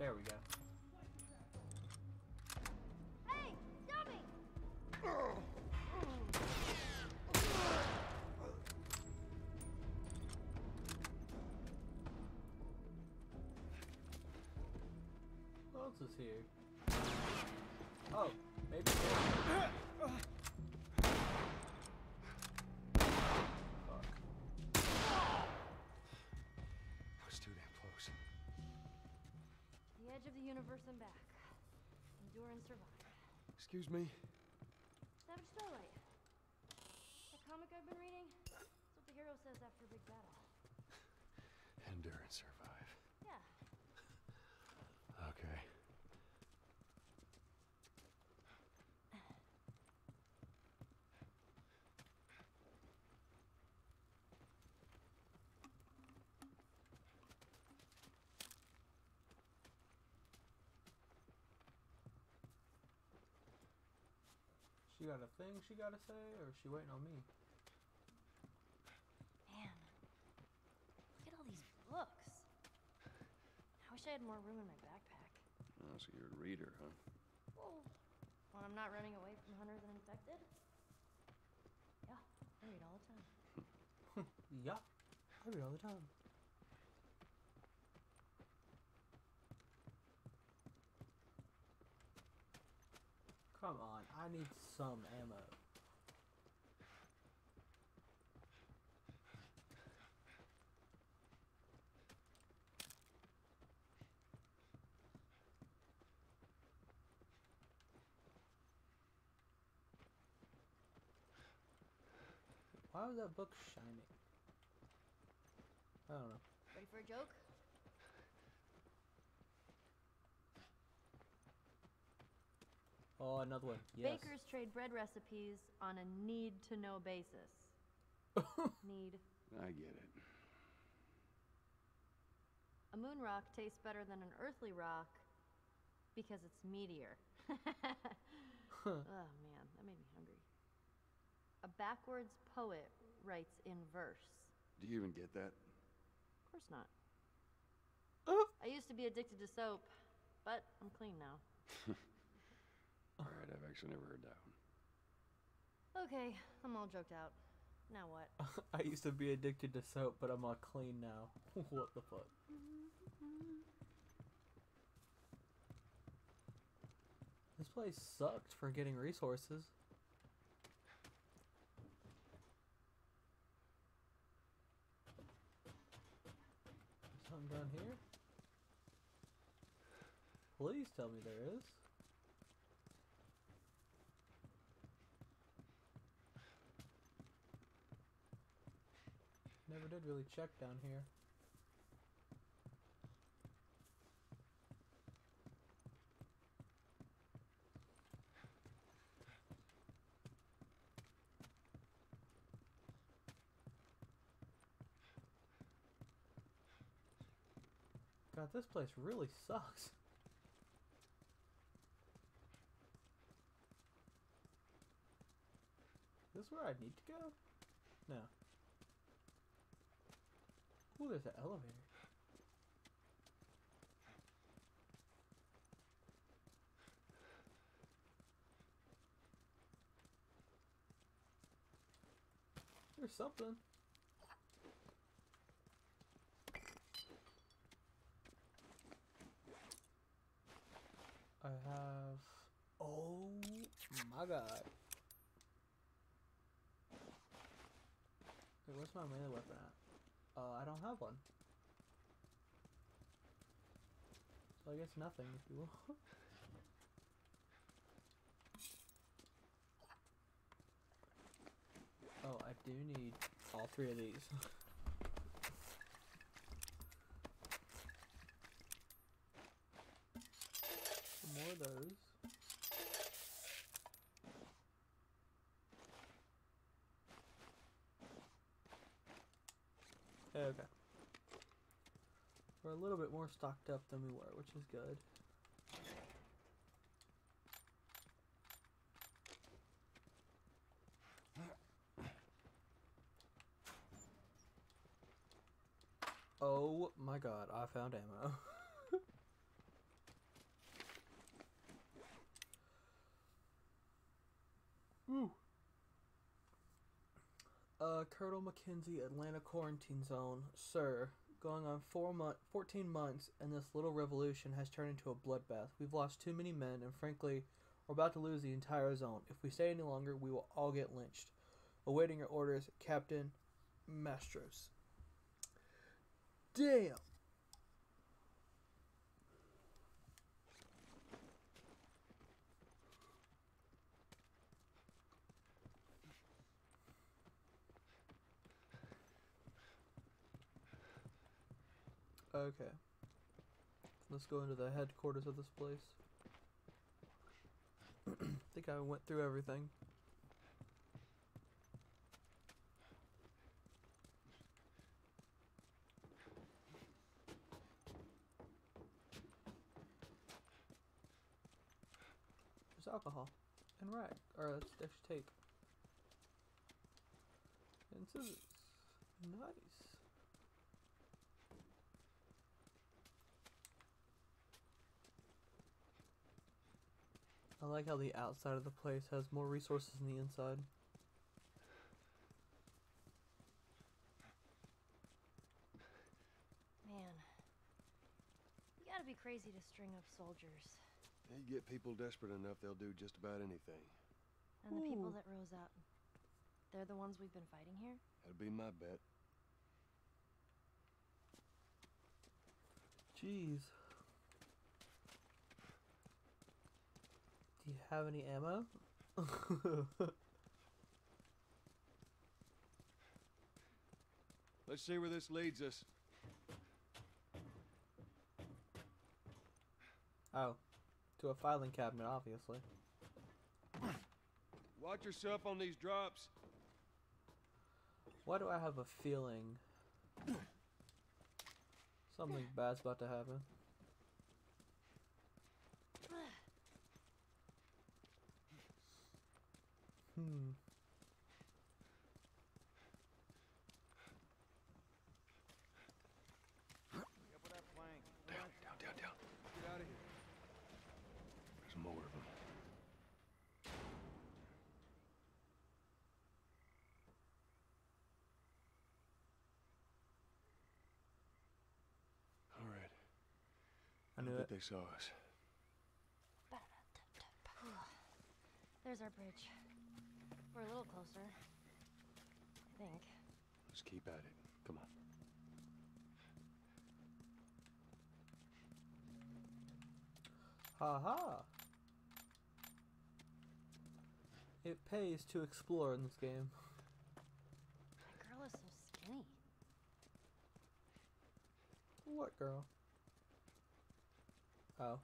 There we go. Universe and back. Endure and survive. Excuse me. Savage Starlight. That comic I've been reading? That's what the hero says after a big battle. Endure and survive. Yeah. Okay. She got a thing she gotta say, or is she waiting on me? Man, look at all these books. I wish I had more room in my backpack. Oh, so you're a reader, huh? Well, when I'm not running away from hunters and infected? Yeah, I read all the time. Yeah, I read all the time. Come on, I need some ammo. Why was that book shining? I don't know. Ready for a joke? Oh, another one. Yes. Bakers trade bread recipes on a need to know basis. need. I get it. A moon rock tastes better than an earthly rock because it's meteor. oh man, that made me hungry. A backwards poet writes in verse. Do you even get that? Of course not. I used to be addicted to soap, but I'm clean now. All right, I've actually never heard that one. Okay, I'm all joked out. Now what? I used to be addicted to soap, but I'm all clean now. what the fuck? This place sucked for getting resources. Something down here? Please tell me there is. Never did really check down here. God, this place really sucks. Is this where I need to go? No. Ooh, there's an elevator. There's something. I have. Oh my god. Wait, where's my melee weapon at? Uh, I don't have one. So I guess nothing, if you will. oh, I do need all three of these. More of those. Okay. We're a little bit more stocked up than we were, which is good. Oh my god, I found ammo. Ooh. Uh, Colonel McKenzie, Atlanta Quarantine Zone. Sir, going on four month, 14 months, and this little revolution has turned into a bloodbath. We've lost too many men, and frankly, we're about to lose the entire zone. If we stay any longer, we will all get lynched. Awaiting your orders, Captain Mastros. Damn. Okay. Let's go into the headquarters of this place. I think I went through everything. There's alcohol and rag, or that's extra tape. And scissors. Nice. I like how the outside of the place has more resources than the inside. Man, you gotta be crazy to string up soldiers. You get people desperate enough, they'll do just about anything. And the people that rose up, they're the ones we've been fighting here? That'd be my bet. Jeez. Do you have any ammo? Let's see where this leads us. oh, to a filing cabinet, obviously. Watch yourself on these drops. Why do I have a feeling something bad's about to happen? Hmm. Down, down, down, down. Get out of here. There's more of them. All right. I knew don't it. they saw us. There's our bridge. We're a little closer. I think. Let's keep at it. Come on. Ha ha! It pays to explore in this game. That girl is so skinny. What girl? Oh.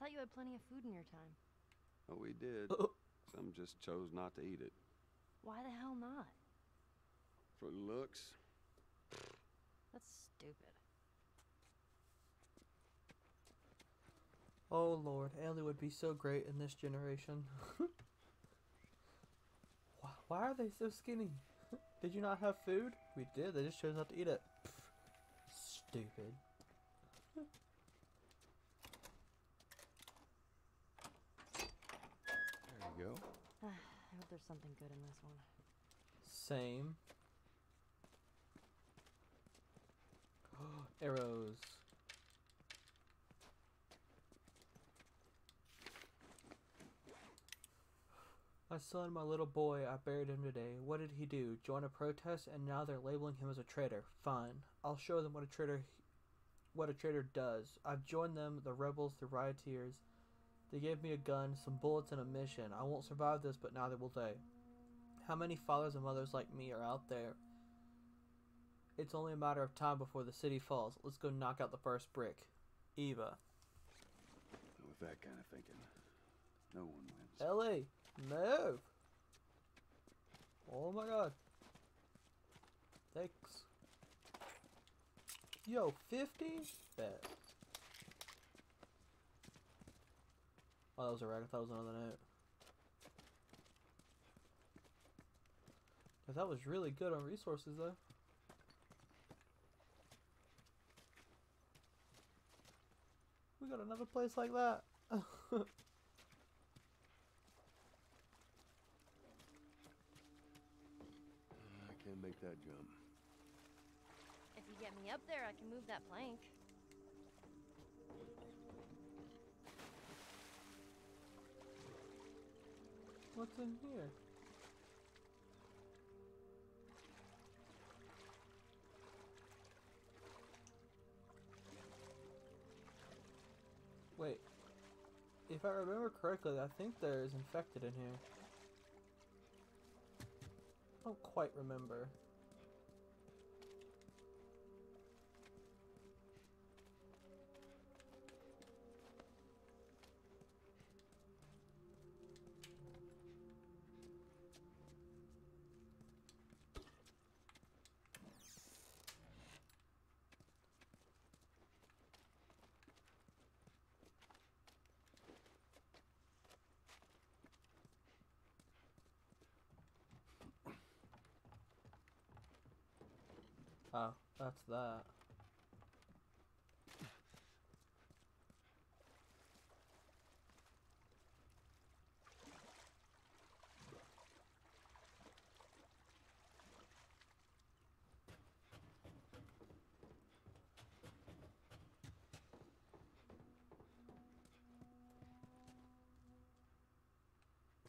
Thought you had plenty of food in your time. Oh, we did. Oh. Some just chose not to eat it. Why the hell not? For looks. That's stupid. Oh lord, Ellie would be so great in this generation. why, why are they so skinny? did you not have food? We did, they just chose not to eat it. Pff, Stupid. There you go. I hope there's something good in this one. Same. Arrows. My son, my little boy, I buried him today. What did he do? Join a protest and now they're labeling him as a traitor. Fine. I'll show them what a traitor what a traitor does. I've joined them, the rebels, the rioters, They gave me a gun, some bullets, and a mission. I won't survive this, but neither will they. How many fathers and mothers like me are out there? It's only a matter of time before the city falls. Let's go knock out the first brick. Eva. With that kind of thinking, no one wins. Ellie, move! Oh my god. Thanks. Yo, 50? Bet. Oh, that was a rack. I thought it was another note. Cause that was really good on resources, though. We got another place like that. I can't make that jump. If you get me up there, I can move that plank. What's in here? Wait. If I remember correctly, I think there is infected in here. I don't quite remember. Oh, that's that.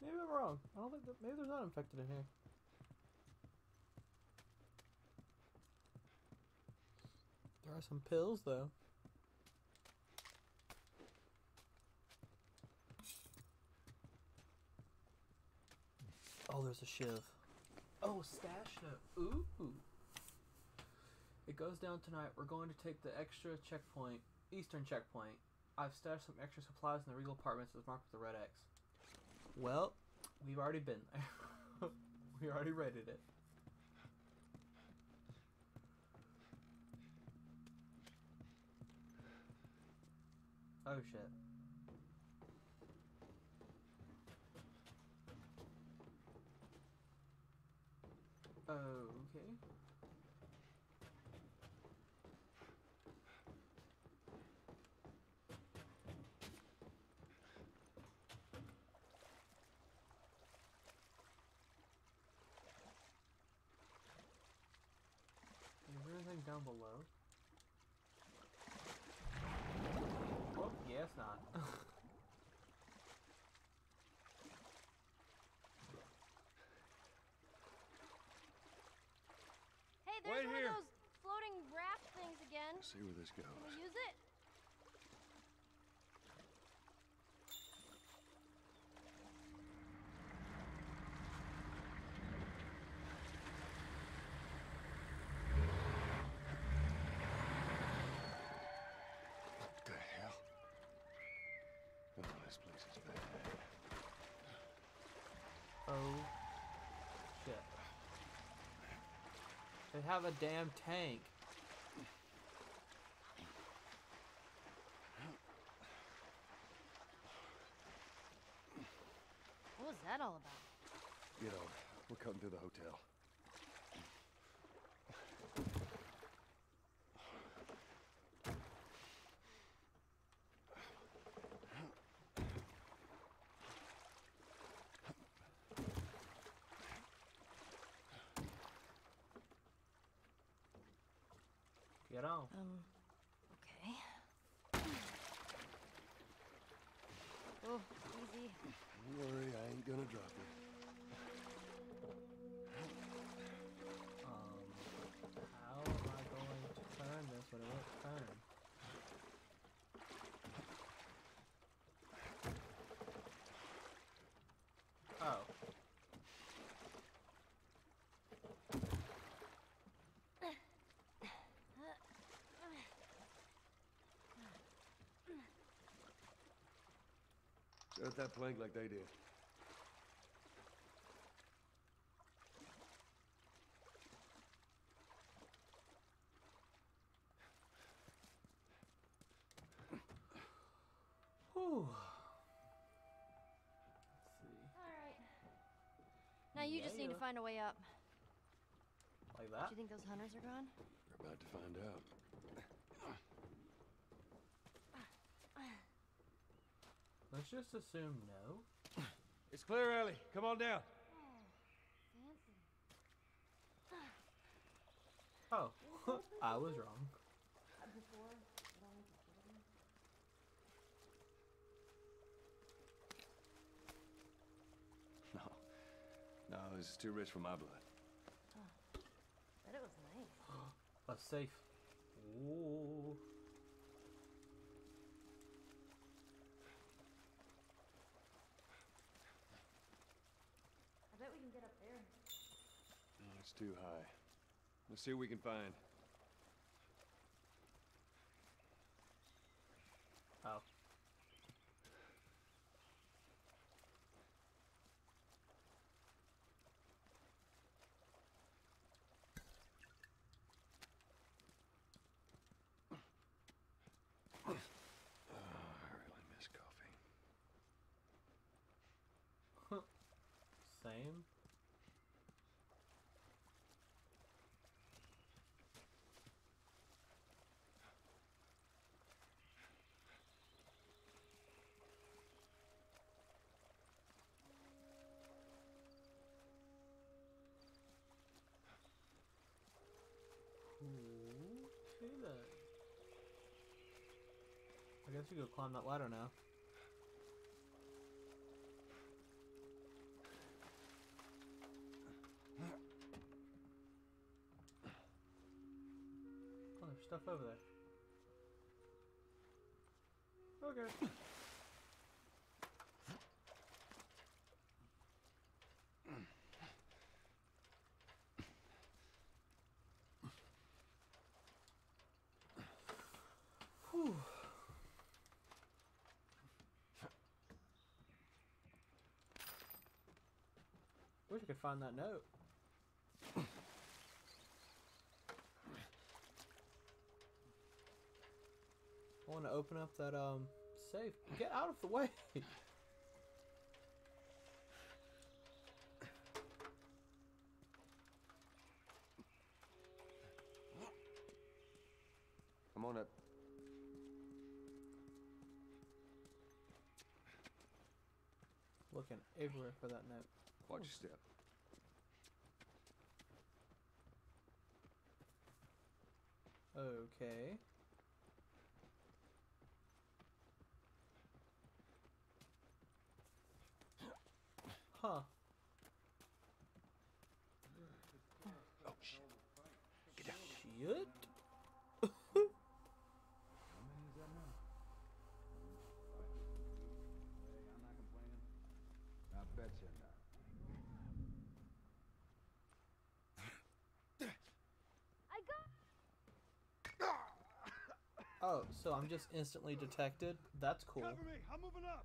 Maybe I'm wrong. I don't think that maybe there's not infected in here. There are some pills though. Oh, there's a shiv. Oh, stash note. Ooh. It goes down tonight. We're going to take the extra checkpoint, eastern checkpoint. I've stashed some extra supplies in the Regal apartments as marked with the red X. Well, we've already been there. we already raided it. Oh shit. Oh, okay. Is there anything down below? Yes, not. Hey, there's Wait one here. of those floating raft things again. See where this goes. Can goes. we use it? This place is bad. oh shit. They have a damn tank. What was that all about? Get over. We're cutting through the hotel. Get on. Um, okay. Oh, easy. Don't worry, I ain't gonna drop you. Um, how am I going to turn this when it won't turn? Set up that plank like they did. Whew. Alright. Now you just Yeah, need to find a way up. Like that? Do you think those hunters are gone? We're about to find out. Let's just assume no. It's clear, Ellie. Come on down. Oh, I was wrong. No. No, this is too rich for my blood. Bet it was nice. A safe. Ooh. Too high. Let's see what we can find. Oh. Oh, I really miss coffee. Same. Okay then. I guess we go climb that ladder now. Oh, there's stuff over there. Okay. Whew. Wish I could find that note. I want to open up that um safe. Get out of the way. Come on up. Looking everywhere for that note. Watch your step. Okay. Huh. Oh, shit. Get down. Shit. How many is that now? Hey, I'm not complaining. I bet you not. I got Oh, so I'm just instantly detected? That's cool. Cover me. I'm moving up.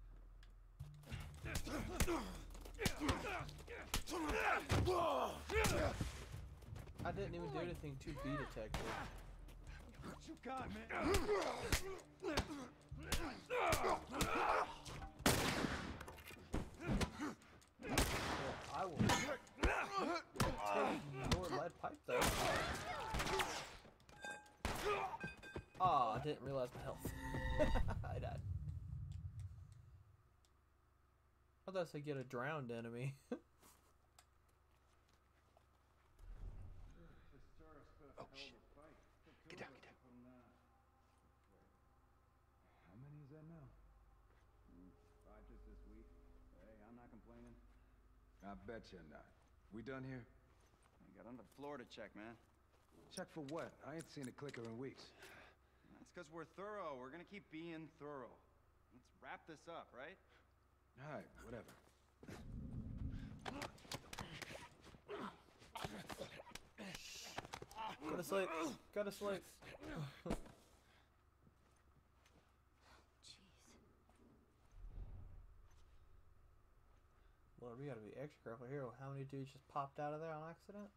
I didn't even do anything to be detected. What you got, man? Well, I will take your lead pipe though. Ah, I didn't realize my health. I died. I thought I said get a drowned enemy. Oh, shit. Get down, get down. How many is that now? Hmm, Five just this week. Hey, I'm not complaining. I bet you're not. We done here? I got on the floor to check, man. Check for what? I ain't seen a clicker in weeks. That's because we're thorough. We're gonna keep being thorough. Let's wrap this up, right? All right, whatever. Go to sleep. Go to sleep. Jeez. Lord, we gotta be extra careful here. How many dudes just popped out of there on accident?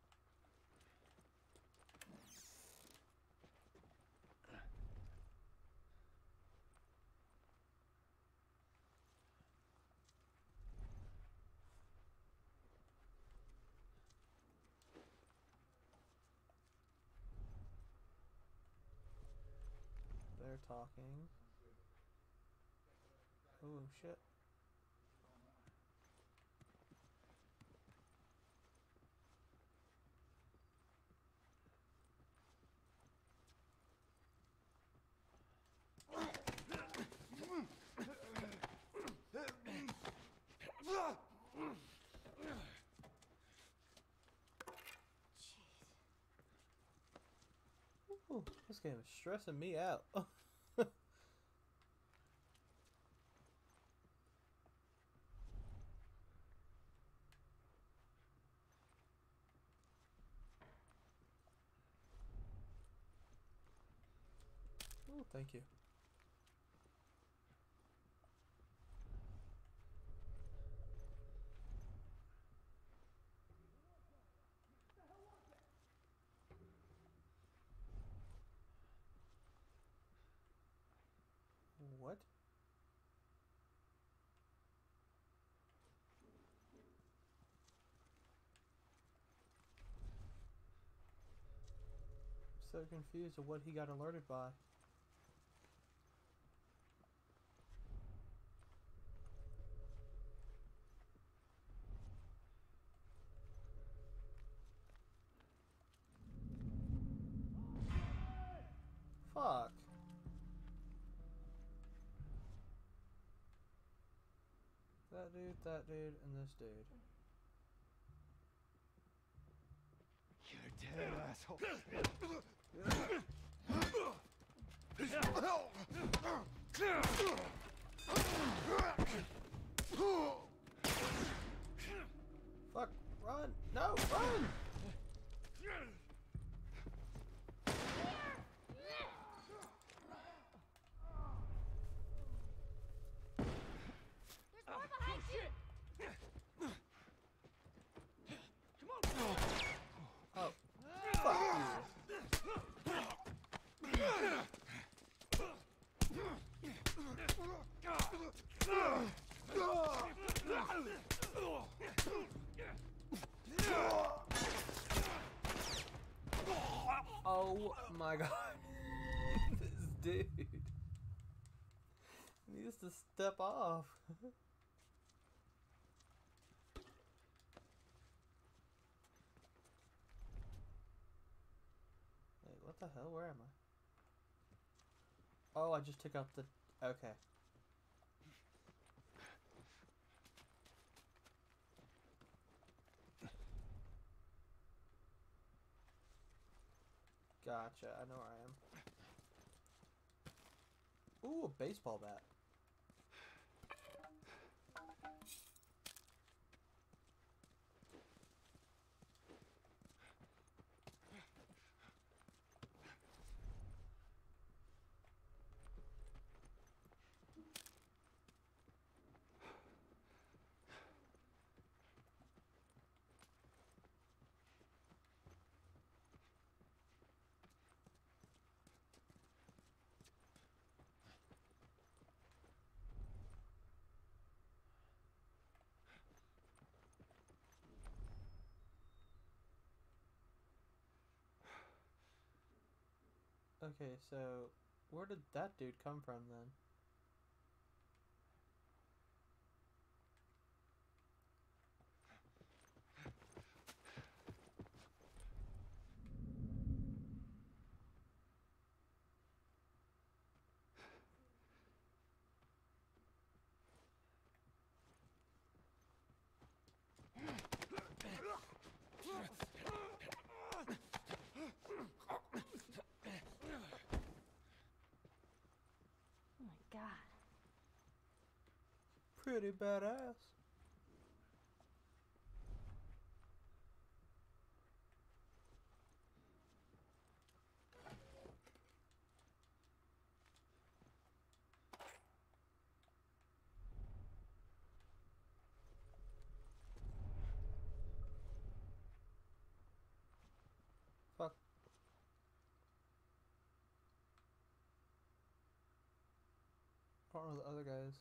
They're talking. Oh shit. Ooh, this game is stressing me out. Oh, thank you. What? So confused of what he got alerted by. That dude, that dude, and this dude. You're dead, asshole. Fuck, run! No, run! There's more behind you! Oh, fuck you. Oh my god. this dude needs to step off. Wait, what the hell? Where am I? Oh, I just took out the. Okay. Gotcha. I know where I am. Ooh, a baseball bat. Okay, so where did that dude come from then? pretty badass. Fuck. I don't the other guys.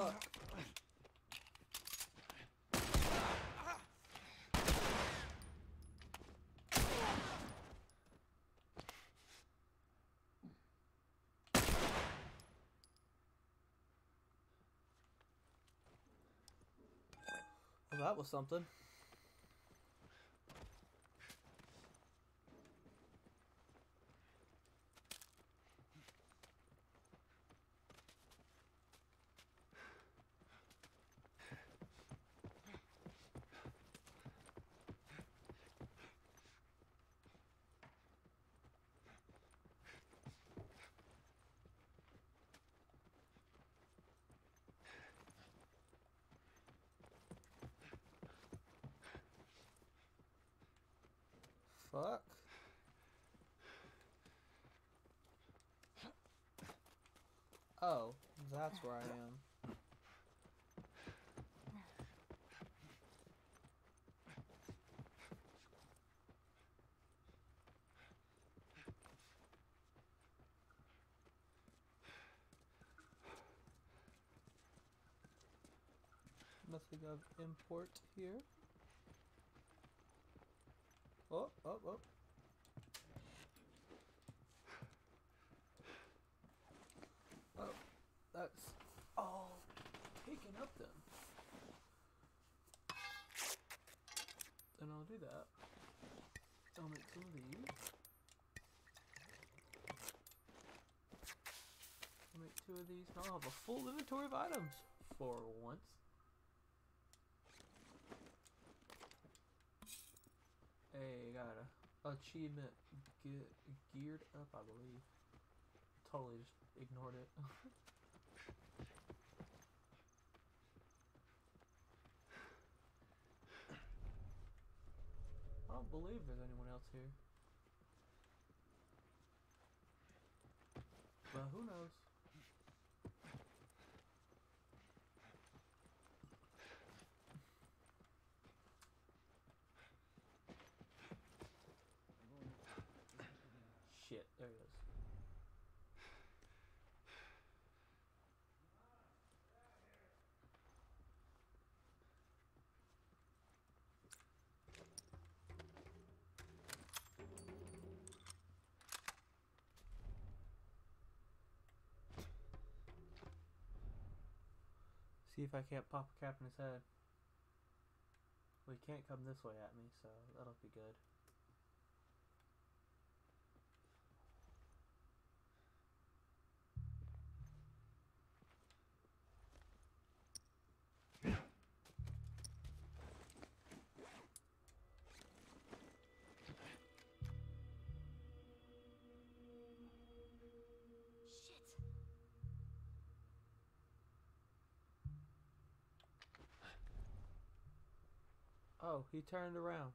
Fuck. Well, that was something. Fuck. Oh, that's where I am. Nothing of import here. Oh, oh, oh. Oh, that's all taken up then. Then I'll do that. I'll make some of these. I'll make two of these. and I'll have a full inventory of items for once. Hey, got a achievement ge- geared up, I believe. Totally just ignored it. I don't believe there's anyone else here. But who knows? Shit, there it is. See if I can't pop a cap in his head. Well, he can't come this way at me, so that'll be good. Oh, he turned around.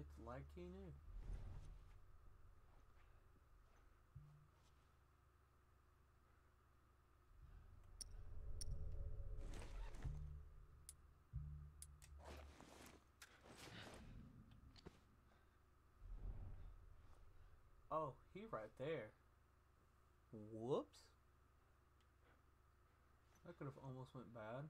It's like he knew. Oh, he right there. Whoops. That could have almost went bad.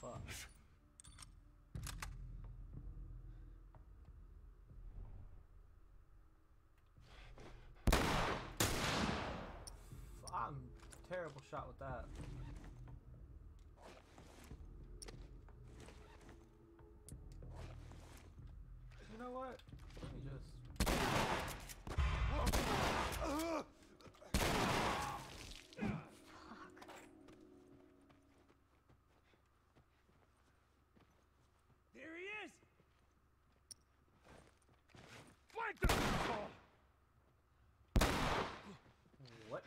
Fuck. I'm terrible shot with that. You know what? Let me just. There he is! Flank the asshole! What?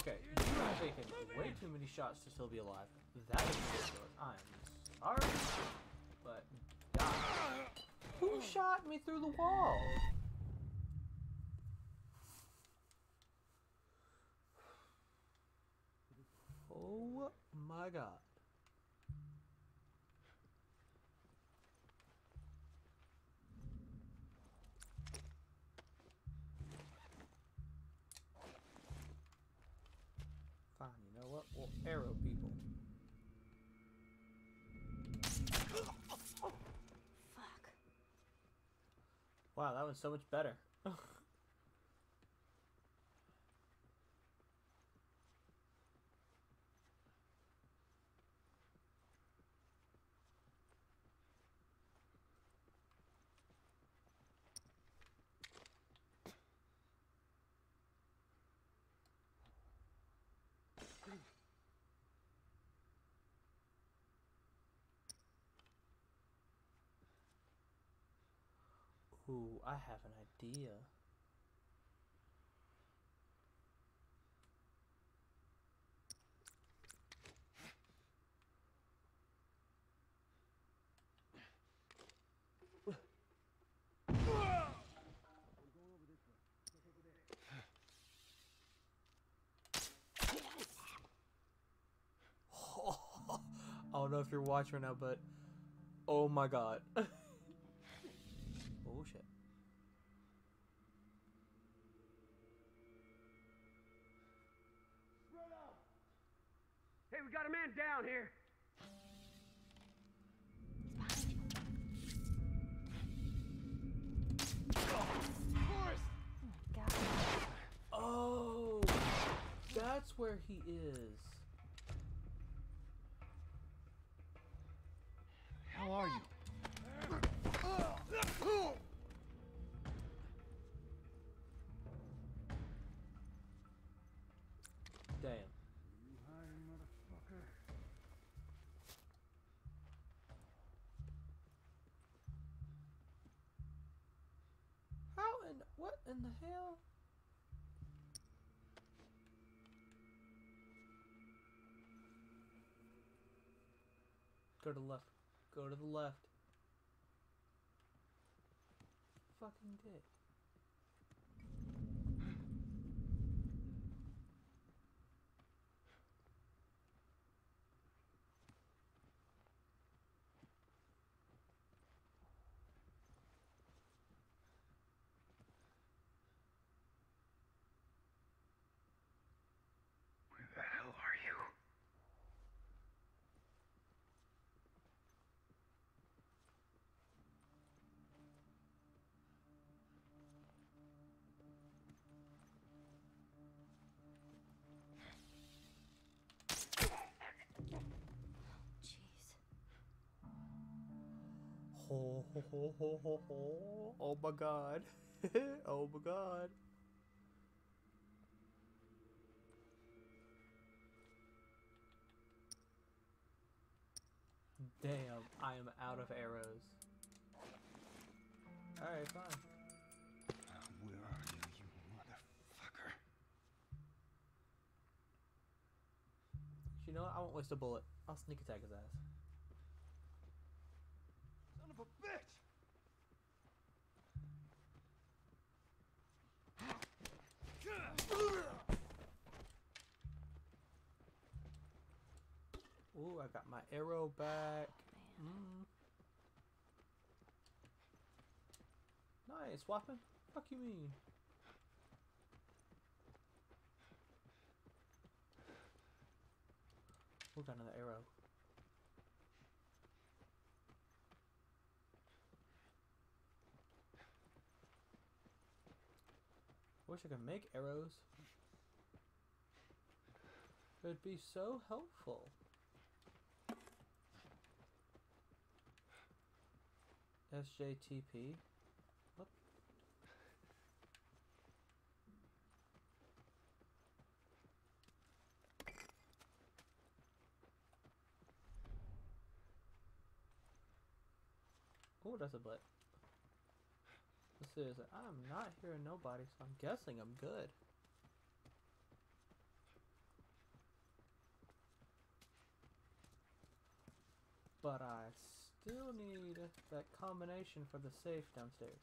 Okay, you have taken way too many shots to still be alive. That is ridiculous. I'm sorry, but. Who shot me through the wall? Oh my god. Fine, you know what? Arrow people. Fuck. Wow, that was so much better. I have an idea. I don't know if you're watching right now, but oh my god. man down here. Oh, that's where he is. How are you? In the hell? Go to the left. Go to the left. Fucking dick. Ho ho ho ho ho ho. Oh my god. oh my god. Damn, I am out of arrows. Alright, fine. Where are you, you motherfucker? You know what? I won't waste a bullet. I'll sneak attack his ass. A bitch! Ooh, I got my arrow back. Mm. Nice, Wappin. Fuck you mean? Ooh, got another arrow. Wish I could make arrows. It'd be so helpful. SJTP. What? Oh, that's a butt. Is. I'm not hearing nobody, so I'm guessing I'm good. But I still need that combination for the safe downstairs.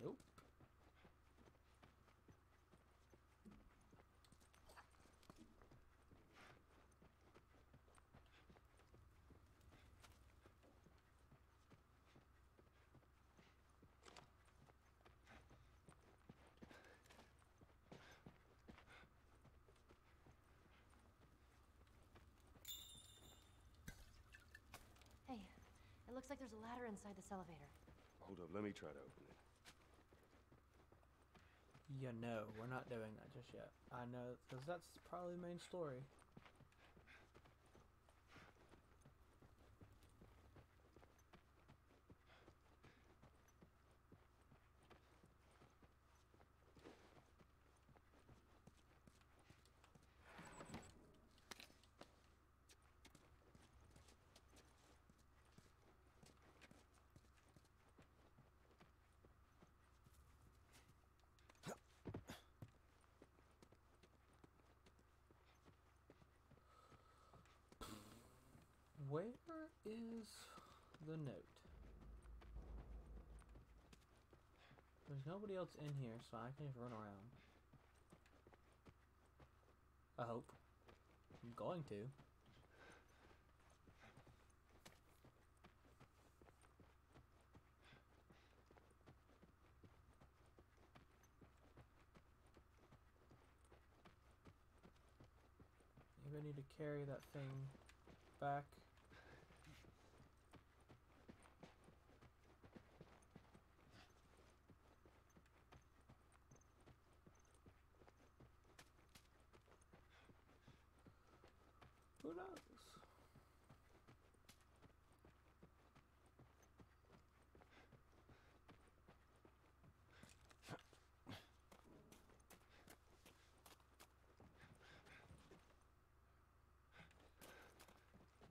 Nope. Hey, it looks like there's a ladder inside this elevator. Hold up, let me try to open it. Yeah, no, we're not doing that just yet. I know, because that's probably the main story. Where is the note? There's nobody else in here, so I can just run around. I hope. I'm going to. Maybe I need to carry that thing back.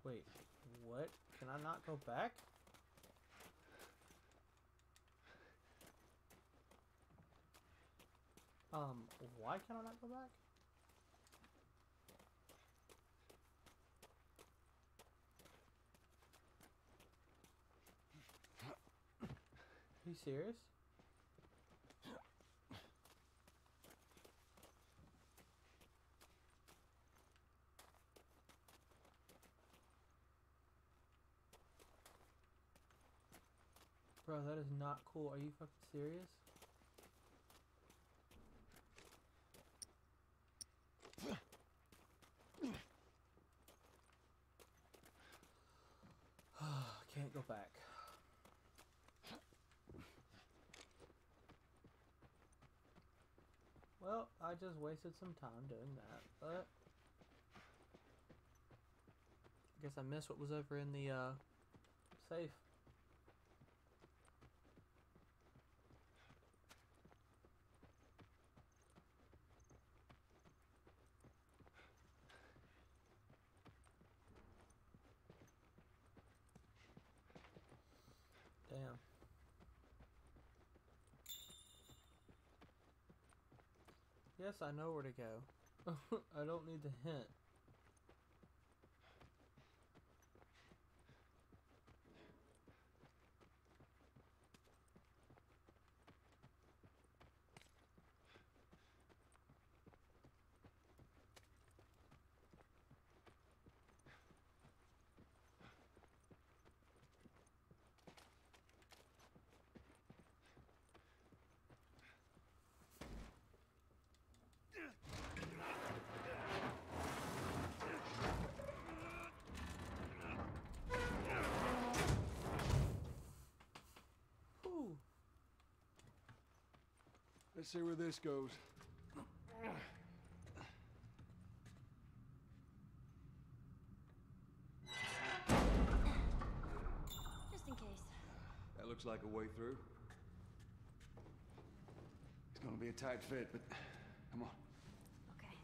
Wait, what? Can I not go back? Um, why can I not go back? Are you serious? Bro, that is not cool. Are you fucking serious? Can't go back. Well, I just wasted some time doing that, but I guess I missed what was over in the uh, safe. Damn. Yes, I know where to go. I don't need the hint. Whew. Let's see where this goes. Just in case. That looks like a way through. It's gonna be a tight fit, but come on. Okay.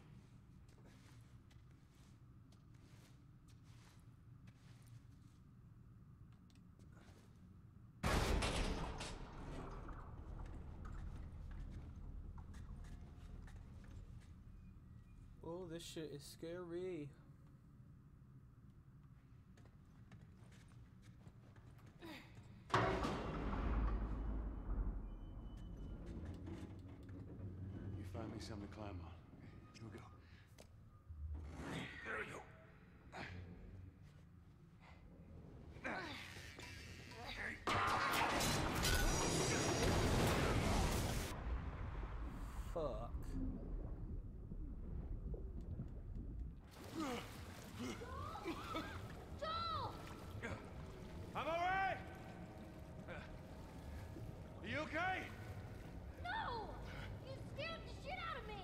Oh, this shit is scary. You find me something to climb on. Here we go. There we go. Fuck. Joel! I'm all right. Are you okay? No! You scared the shit out of me!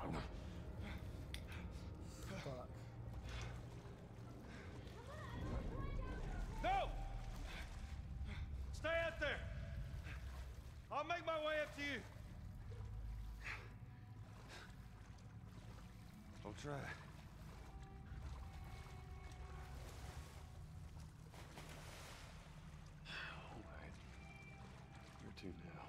Oh, Fuck. No! Stay out there. I'll make my way up to you. Don't try. All right. You're two now.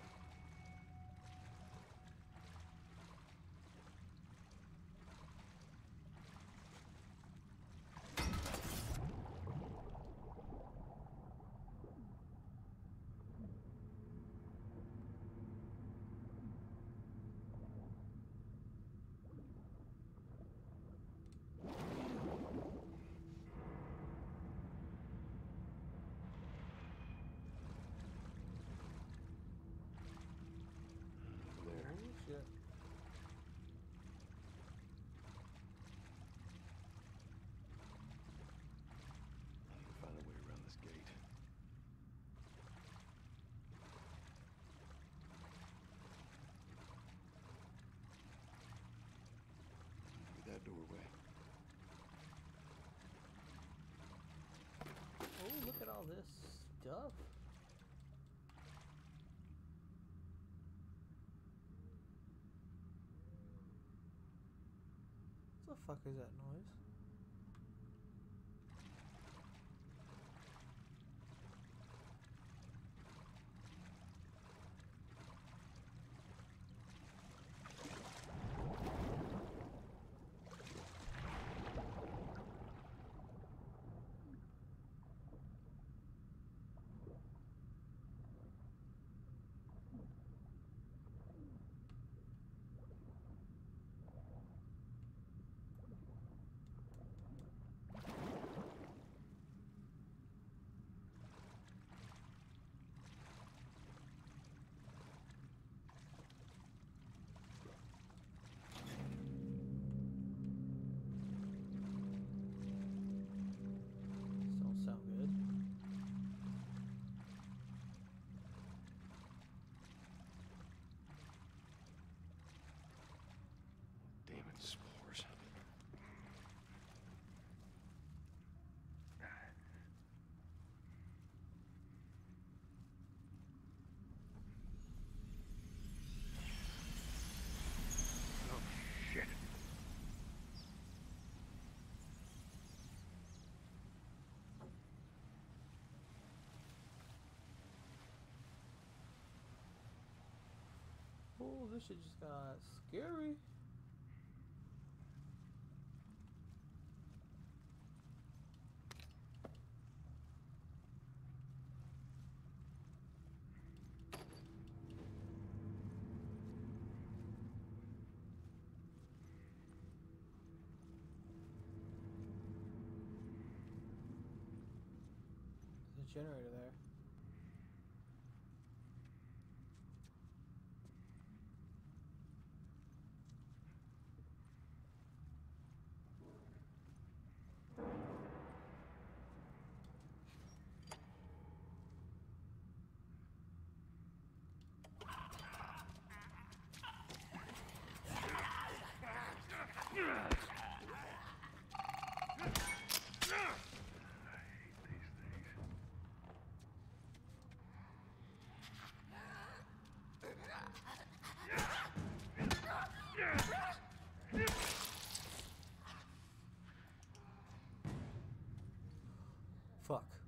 There. Holy shit. I need to find a way around this gate. Maybe that doorway. Oh, look at all this What the fuck is that noise? This shit just got scary. Generator there.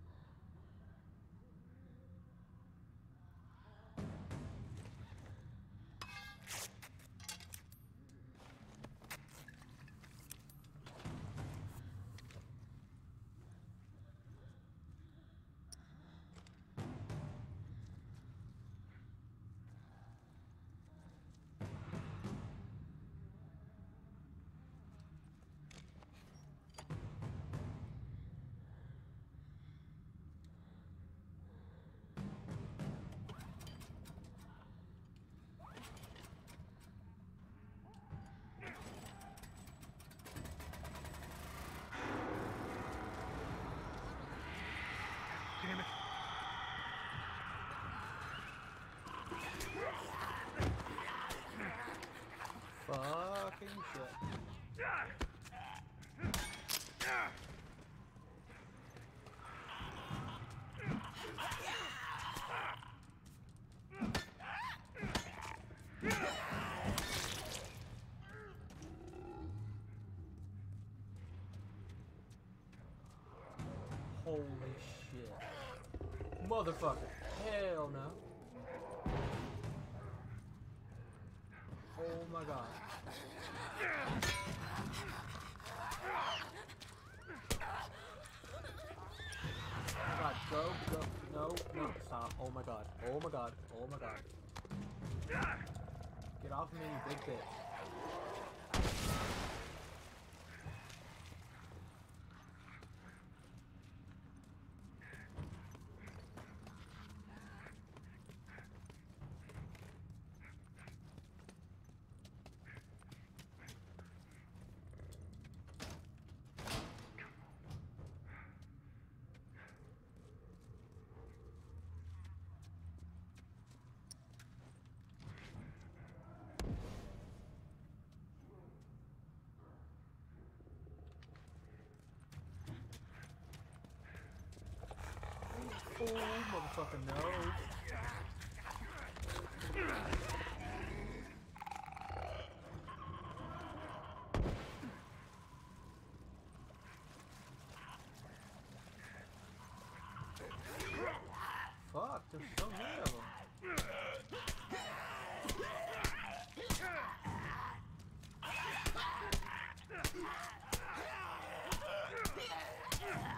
Fucking shit. Holy shit. Motherfucker. Hell no. Oh my god. Oh my god, go, go, no, no, stop. Oh my god, oh my god, oh my god. Get off of me, you big bitch. Motherfucker, no. Fuck, there's so many of them. Fuck.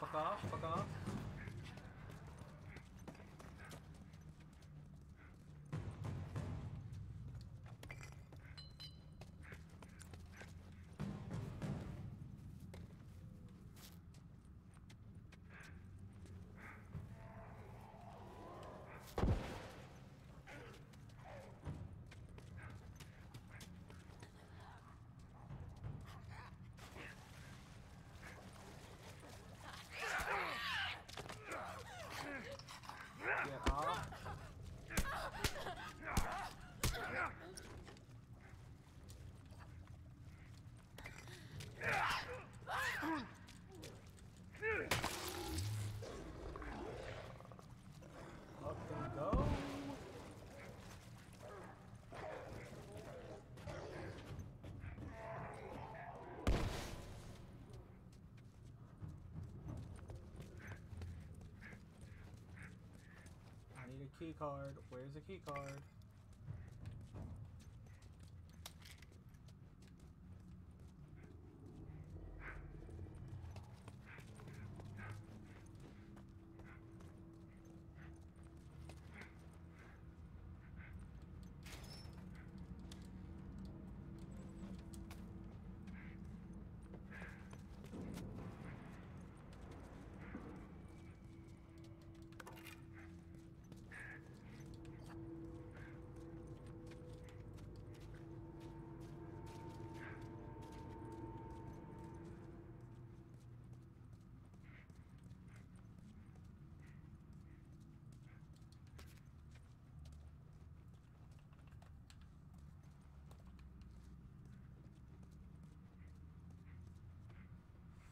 Fuck off, fuck off. you key card? Where's the key card?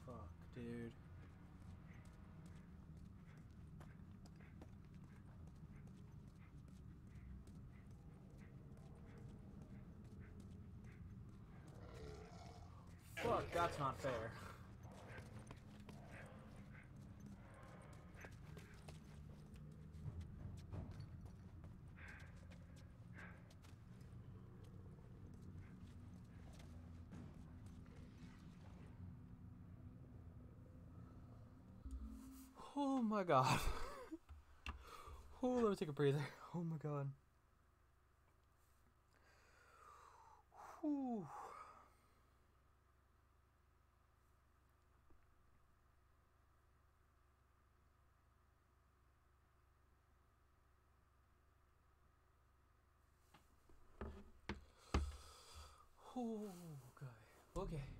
Fuck, dude. Fuck, that's not fair. Oh my god. oh, let me take a breather. Oh my god. Whew. Oh, okay. Okay, okay.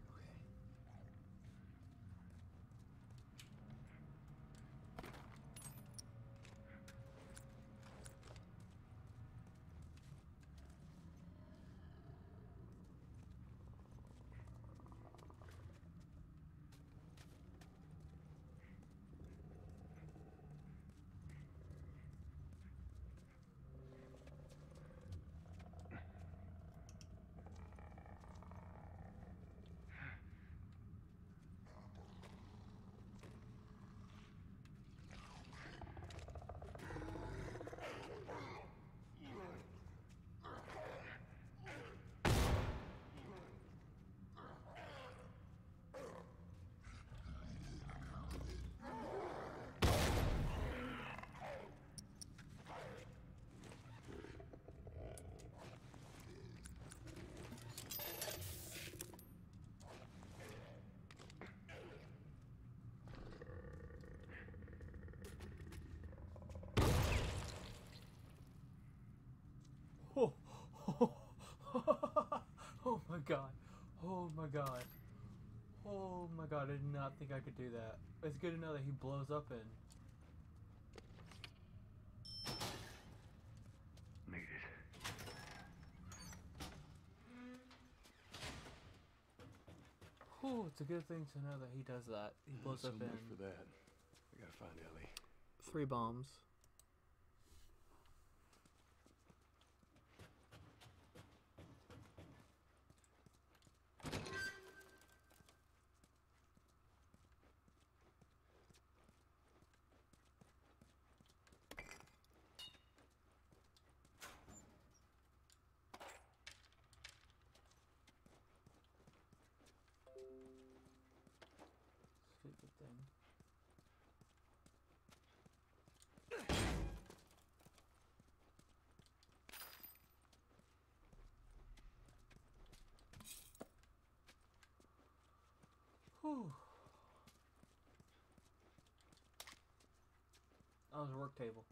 Oh, oh my god. Oh my god. Oh my god, I did not think I could do that. It's good to know that he blows up in. Made it. Oh, it's a good thing to know that he does that. He blows so up much in for that. We gotta find Ellie. three bombs. Stupid thing. Whew. That was a work table.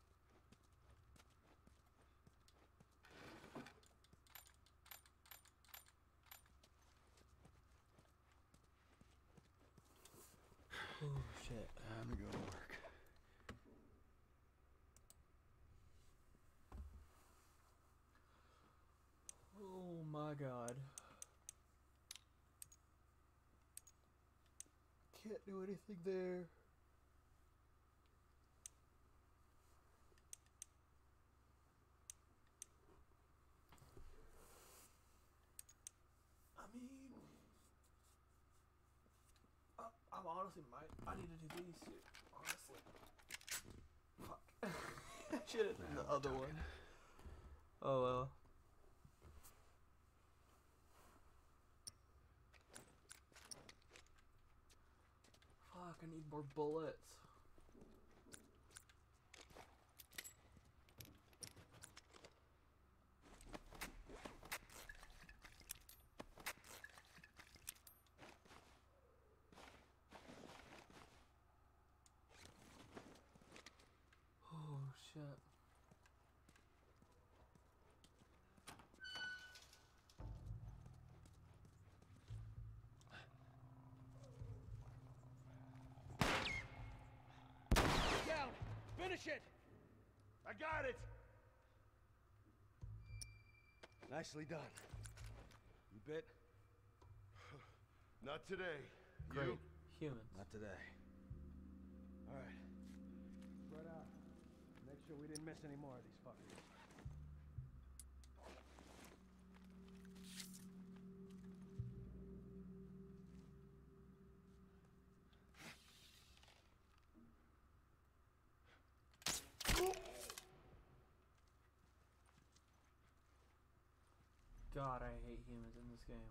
Oh shit. Time to go to work. Oh my god. Can't do anything there. I mean, I, I'm honestly might. I need to do these. Honestly, fuck. Shit, the other one. Oh well. Fuck, I need more bullets. Oh shit. Down! Finish it! I got it! Nicely done. You bit? Not today. Great. You? Humans. Not today. All right. Spread out. Make sure we didn't miss any more of these fuckers. God, I hate humans in this game.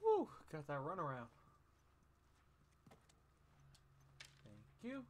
Whew, got that runaround. Thank you.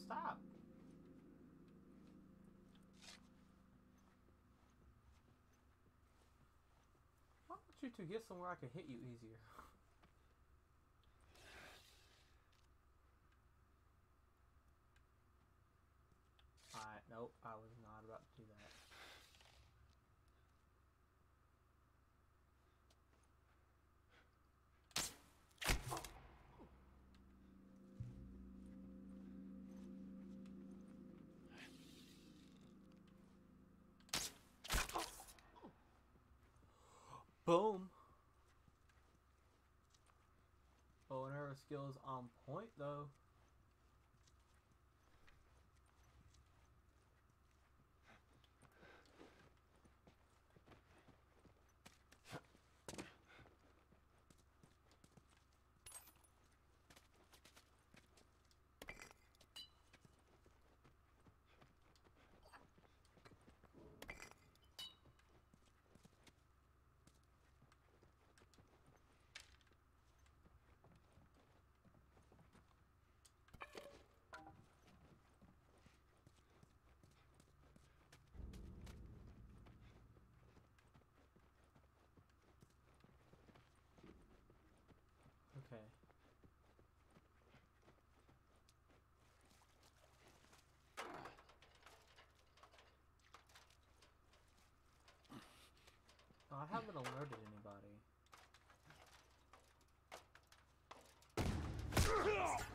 Stop. Why don't you two get somewhere I can hit you easier? Alright, nope, I was not about to do that. Boom. Oh, and her skill is on point though. Okay. Oh, I haven't alerted anybody.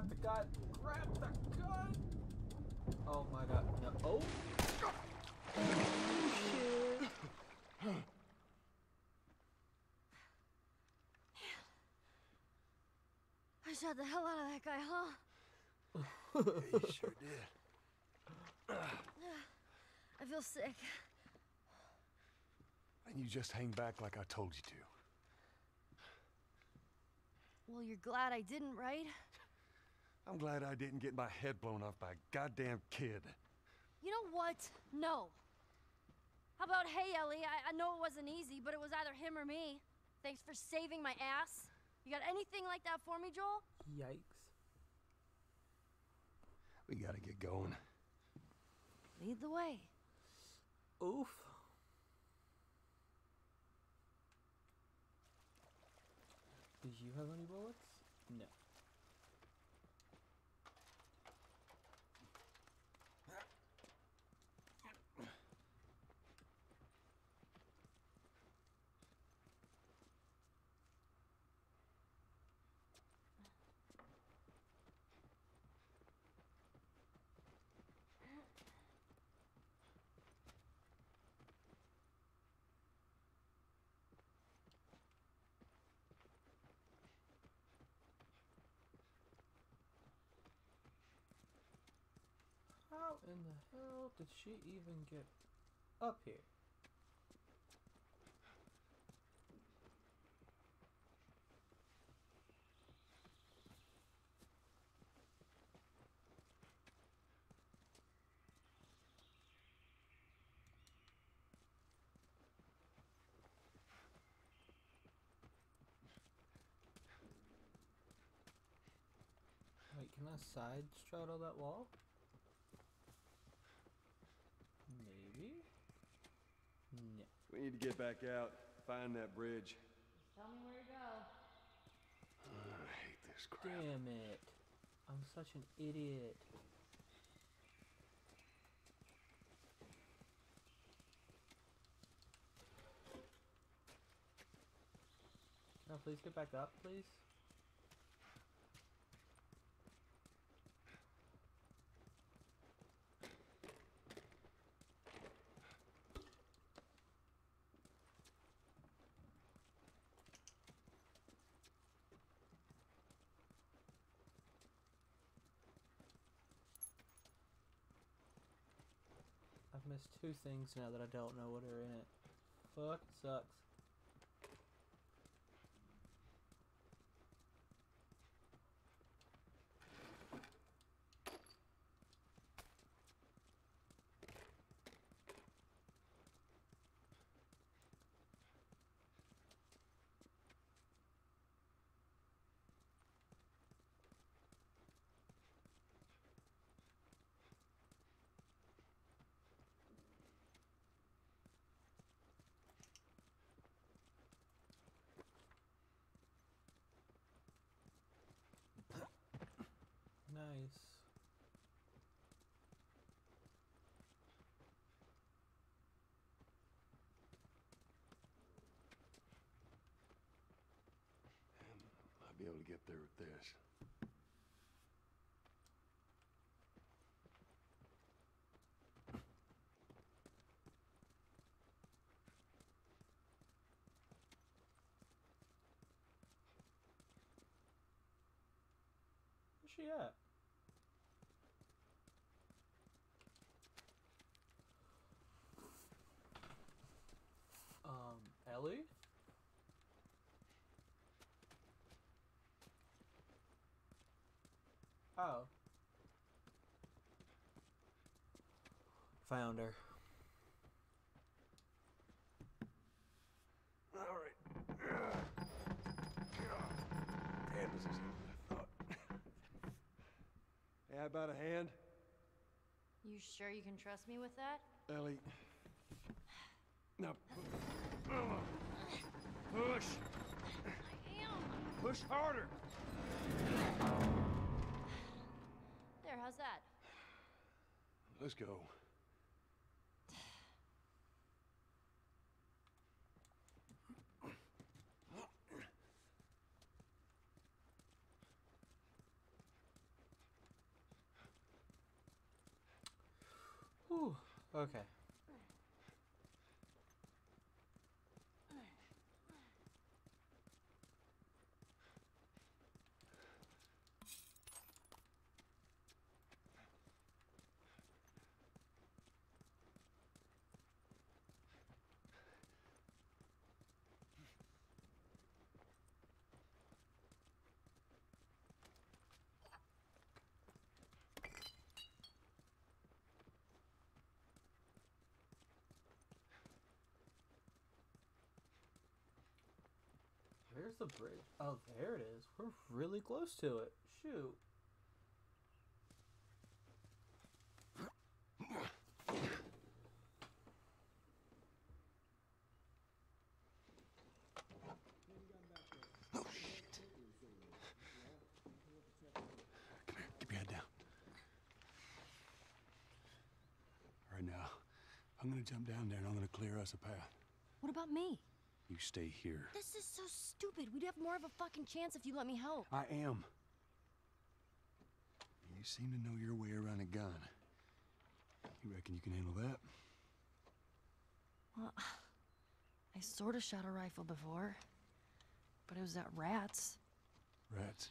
Grab the gun. Grab the gun! Grab the gun! Oh my god, no. Oh! Shit! I shot the hell out of that guy, huh? yeah, you sure did. I feel sick. And you just hang back like I told you to. Well, you're glad I didn't, right? I'm glad I didn't get my head blown off by a goddamn kid. You know what? No. How about, hey, Ellie, I, I know it wasn't easy, but it was either him or me. Thanks for saving my ass. You got anything like that for me, Joel? Yikes. We gotta get going. Lead the way. Oof. Did you have any bullets? No. How in the hell did she even get up here? Wait, can I side straddle that wall? Maybe? No. We need to get back out, find that bridge. Tell me where to go. I hate this crap. Damn it. I'm such an idiot. Can I please get back up, please? I've two things now that I don't know what are in it. Fuck sucks. Nice. Um, I'll be able to get there with this. Where's she at? Um, Ellie? Oh. Found her. All right. Damn, this is easier than I thought. Hey, about a hand? You sure you can trust me with that? Ellie. Now, Push. I am. Push harder. There, how's that? Let's go. Okay. Where's the bridge? Oh, there it is. We're really close to it. Shoot. Oh, shit. Come here. Keep your head down. All right, now, I'm gonna jump down there and I'm gonna clear us a path. What about me? You stay here. This is so stupid. We'd have more of a fucking chance if you let me help. I am. You seem to know your way around a gun. You reckon you can handle that? Well, I sort of shot a rifle before, but it was at rats Rats.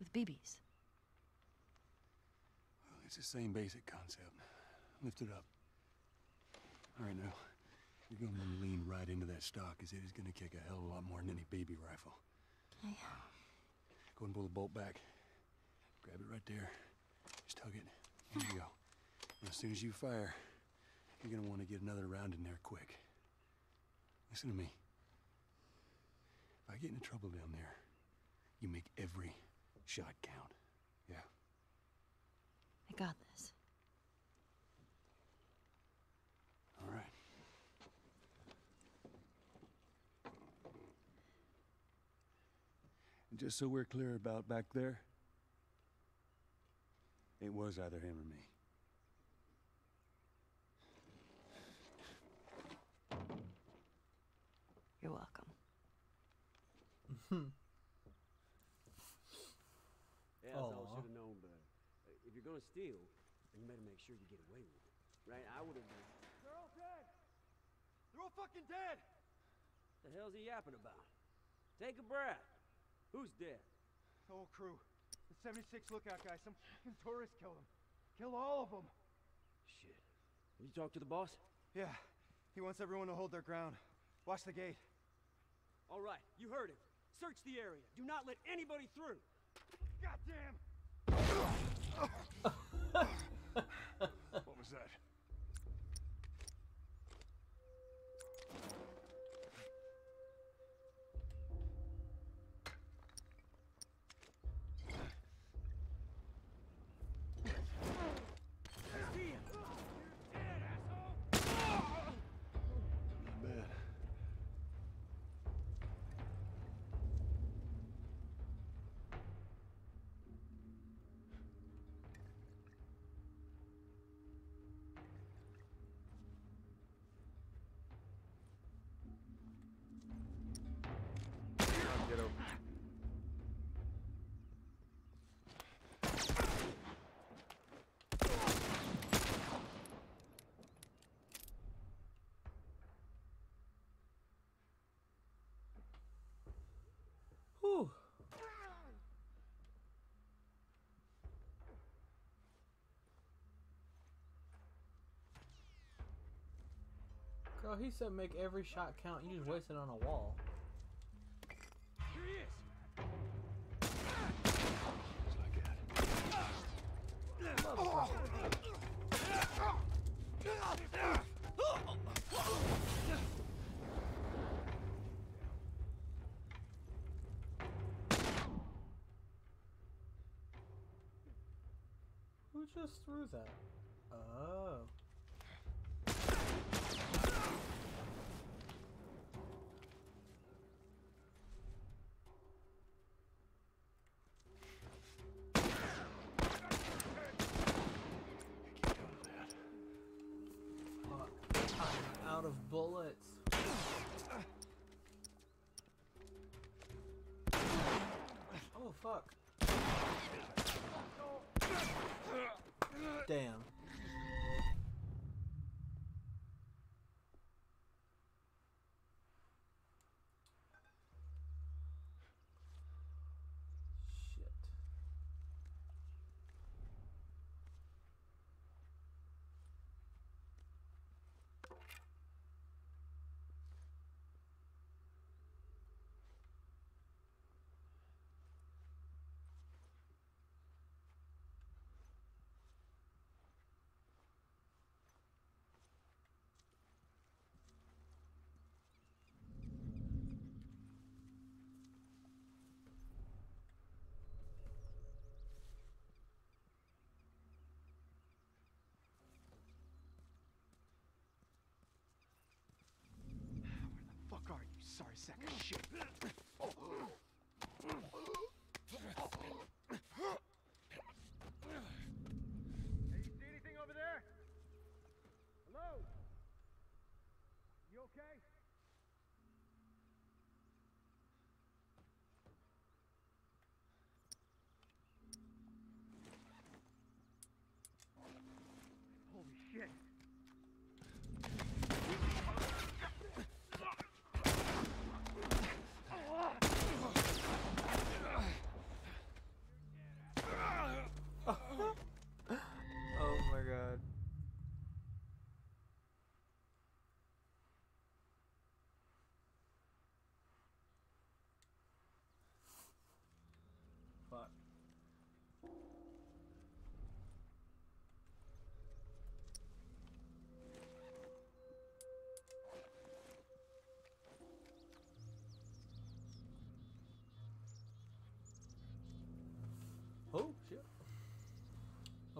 with BBs. Well, it's the same basic concept. Lift it up. All right, now. You're gonna want to lean right into that stock, as it is gonna kick a hell of a lot more than any baby rifle. Okay. Go and pull the bolt back. Grab it right there. Just tug it. There you go. And as soon as you fire, you're gonna want to get another round in there quick. Listen to me. If I get into trouble down there, you make every shot count. Yeah. I got this. All right. And just so we're clear about back there, it was either him or me. You're welcome. Yeah, that's all I should have known better. Uh, If you're gonna steal, then you better make sure you get away with it. Right? I would have been. They're all dead! They're all fucking dead! The hell's he yapping about? Take a breath. Who's dead? The whole crew. The 76 lookout guy. Some fucking tourist killed them. Kill all of them. Shit. You talk to the boss? Yeah. He wants everyone to hold their ground. Watch the gate. All right, you heard him. Search the area. Do not let anybody through. Goddamn! Girl, he said make every shot count. You just wasted on a wall. Here he is! Who just threw that? Oh. Bullets. Oh fuck. Damn. Sack of shit.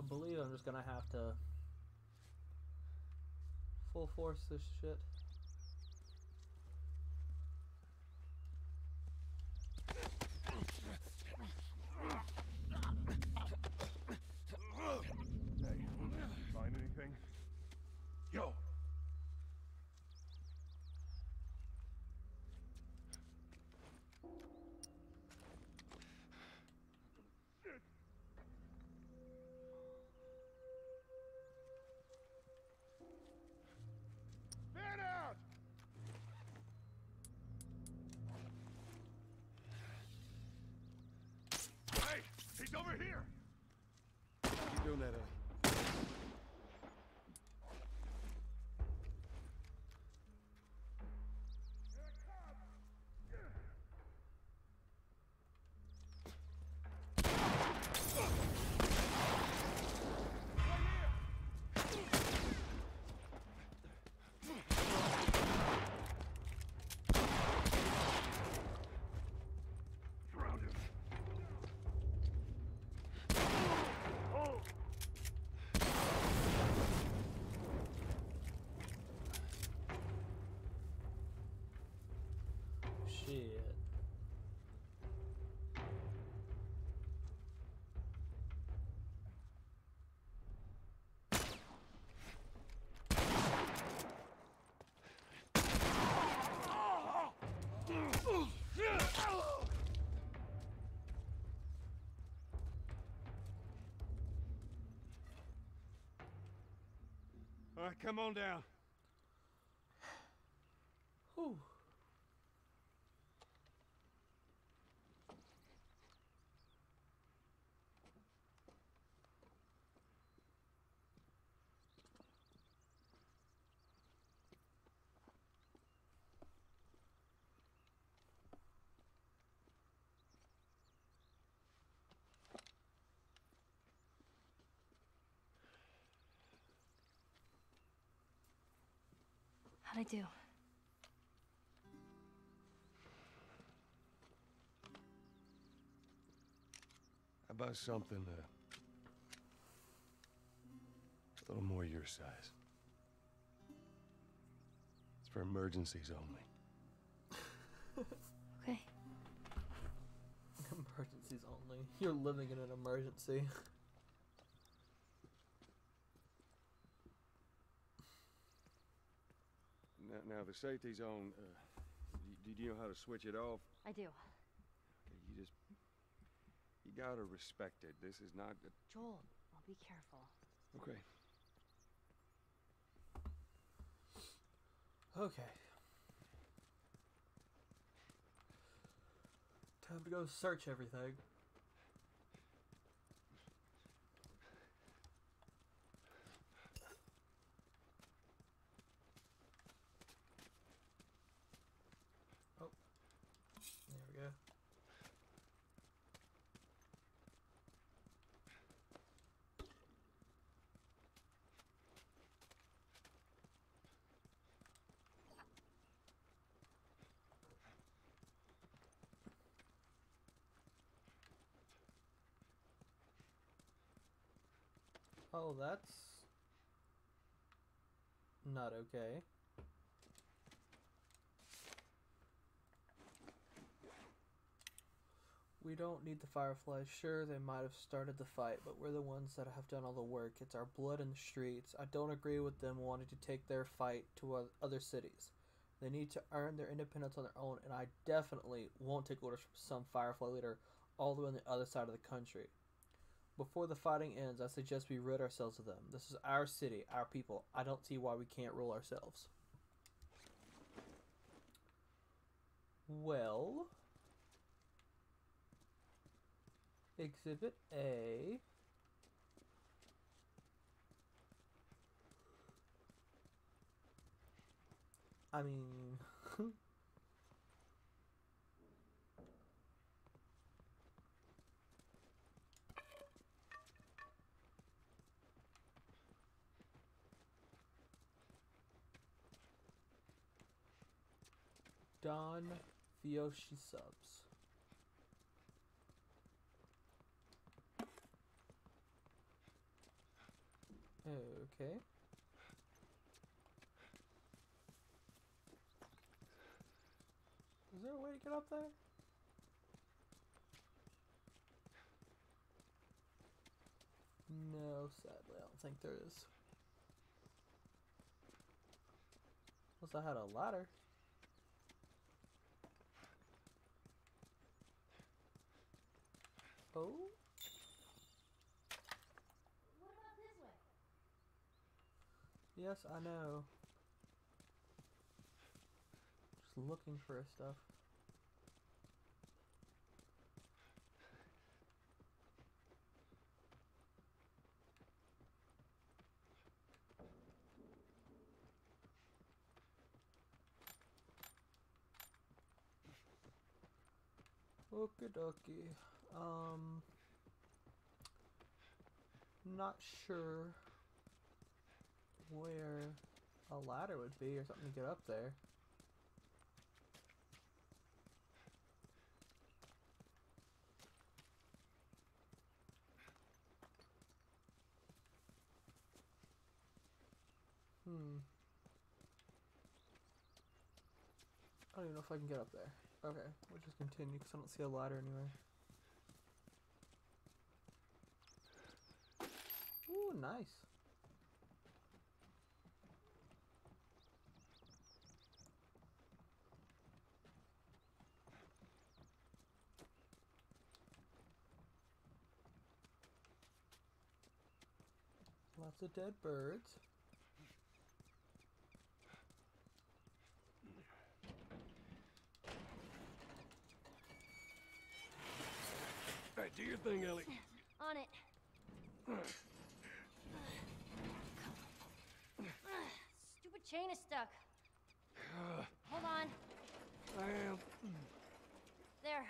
Believe I'm just gonna have to full force this shit. Hey, find anything? Yo, Fan out! Hey, he's over here! Keep doing that, uh. Surround him. Shit. All right, come on down. Whew. How'd I do? How about something uh, a little more your size? It's for emergencies only. Okay. Emergencies only. You're living in an emergency. Now, now the safety zone. Uh, do, do you know how to switch it off? I do. Okay, you just you gotta respect it. This is not. A, Joel, I'll be careful. okay. Okay. Time to go search everything. Oh, that's not okay. We don't need the Fireflies. Sure, they might have started the fight, but we're the ones that have done all the work. It's our blood in the streets. I don't agree with them wanting to take their fight to other cities. They need to earn their independence on their own, and I definitely won't take orders from some Firefly leader all the way on the other side of the country. Before the fighting ends, I suggest we rid ourselves of them. This is our city, our people. I don't see why we can't rule ourselves. Well, Exhibit A. I mean, Don Fiyoshi subs. Okay. Is there a way to get up there? No, sadly, I don't think there is. Unless I had a ladder. Oh? Yes, I know. Just looking for stuff. Okie dokie. Um, not sure where a ladder would be or something to get up there. Hmm. I don't even know if I can get up there. Okay, we'll just continue because I don't see a ladder anywhere. Ooh, nice. Lots of dead birds. All right, do your thing, Ellie. On it. Stupid chain is stuck. Hold on. I am. There.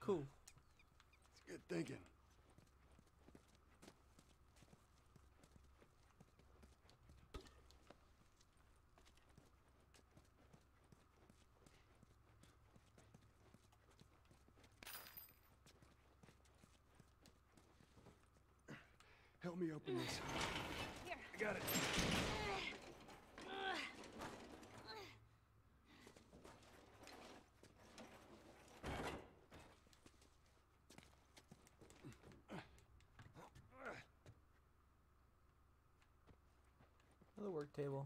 Cool. It's good thinking. Help me open this. Got it. Another work table.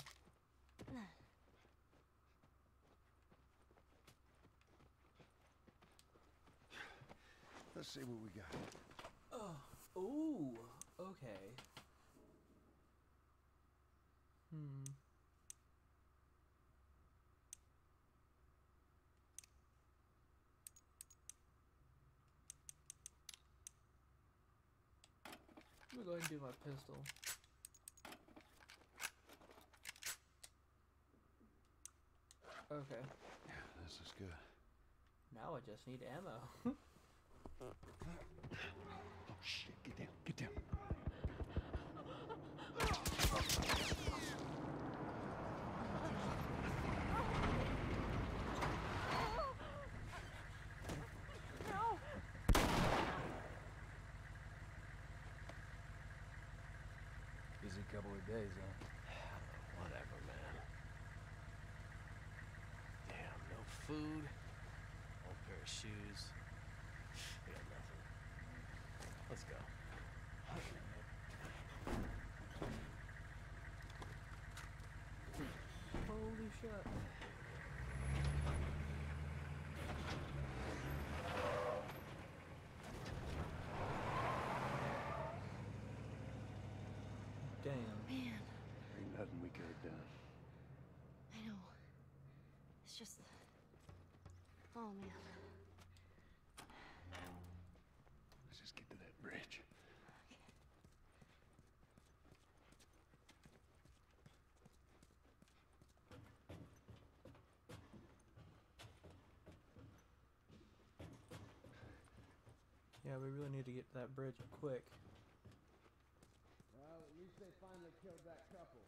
Let's see what we got. Oh, ooh, okay. Go ahead and do my pistol. Okay, Yeah, this is good. now I just need ammo. Oh shit! Get down! Get down! Busy couple of days, huh? Whatever, man. Damn, no food, of shoes. We got nothing. Let's go. Holy shit. Damn. Man, Ain't nothing we could have done. I know. It's just. Oh man. Let's just get to that bridge. Yeah, we really need to get to that bridge quick. Well, at least they finally killed that couple.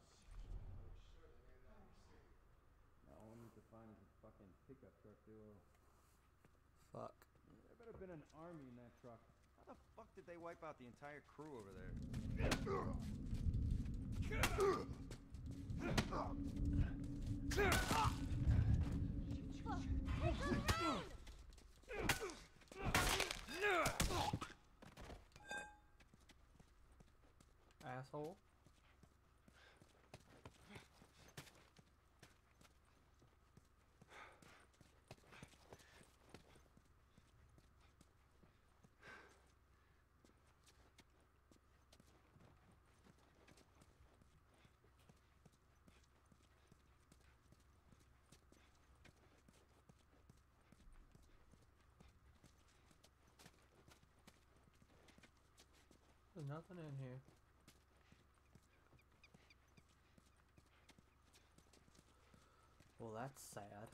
Now all we need to find is a fucking pickup truck duo. Fuck. There been an army in that truck. How the fuck did they wipe out the entire crew over there? Asshole. There's nothing in here. Well, that's sad.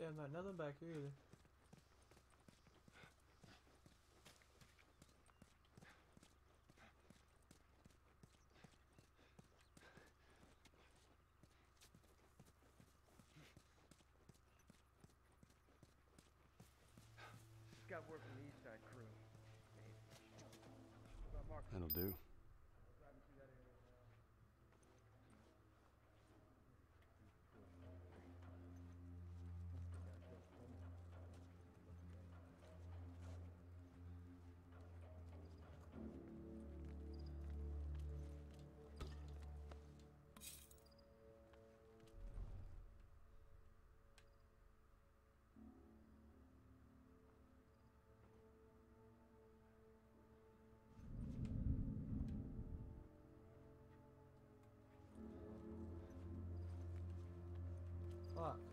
Damn, not nothing back here either. Fuck.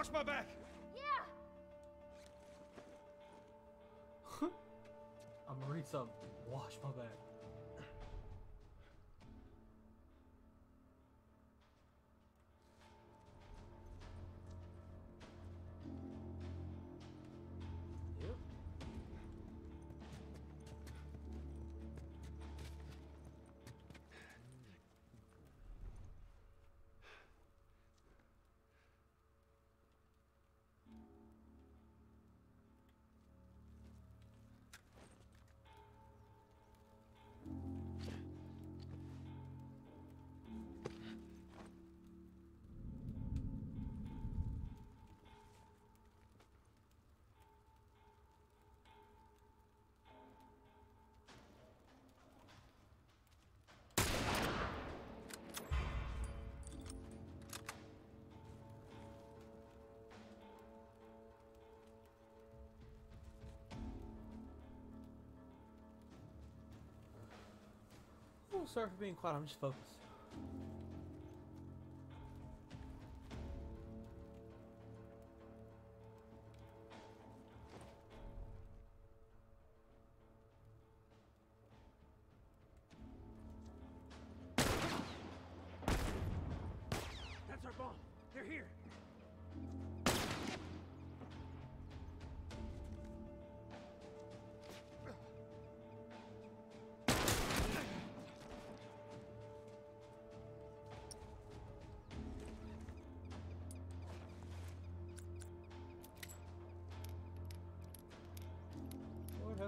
Watch my back! Yeah! I'm gonna read some. Wash my back. Sorry for being quiet. I'm just focused.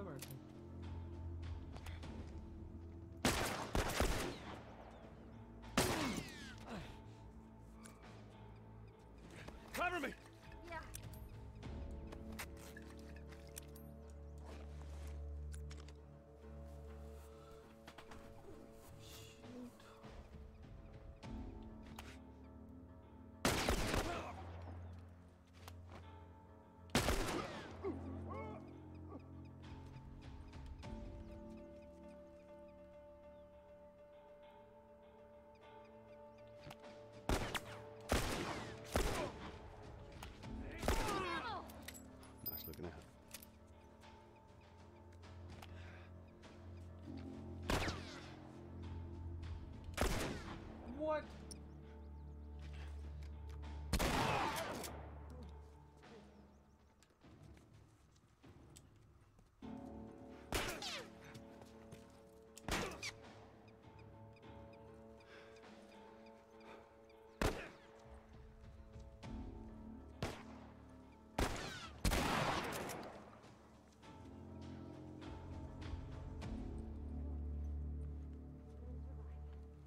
Lord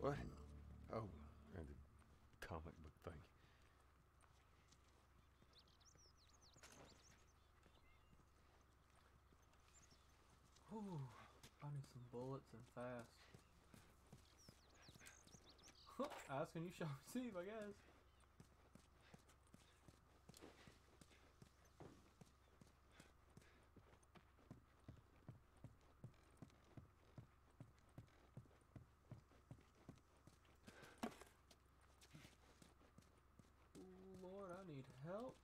What? Oh, and the comic book thing. Ooh, I need some bullets and fast. Ask and you shall receive, I guess. Ooh, Lord, I need help.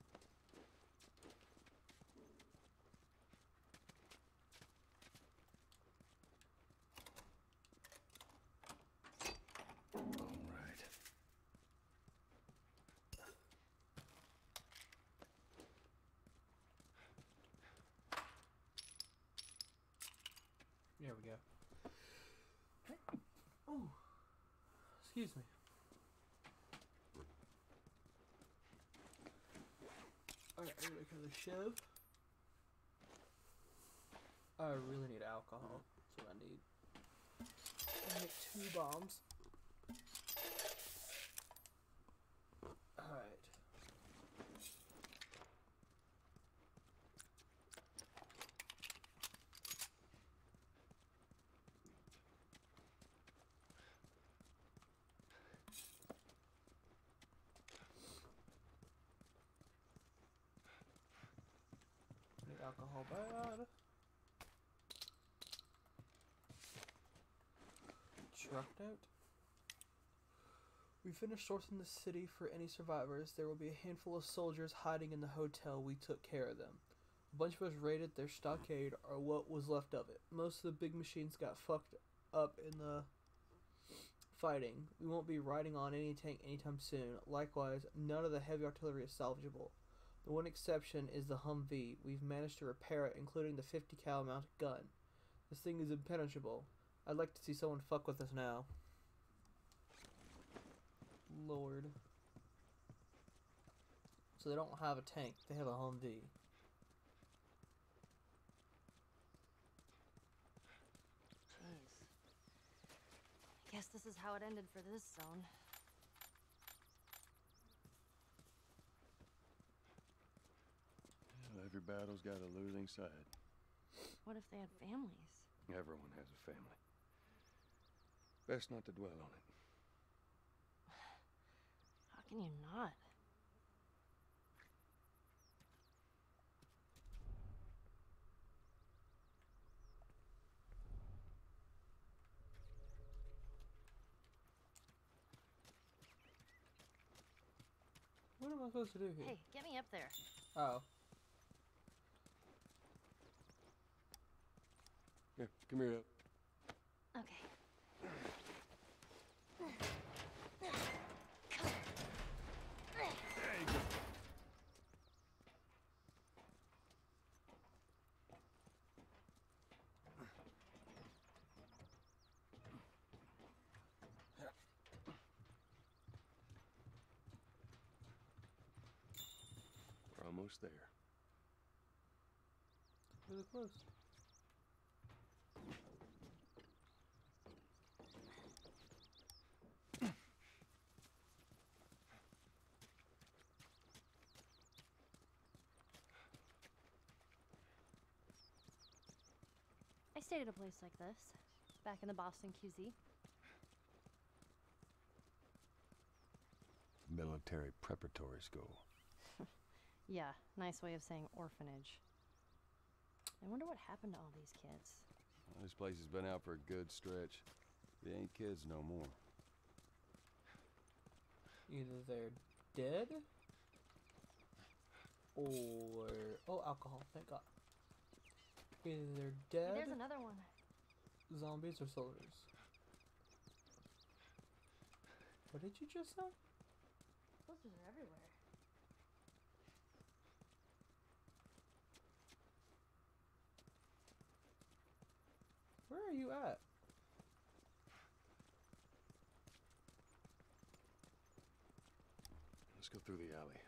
All right. There we go. Oh, excuse me. Alright, I'm gonna kind of shove. Oh, I really need alcohol. That's what I need. I need two bombs. Alright. Alcohol bad. We finished sourcing the city for any survivors. There will be a handful of soldiers hiding in the hotel. We took care of them. A bunch of us raided their stockade, or what was left of it. Most of the big machines got fucked up in the fighting. We won't be riding on any tank anytime soon. Likewise, none of the heavy artillery is salvageable. The one exception is the Humvee. We've managed to repair it, including the 50 cal mounted gun. This thing is impenetrable. I'd like to see someone fuck with us now. Lord. So they don't have a tank, they have a Humvee. Jeez. I guess this is how it ended for this zone. Well, every battle's got a losing side. What if they had families? Everyone has a family. Best not to dwell on it. How can you not? What am I supposed to do here? Hey, get me up there. Oh. Here, come here. Okay. There you go. We're almost there. Really close. Stayed at a place like this, back in the Boston QZ. Military preparatory school. Yeah, nice way of saying orphanage. I wonder what happened to all these kids. Well, this place has been out for a good stretch. They ain't kids no more. Either they're dead or oh alcohol, thank God. Either they're dead, there's another one. zombies, or soldiers. What did you just say? Posters are everywhere. Where are you at? Let's go through the alley.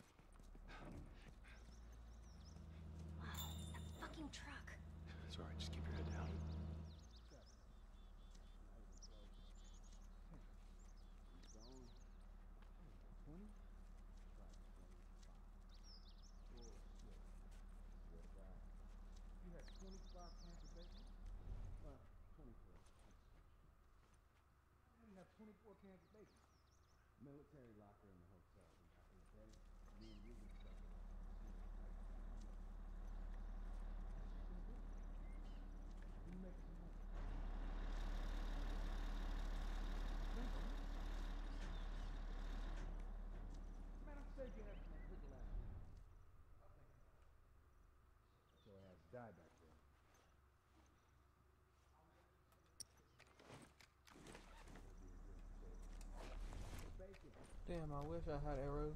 Wow, it's that fucking truck. It's all right. Just keep your head down. You had 25 cans of bacon? Uh, 24. How do you have 24 cans of bacon? Military locker in the hotel. Me and Ruben stuck it up. You make some money. Man, I'm saved you had some liquor last week. So I had to die back there. Damn, I wish I had arrows.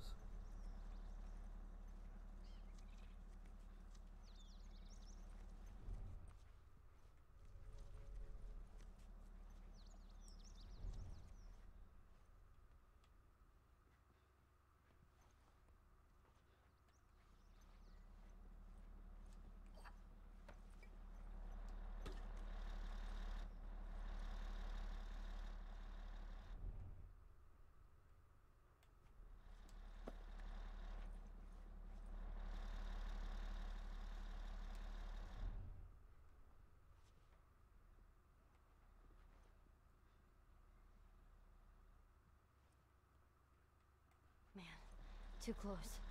Man, too close.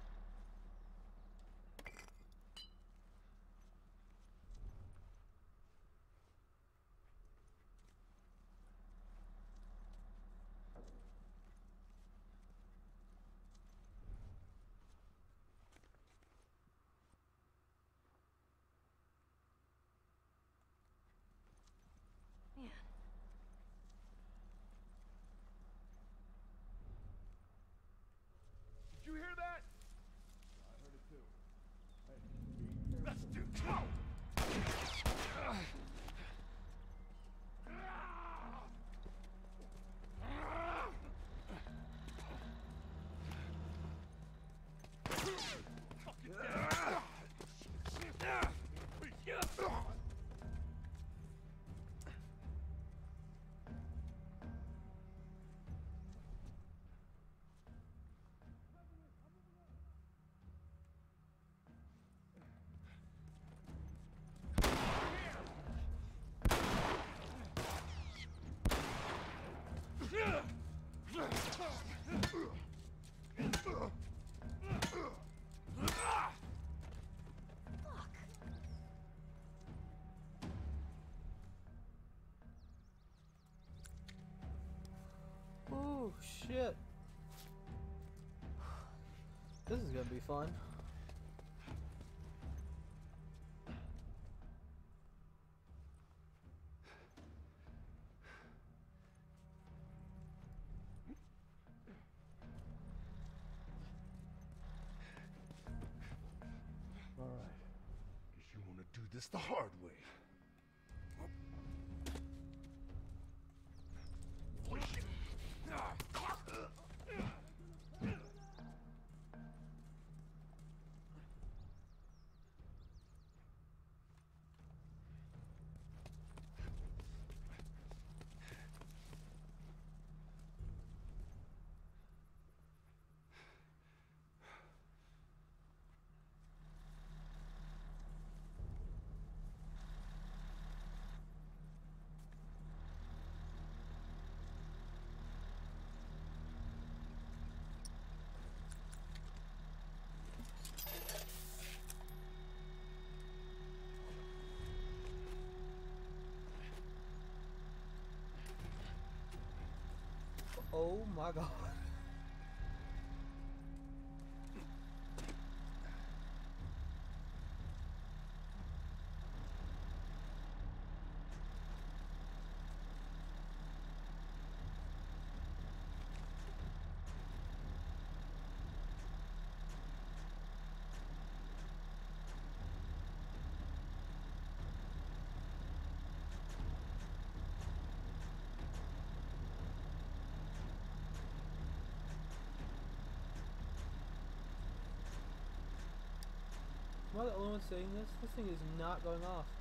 Shit. This is gonna be fun. All right. Guess you want to do this the hard way. Oh my god. Am I the only one saying this? This thing is not going off.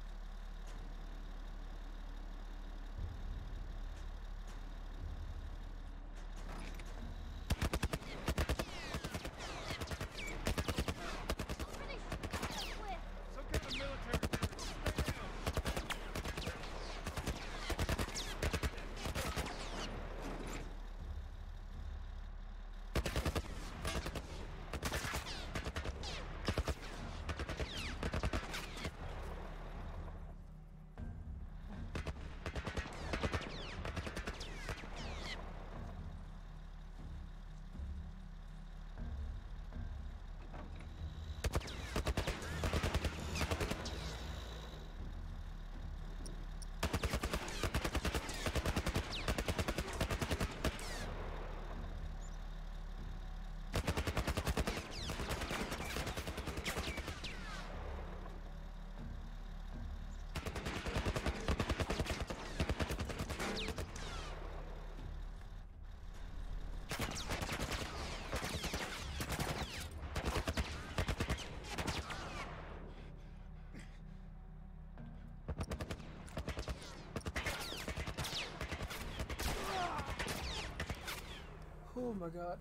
Oh my god.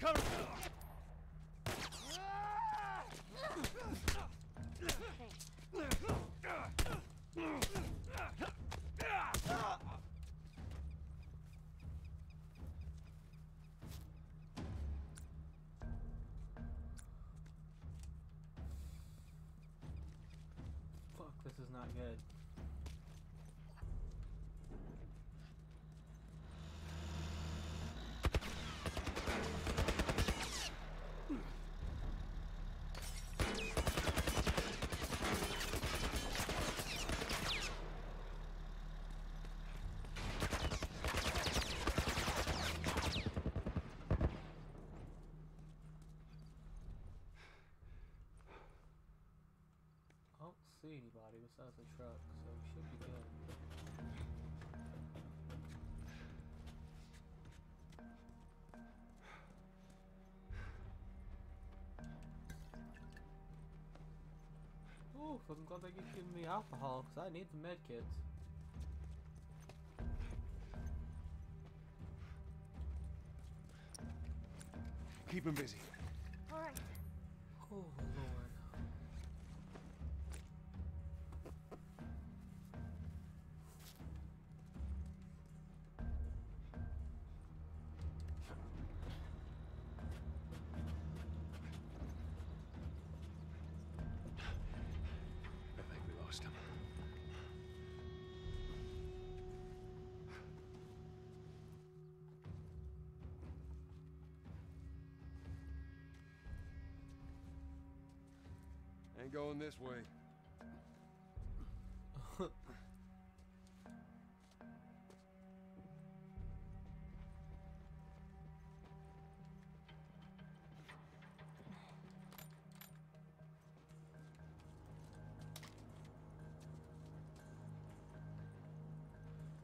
coming! Fuck, this is not good. Ooh, I'm glad they keep giving me alcohol, because I need the med kits. Keep him busy. Ain't going this way.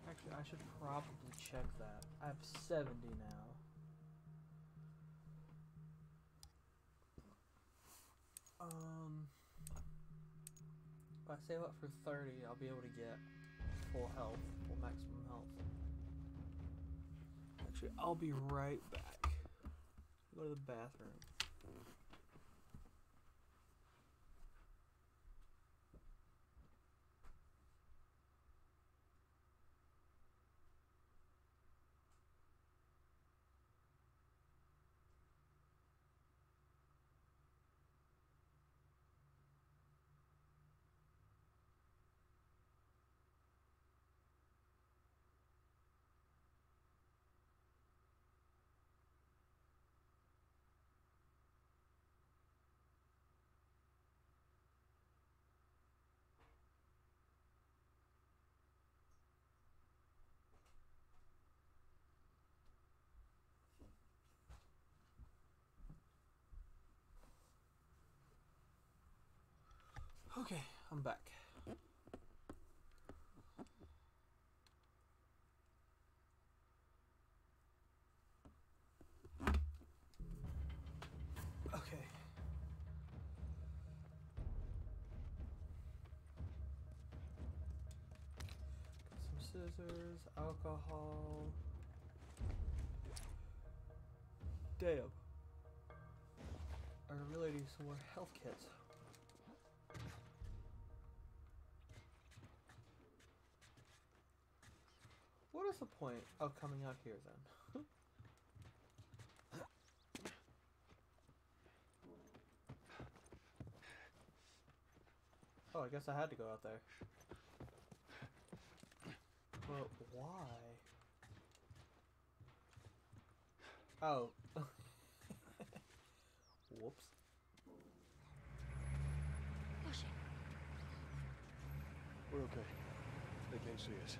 Actually, I should probably check that. I have 70 now. Um, if I save up for 30, I'll be able to get full health, full maximum health. Actually, I'll be right back. Go to the bathroom. Okay, I'm back. Okay. Got some scissors, alcohol. Damn. I really need some more health kits. What is the point of coming out here then? oh, I guess I had to go out there. But why? Oh. Whoops. Pushing. We're okay. They can't see us.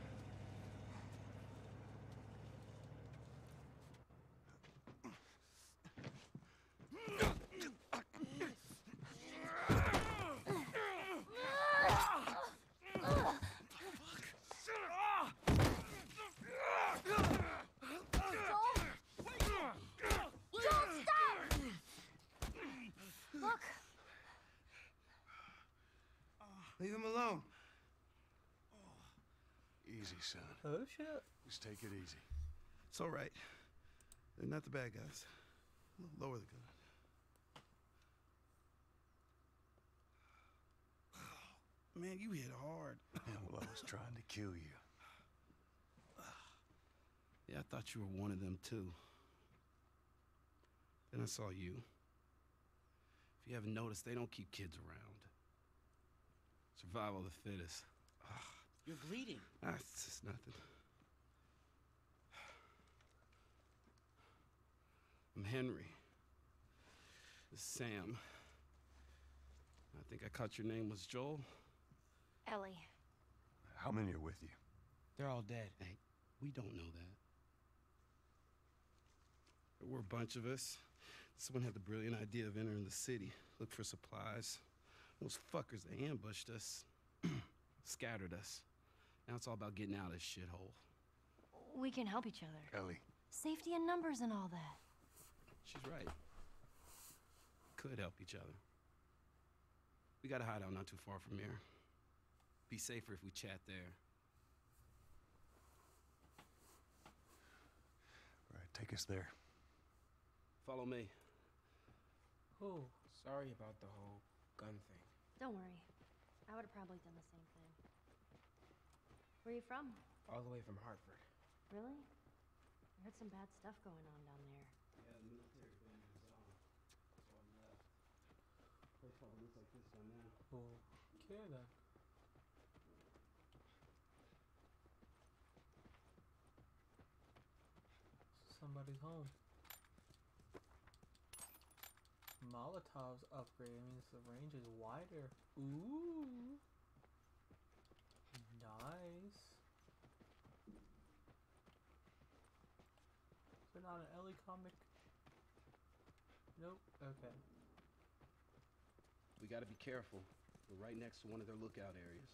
Leave him alone. Oh, easy, son. Oh shit. Just take it easy. It's all right. They're not the bad guys. Lower the gun. Man, you hit hard. Yeah, well, I was trying to kill you. Yeah, I thought you were one of them too. Then I saw you. If you haven't noticed, they don't keep kids around. Survival of the fittest. You're bleeding. Ah, it's just nothing. I'm Henry. This is Sam. I think I caught your name was Joel. Ellie. How many are with you? They're all dead. Hey, we don't know that. There were a bunch of us. Someone had the brilliant idea of entering the city, look for supplies. Those fuckers, they ambushed us, scattered us. Now it's all about getting out of this shithole. We can help each other. Ellie. Safety in numbers and all that. She's right. Could help each other. We got a hideout not too far from here. Be safer if we chat there. All right, take us there. Follow me. Oh, sorry about the whole gun thing. Don't worry. I would have probably done the same thing. Where are you from? All the way from Hartford. Really? I heard some bad stuff going on down there. Yeah, the military band is on. That's why I left. Place probably looks like this by now. Okay then. Somebody's home. Molotov's upgrade means the range is wider. Ooh. Nice. Is there not an Ellie comic? Nope. Okay. We gotta be careful. We're right next to one of their lookout areas.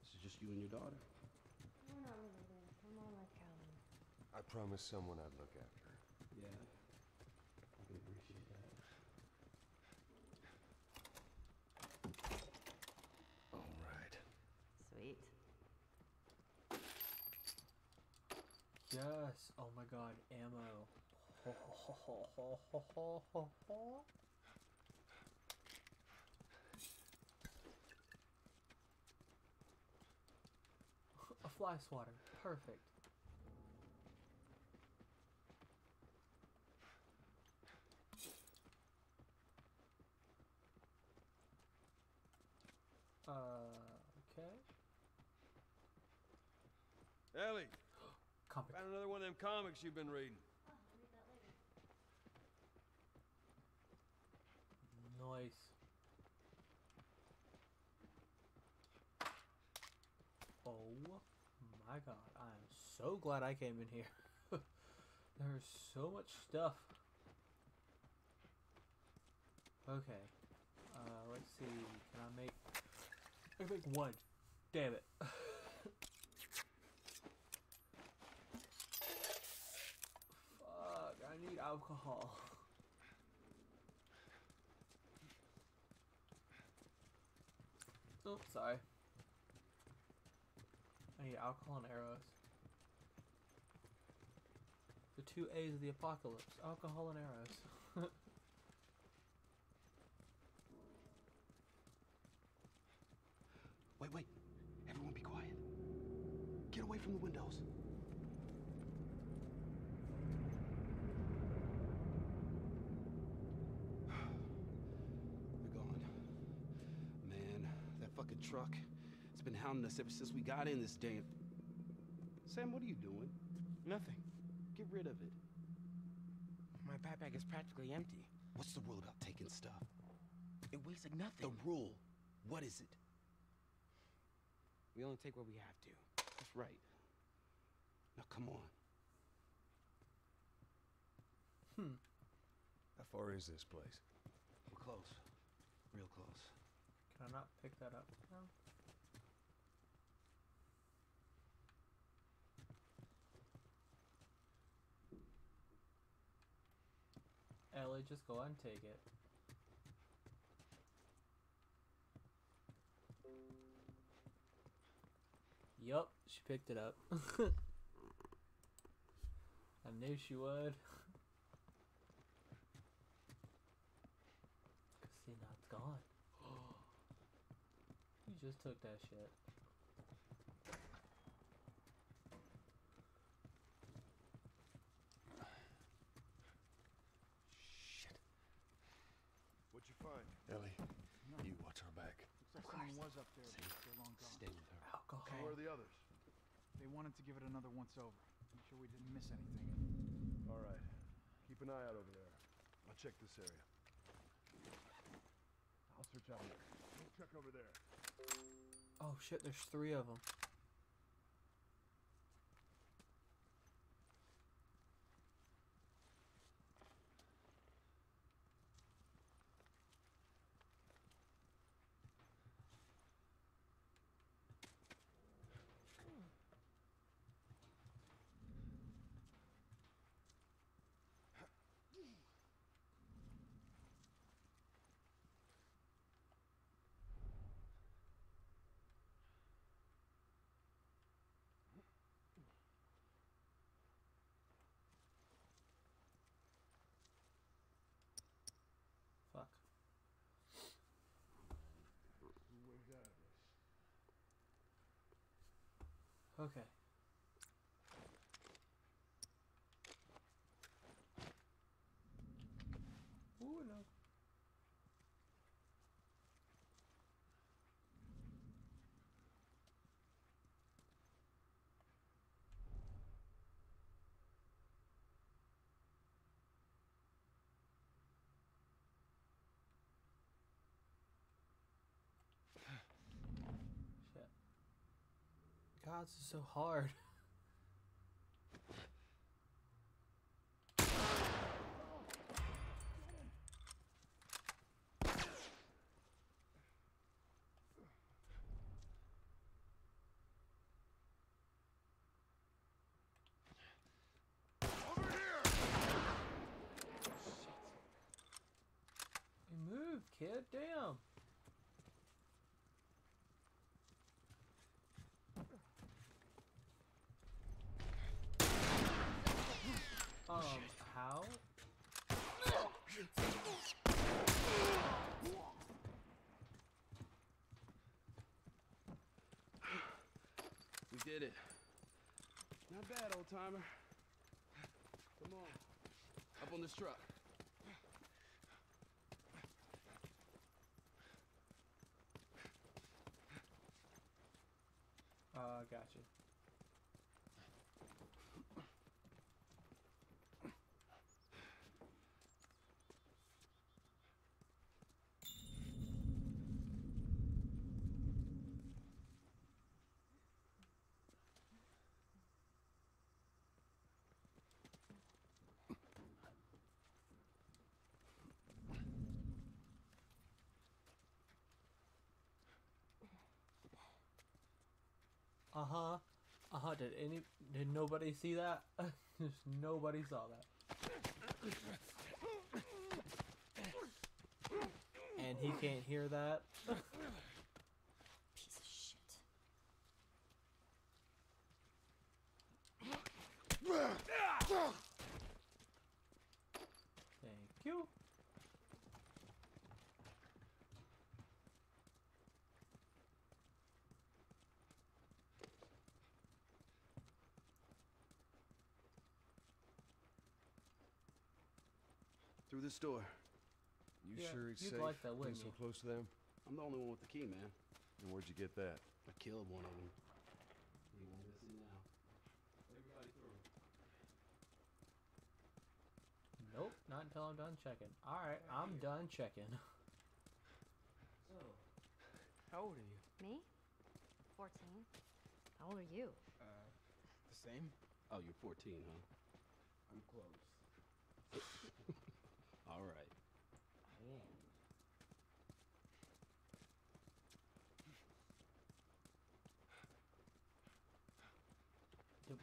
This is just you and your daughter. We're not related. I'm more like Calvin. I promised someone I'd look after her. Yeah. I can appreciate that. All right. Sweet. Yes. Oh my god, ammo. A fly swatter. Perfect. Uh, okay. Ellie, Comic. found another one of them comics you've been reading. Nice. Oh my god, I am so glad I came in here. There's so much stuff. Okay. Uh, let's see. Can I make... I can make one. Damn it. Fuck, I need alcohol. Oh, sorry. I need alcohol and arrows. The two A's of the apocalypse alcohol and arrows. Wait, wait. Everyone be quiet. Get away from the windows. They're gone. Man, that fucking truck. It's been hounding us ever since we got in this damn. Sam, what are you doing? Nothing. Get rid of it. My backpack is practically empty. What's the rule about taking stuff? It weighs like nothing. The rule. What is it? We only take what we have to. That's right. Now come on. Hmm. How far is this place? We're close. Real close. Can I not pick that up now? Ellie, just go and take it. Yup, she picked it up. I knew she would. See, now it's gone. You just took that shit. Shit. What'd you find? Ellie, You watch our back. Looks like someone was up there, but they're long gone. Stay with her. Alcohol. So where are the others? They wanted to give it another once over. Make sure we didn't miss anything. All right. Keep an eye out over there. I'll check this area. I'll search out here. We'll check over there. Oh shit, there's three of them. Okay. God, this is so hard. Kid. Damn. Um, how? We did it. Not bad, old timer. Come on. Up on this truck. Uh, gotcha. Uh huh. Uh huh. Did any? Did nobody see that? Just nobody saw that. And he can't hear that. Piece of shit. Thank you. Through this door. You Yeah, sure it's you'd safe like that, being wouldn't so you? close to them? I'm the only one with the key, man. And where'd you get that? I killed one of them. He won't now. Everybody through. Nope, not until I'm done checking. Alright, I'm done checking. So, how old are you? Me? 14. How old are you? Uh, the same? Oh, you're 14, huh? I'm close. All right.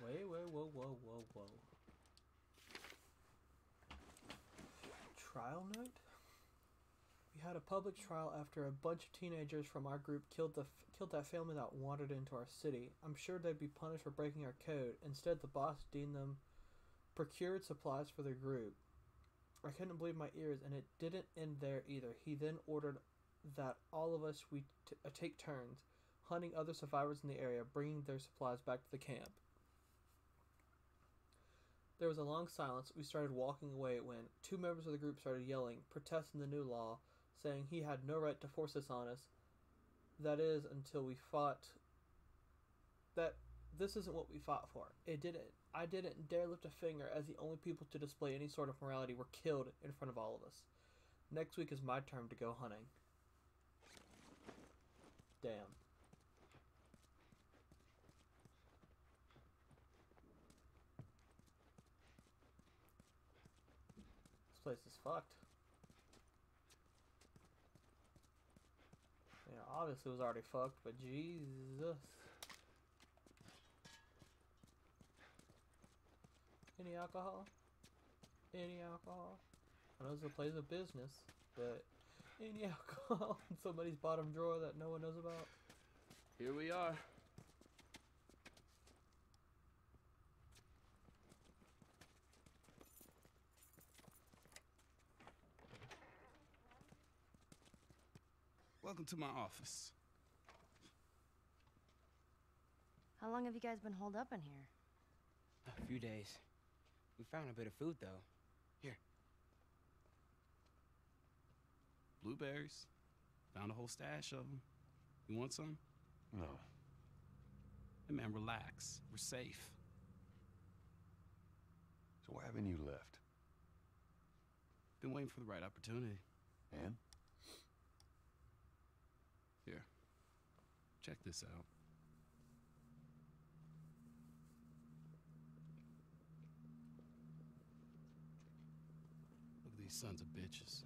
Wait, wait, whoa, whoa, whoa, whoa. Trial note? We had a public trial after a bunch of teenagers from our group killed the killed that family that wandered into our city. I'm sure they'd be punished for breaking our code. Instead, the boss deemed them procured supplies for their group. I couldn't believe my ears, and it didn't end there either. He then ordered that all of us we t- uh, take turns hunting other survivors in the area, bringing their supplies back to the camp. There was a long silence. We started walking away when two members of the group started yelling, protesting the new law. saying he had no right to force this on us. That is until we fought. That this isn't what we fought for. It didn't. I didn't dare lift a finger as the only people to display any sort of morality were killed in front of all of us. Next week is my turn to go hunting. Damn. This place is fucked. Yeah, obviously it was already fucked, but Jesus. Any alcohol? Any alcohol? I know it's a place of business, but any alcohol in somebody's bottom drawer that no one knows about? Here we are. Welcome to my office. How long have you guys been holed up in here? A few days. We found a bit of food, though. Here. Blueberries. Found a whole stash of them. You want some? No. Hey, man, relax. We're safe. So why haven't you left? Been waiting for the right opportunity. And? Here. Check this out. These sons of bitches.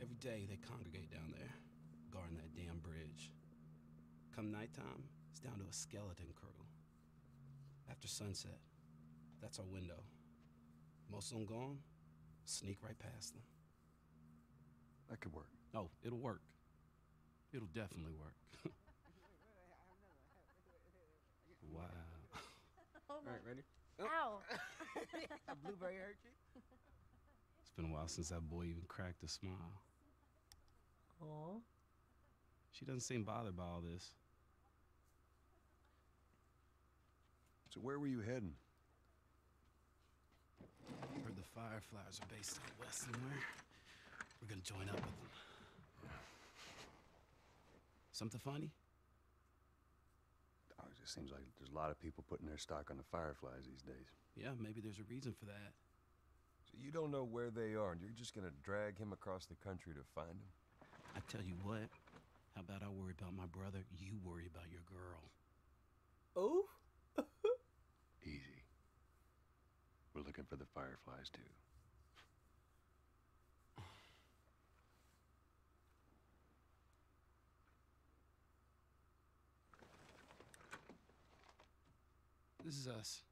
Every day they congregate down there, guarding that damn bridge. Come nighttime, it's down to a skeleton crew. After sunset, that's our window. Most of them gone, sneak right past them. That could work. Oh, it'll work. It'll definitely work. wow. Oh All right, ready? Ow! a blueberry hurt you? It's been a while since that boy even cracked a smile. Aw. She doesn't seem bothered by all this. So where were you heading? Heard the Fireflies are based out west somewhere. We're gonna join up with them. Something funny? Oh, it just seems like there's a lot of people putting their stock on the Fireflies these days. Yeah, maybe there's a reason for that. So you don't know where they are, and you're just gonna drag him across the country to find them? I tell you what, how about I worry about my brother, you worry about your girl. Oh? Easy. We're looking for the Fireflies, too. This is us.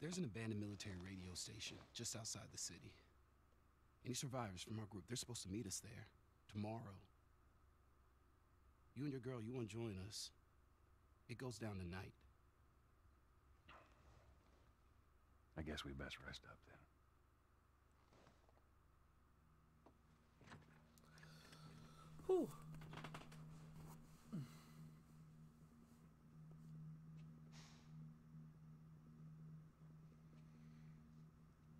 There's an abandoned military radio station just outside the city. Any survivors from our group, they're supposed to meet us there tomorrow. You and your girl, you want to join us? It goes down tonight. I guess we best rest up then. Whew.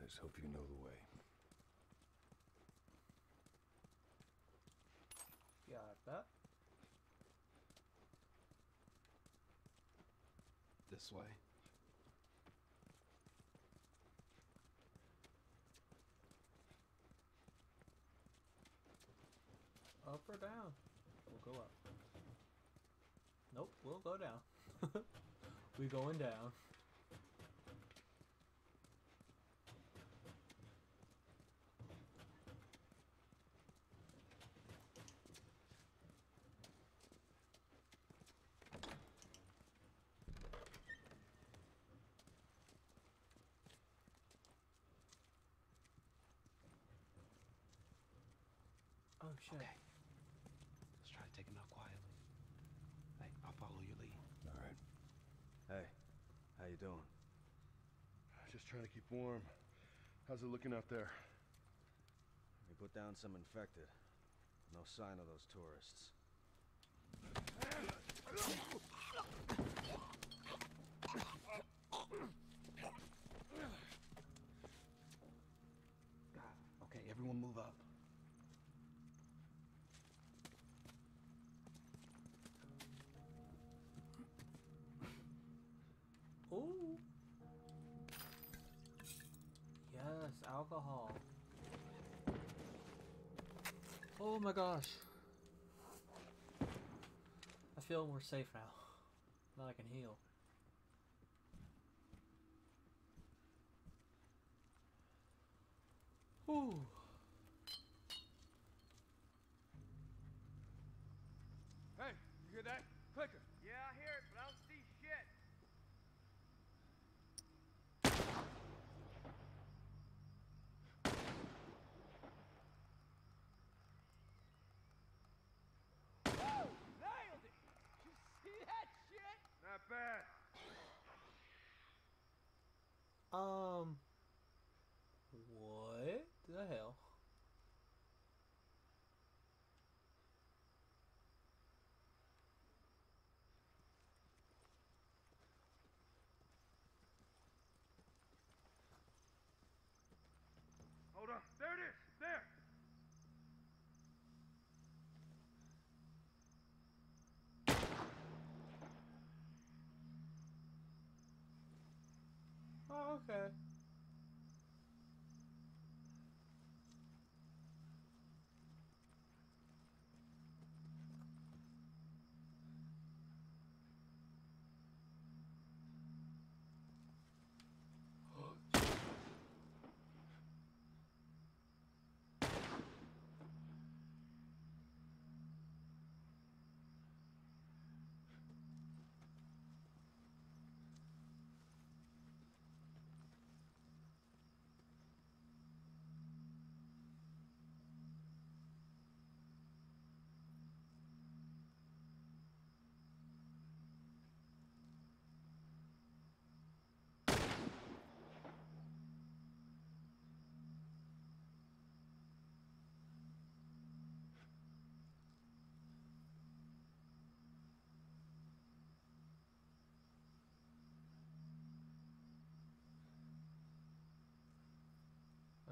I just hope you know the way. Got that. This way. Up or down? We'll go up. Nope, we'll go down. we going down. Shit. Okay. Let's try to take him out quietly. Hey, I'll follow your lead. All right. Hey, how you doing? Just trying to keep warm. How's it looking out there? We put down some infected. No sign of those tourists. Okay, everyone move up. Alcohol. Oh my gosh. I feel more safe now. Now I can heal. Ooh. Hey, you hear that? Clicker. Yeah, I hear it, but I don't see shit. Woo! Nailed it! You see that shit? Not bad. Um. What the hell? Hold on. There it is. There. Oh, Oh, okay.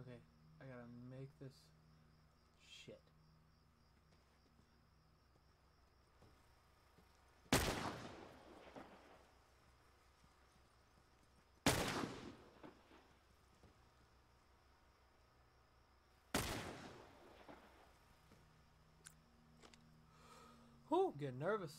Okay, I gotta make this shit. Whew, getting nervous.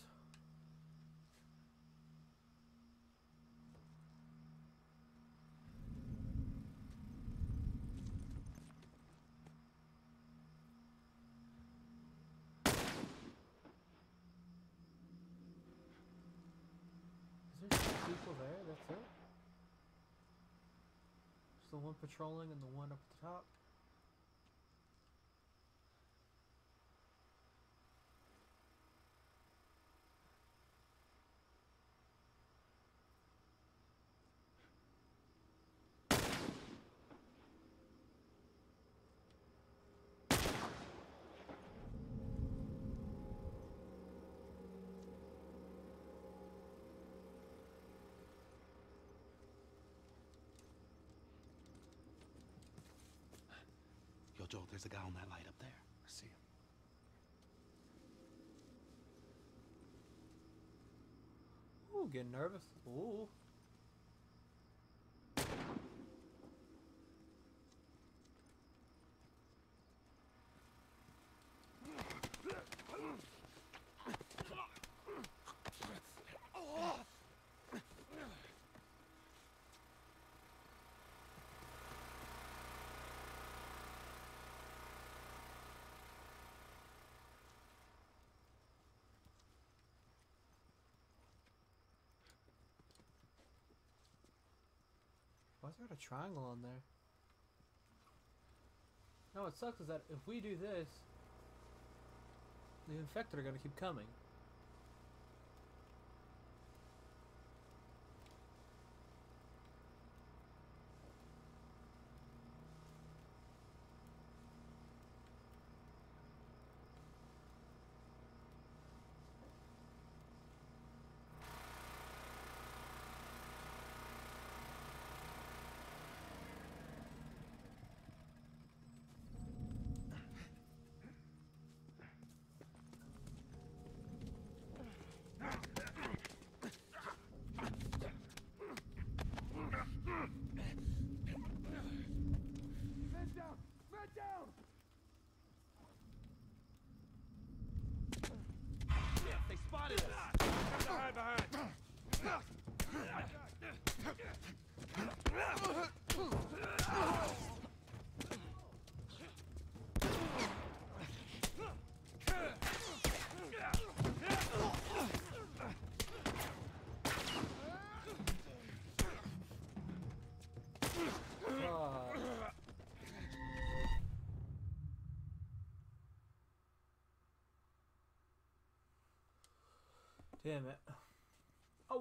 Is there two people there? That's it? Just the one patrolling and the one up at the top? Joel, there's a guy on that light up there. I see him. Ooh, getting nervous. Ooh. Why's there a triangle on there? Now what sucks is that if we do this, the infected are going to keep coming.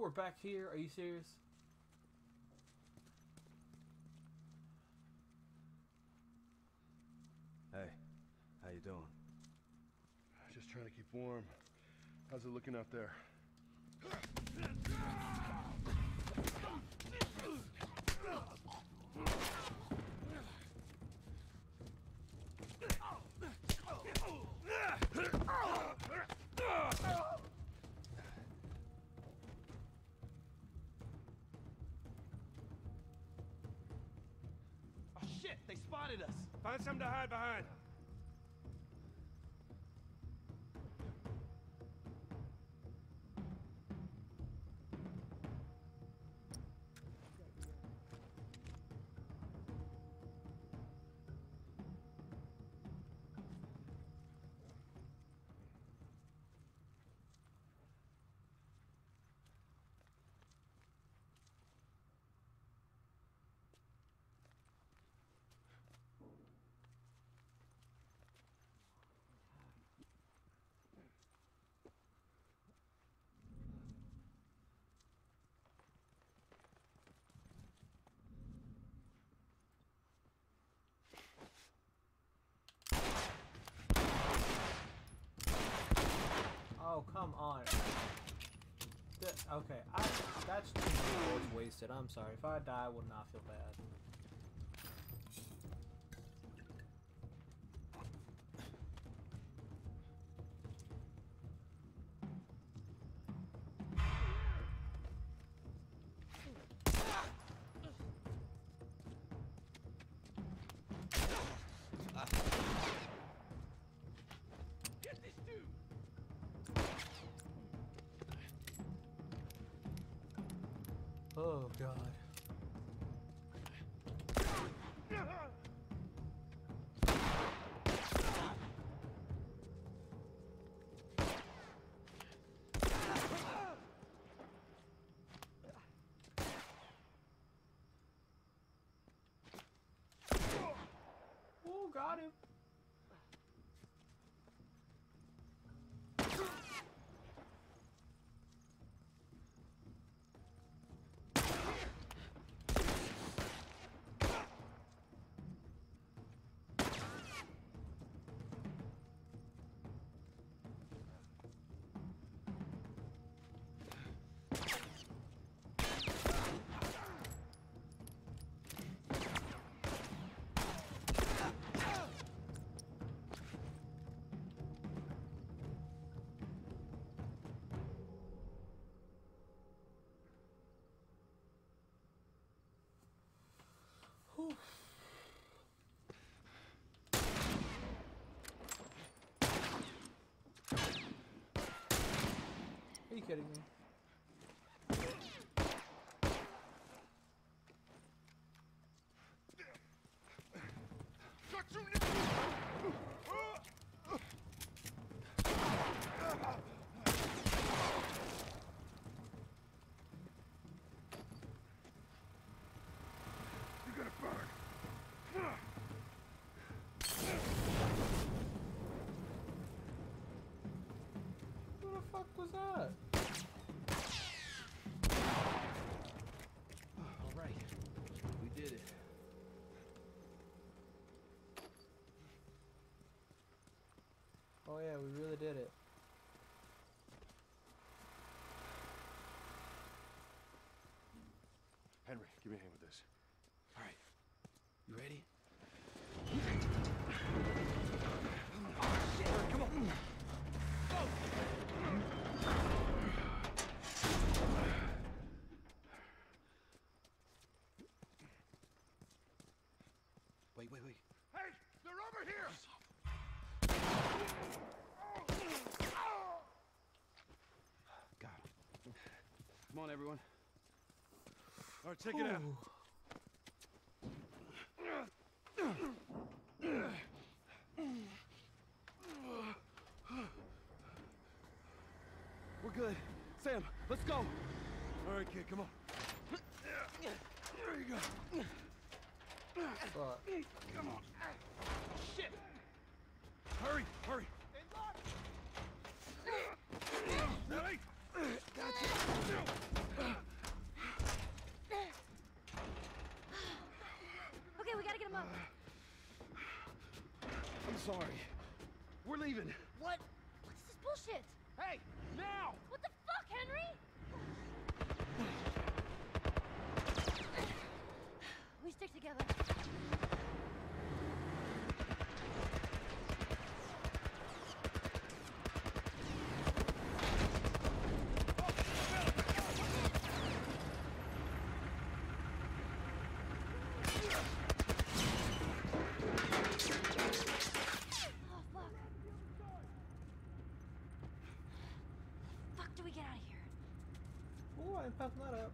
We're back here. Are you serious? Hey, how you doing? Just trying to keep warm. How's it looking out there? Find something to hide behind. Okay, I, that's too much wasted. I'm sorry. If I die, I will not feel bad. Got him. Whew. Are you kidding me? You're gonna burn! fuck was that? All right, we did it. Oh yeah, we really did it. Henry, give me a hand with this. All right. You ready? Come on. Wait, wait, wait. Hey, they're over here! Got him. Come on, everyone. All right, check it out. We're good. Sam, let's go. All right, kid, come on. There you go. Fuck. Come on. Shit. Hurry, hurry. Ready? Okay, we gotta get him up. I'm sorry. We're leaving. What? What's this bullshit? Hey, now! What the fuck, Henry? We stick together. Oh, fuck. Fuck, do we get out of here? Ooh, I ain't passing that up.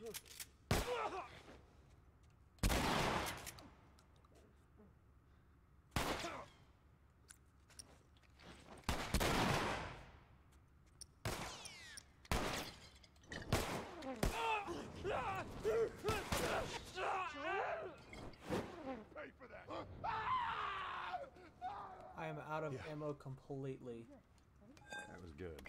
Whew. Pay for that! I am out of ammo completely. That was good.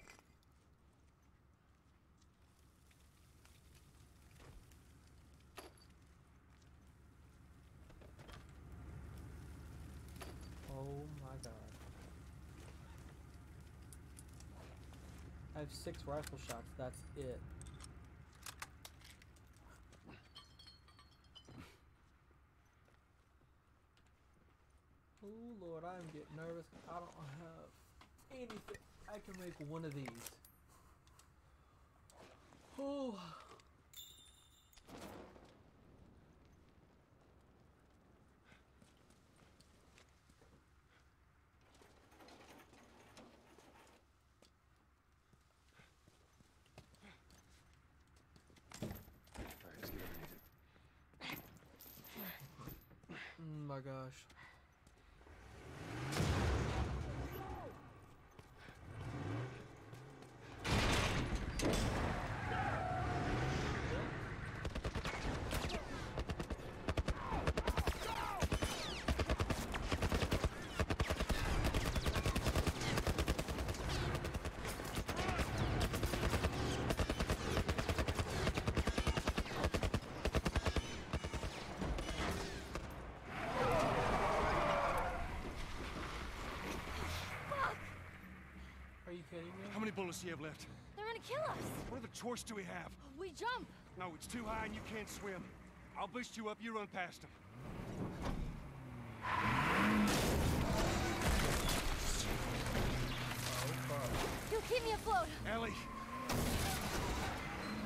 Oh my god. I have six rifle shots, that's it. Oh lord, I'm getting nervous. I don't have anything. I can make one of these. Oh. All right, let's get underneath it. Mm, my gosh. Many bullets do you have left? They're gonna kill us. What other choice do we have? We jump. No, it's too high and you can't swim. I'll boost you up, you run past them. You'll keep me afloat. Ellie!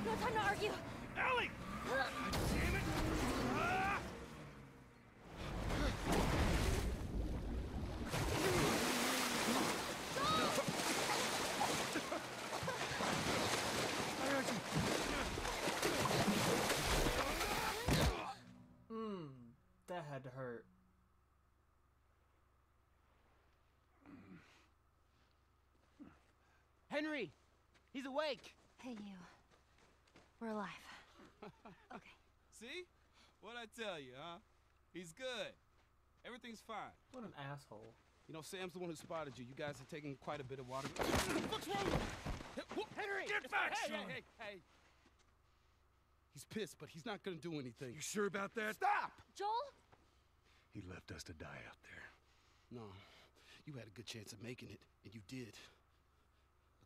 No time to argue. Ellie! Damn it! Ah! Henry! He's awake! Hey, you. We're alive. Okay. See? What'd I tell you, huh? He's good. Everything's fine. What an asshole. You know, Sam's the one who spotted you. You guys are taking quite a bit of water. What's wrong Henry! Get back, hey, son! Hey, hey, hey! He's pissed, but he's not gonna do anything. You sure about that? Stop! Joel? He left us to die out there. No. You had a good chance of making it, and you did.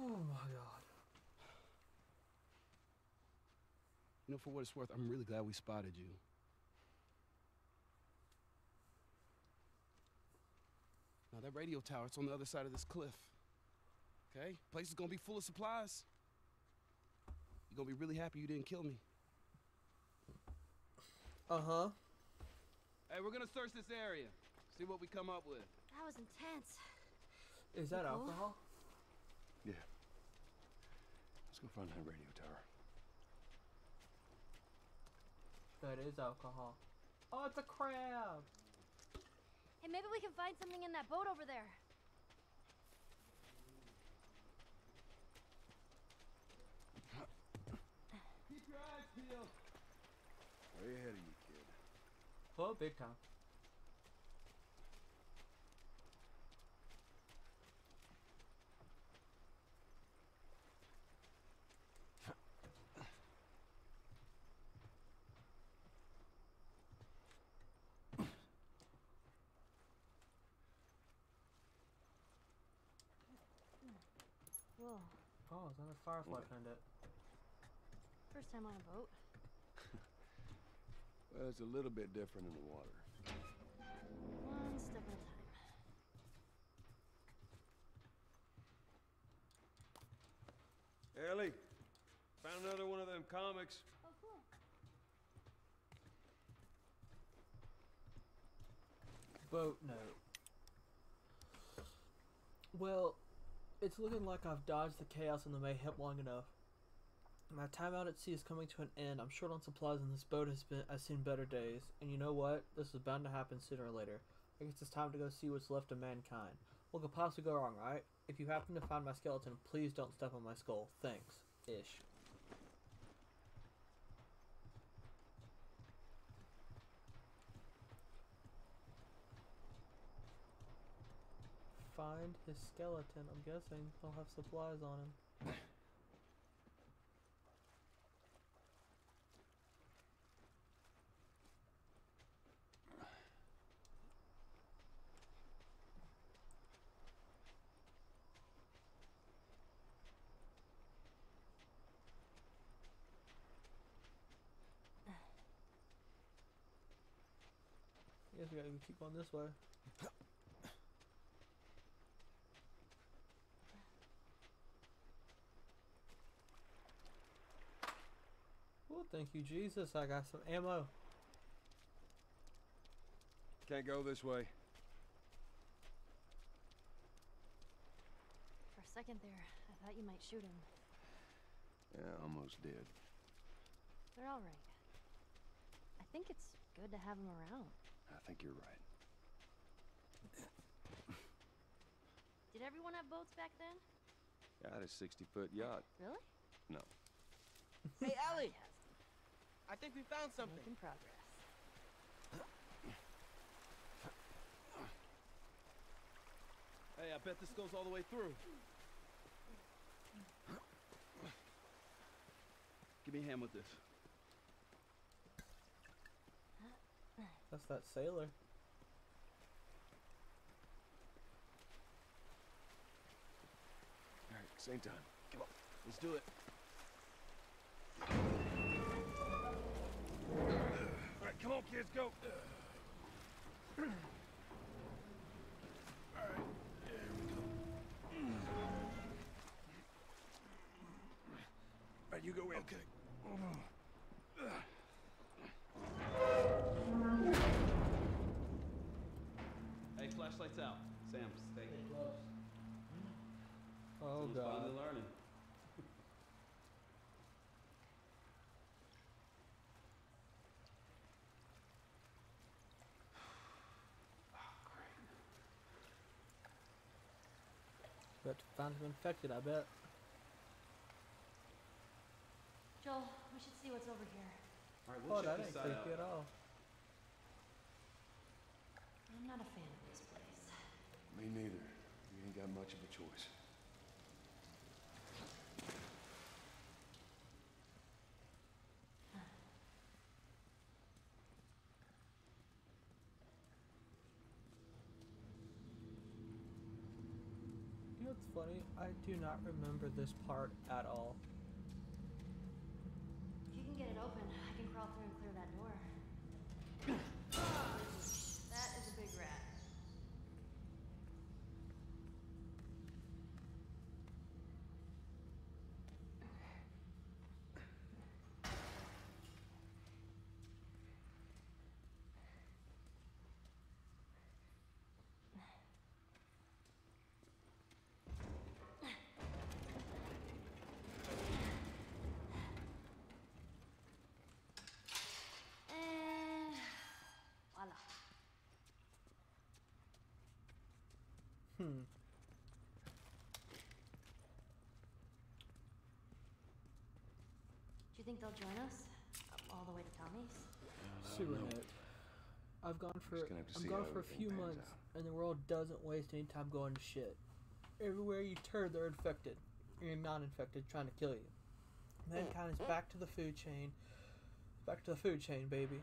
Oh my god. You know, for what it's worth, I'm really glad we spotted you. Now, that radio tower, it's on the other side of this cliff. Okay? Place is gonna be full of supplies. You're gonna be really happy you didn't kill me. Uh huh. Hey, we're gonna search this area. See what we come up with. That was intense. Is that Cool. alcohol? Yeah. Let's go find that radio tower. That is alcohol. Oh, it's a crab. Hey, maybe we can find something in that boat over there. Keep your eyes peeled. Way ahead of you, kid. Oh, big time. Whoa. Oh, is that a firefly What? pendant? First time on a boat. Well, it's a little bit different in the water. One step at a time. Ellie, found another one of them comics. Oh, cool. Boat note. Well, it's looking like I've dodged the chaos and the mayhem long enough. My time out at sea is coming to an end. I'm short on supplies and this boat has been has seen better days. And you know what? This is bound to happen sooner or later. I guess it's time to go see what's left of mankind. What could possibly go wrong, right? If you happen to find my skeleton, please don't step on my skull. Thanks. Ish. Find his skeleton. I'm guessing he'll have supplies on him. I Guess we gotta keep on this way. Thank you, Jesus. I got some ammo. Can't go this way. For a second there, I thought you might shoot him. Yeah, almost did. They're all right. I think it's good to have them around. I think you're right. Did everyone have boats back then? Got a 60 foot yacht. Really? No. Hey, Ellie! I think we found something. Making progress. Hey, I bet this goes all the way through. Give me a hand with this. That's that sailor. All right, same time. Come on. Let's do it. Alright, come on, kids, go. Alright, you go in. Okay. Hey, flashlight's out. Sam, stay. Close. Oh, God. Learning. Got to find him infected, I bet. Joel, we should see what's over here. All right, Oh, we'll check that this ain't side creepy out. at all. I'm not a fan of this place. Me neither. You ain't got much of a choice. Funny? I do not remember this part at all. If you can get it open, I can crawl through and clear that door. that is a big rat. And voila. Hmm. Do you think they'll join us? Uh, All the way to Tommy's? Super net. I've gone for gonna have to I'm gone for a few pans months, and the world doesn't waste any time going to shit. Everywhere you turn, they're infected. You're not infected, trying to kill you. Mankind is back to the food chain. Back to the food chain, baby.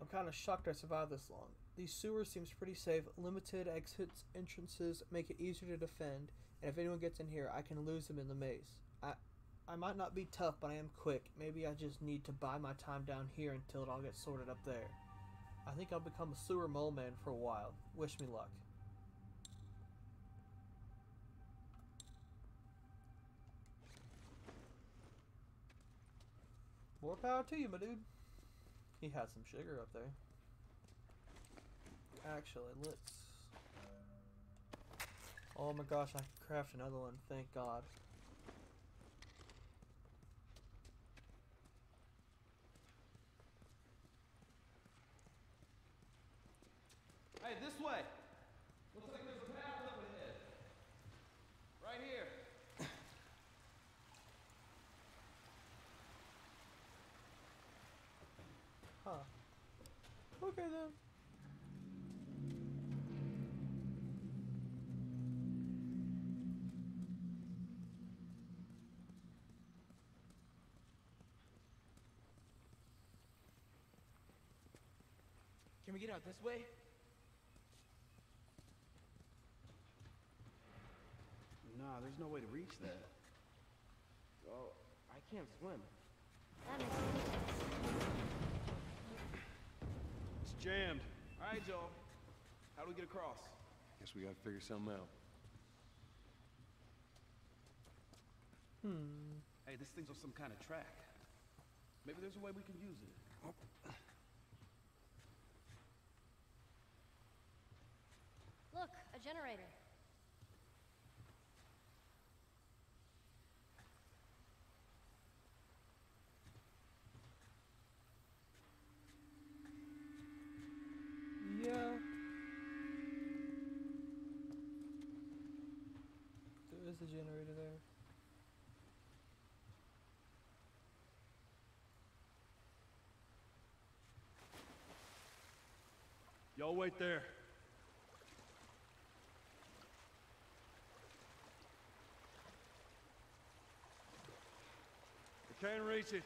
I'm kind of shocked I survived this long. These sewer seems pretty safe. Limited exits, entrances make it easier to defend. And if anyone gets in here, I can lose them in the maze. I, I might not be tough, but I am quick. Maybe I just need to buy my time down here until it all gets sorted up there. I think I'll become a sewer mole man for a while. Wish me luck. More power to you, my dude. He has some sugar up there. Actually, let's. Oh my gosh, I can craft another one. Thank God. Hey, this way. Looks like there's a path up ahead. Right here. Huh. Okay then. Can we get out this way? Nah, there's no way to reach that. Oh, I can't swim. That makes any sense. It's jammed. All right, Joel. How do we get across? Guess we gotta figure something out. Hmm. Hey, this thing's on some kind of track. Maybe there's a way we can use it. Look, a generator. Yeah. There is a generator there. Y'all wait there. Can't reach it.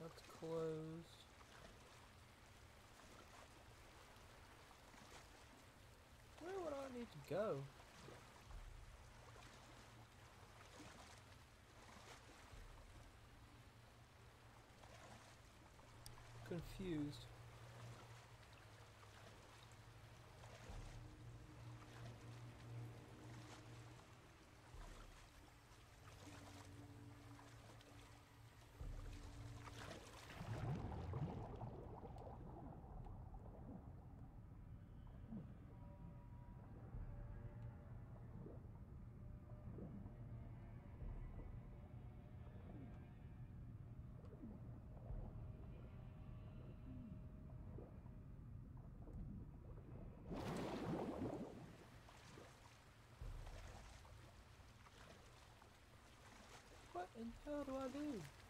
That's closed. Where would I need to go? Confused. What in hell do I do?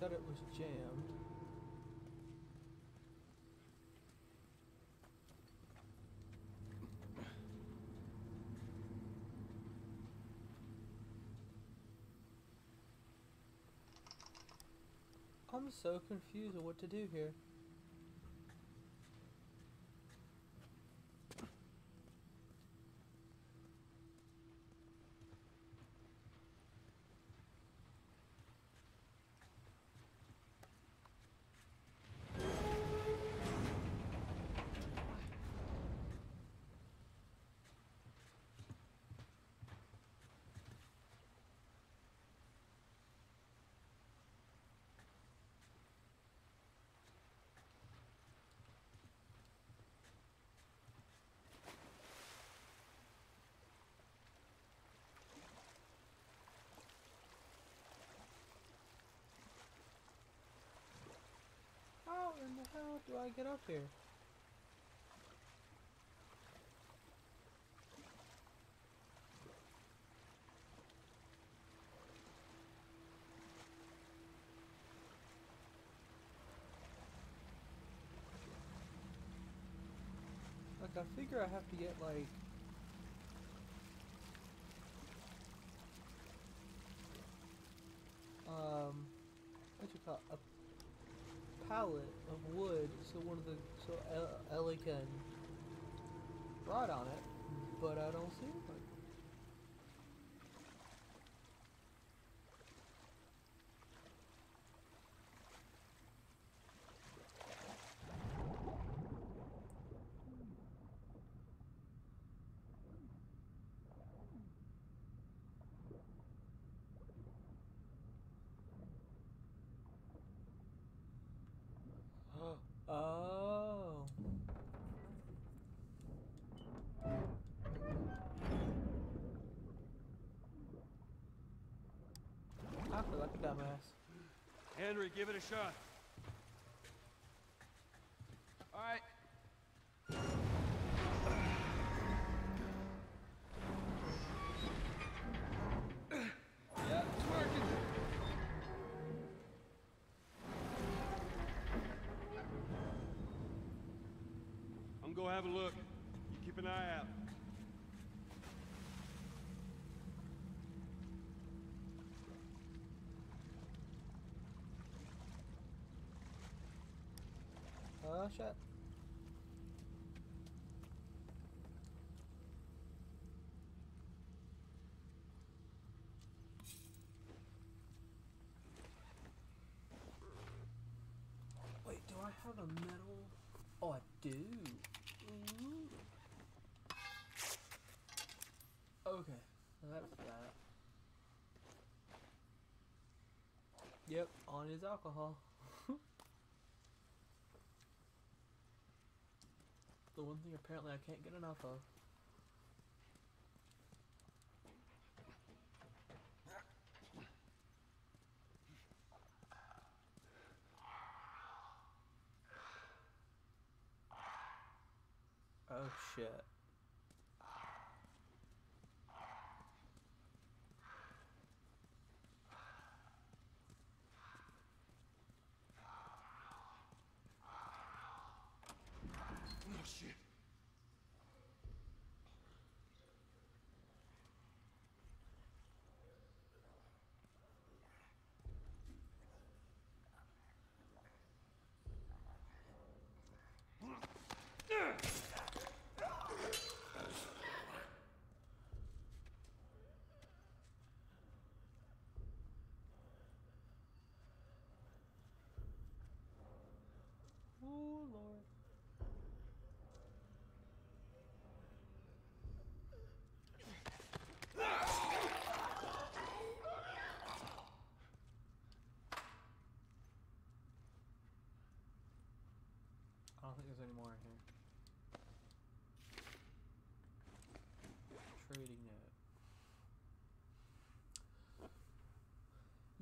Said it was jammed. I'm so confused on what to do here. How in the hell do I get up here? Like, I figure I have to get, like... Um... What you call it? a pallet of wood so one of the so El- Ellie can ride on it, but I don't see it. Oh. I feel like a dumbass. Henry, give it a shot. All right. Oh shit. Wait, do I have a metal? Oh, I do. Ooh. Okay, that's that. Yep, on his alcohol. One thing apparently I can't get enough of. Oh shit. Oh, shit. Oh lord. I don't think there's any more in here. Trading note.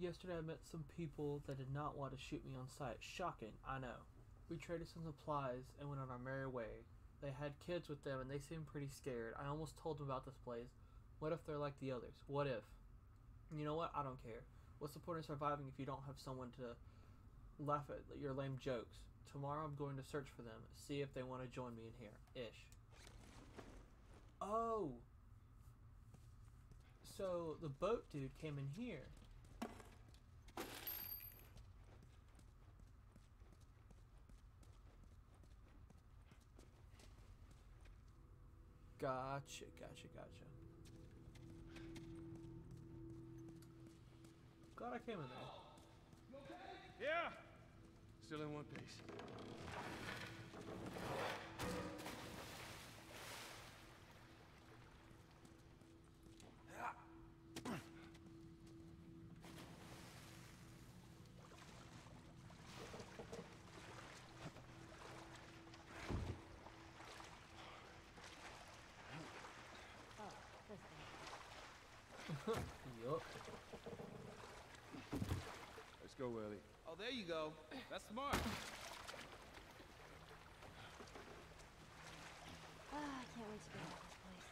Yesterday I met some people that did not want to shoot me on sight. Shocking, I know. We traded some supplies and went on our merry way. They had kids with them and they seemed pretty scared. I almost told them about this place. What if they're like the others? What if? You know what? I don't care. What's the point of surviving if you don't have someone to laugh at your lame jokes? Tomorrow I'm going to search for them, see if they want to join me in here. Ish. Oh! So the boat dude came in here. Gotcha, gotcha, gotcha. Glad I came in there. Yeah. Still in one piece. yup. Let's go, Willie. Oh, there you go. That's smart. Ah, I can't wait to get out of this place.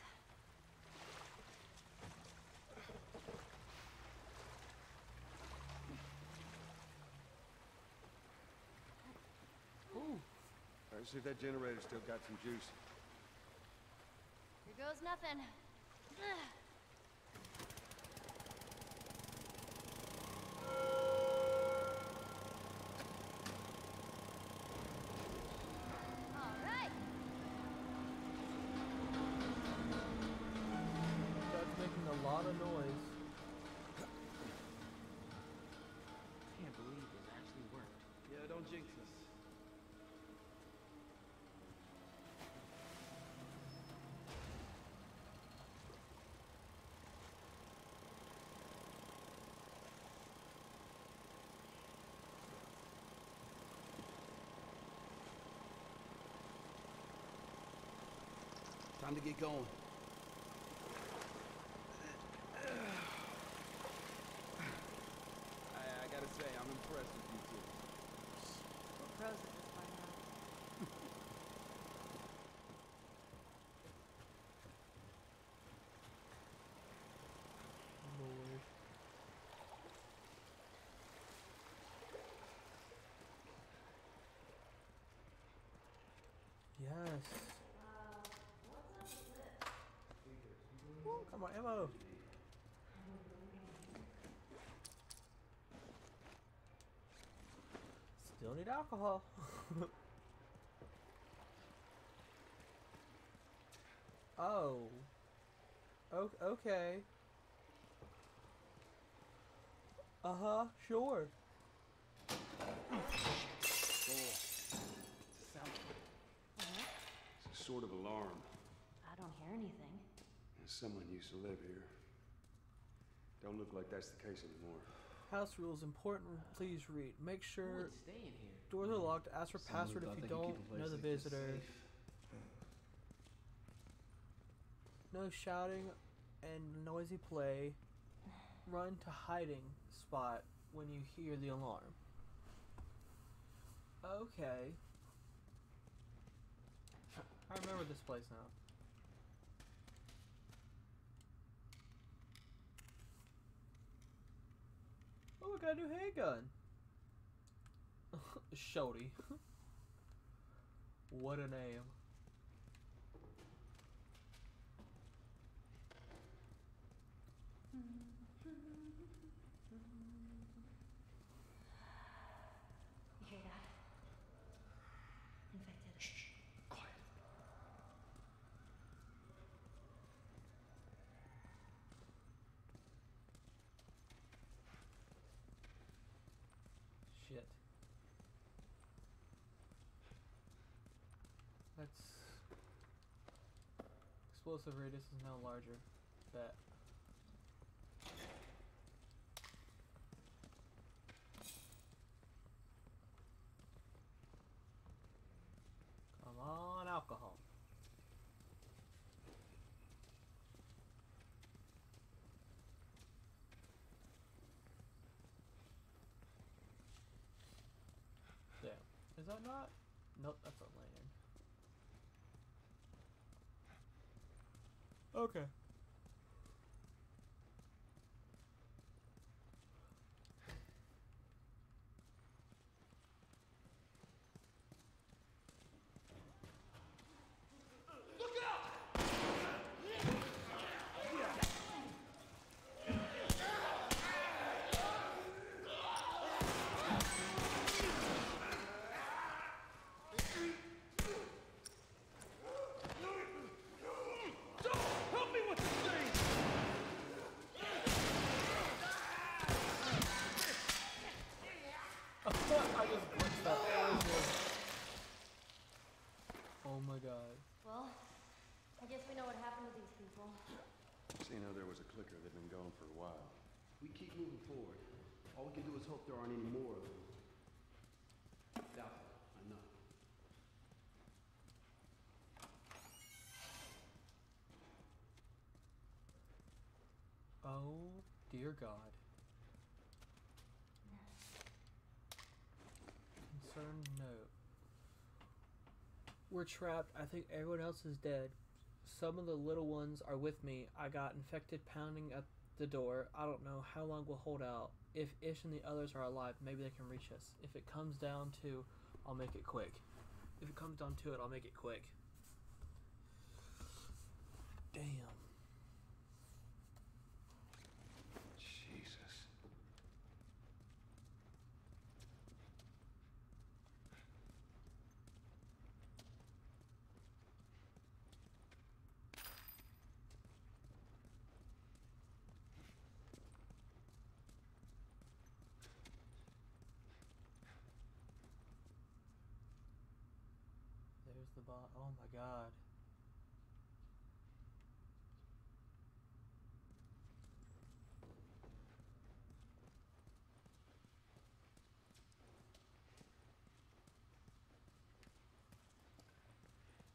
Ooh. All right, see if that generator's still got some juice. Here goes nothing. Time to get going. I, I gotta say, I'm impressed with you two. We're pros at this by now. Yes. Ooh, come ammo. Still need alcohol. oh. O- okay. Uh huh, sure. It's a sort of alarm. I don't hear anything. Someone used to live here. Don't look like that's the case anymore. House rules important. Please read. Make sure would stay in here? doors are locked. Ask for Someone password if you don't know the visitor. No shouting and noisy play. Run to hiding spot when you hear the alarm. Okay. I remember this place now. Got a new handgun. Shorty. what a name. You hear that? Infected. Shh. Quiet. Shit. That's explosive radius is now larger. Bet. Come on, alcohol. Damn. Is that not? Nope, that's a lantern. Okay. Help me with this thing! I just glitched that. That was good. Oh my god. Well, I guess we know what happened to these people. Seeing how there was a clicker, they've been gone for a while. We keep moving forward. All we can do is hope there aren't any more of them. Doubtful, I know. Oh dear God. Concerned note. We're trapped. I think everyone else is dead. Some of the little ones are with me. I got infected pounding at the door. I don't know how long we'll hold out. If Ish and the others are alive, maybe they can reach us. If it comes down to, I'll make it quick. If it comes down to it, I'll make it quick. Damn. Jesus. There's the bot. Oh my god.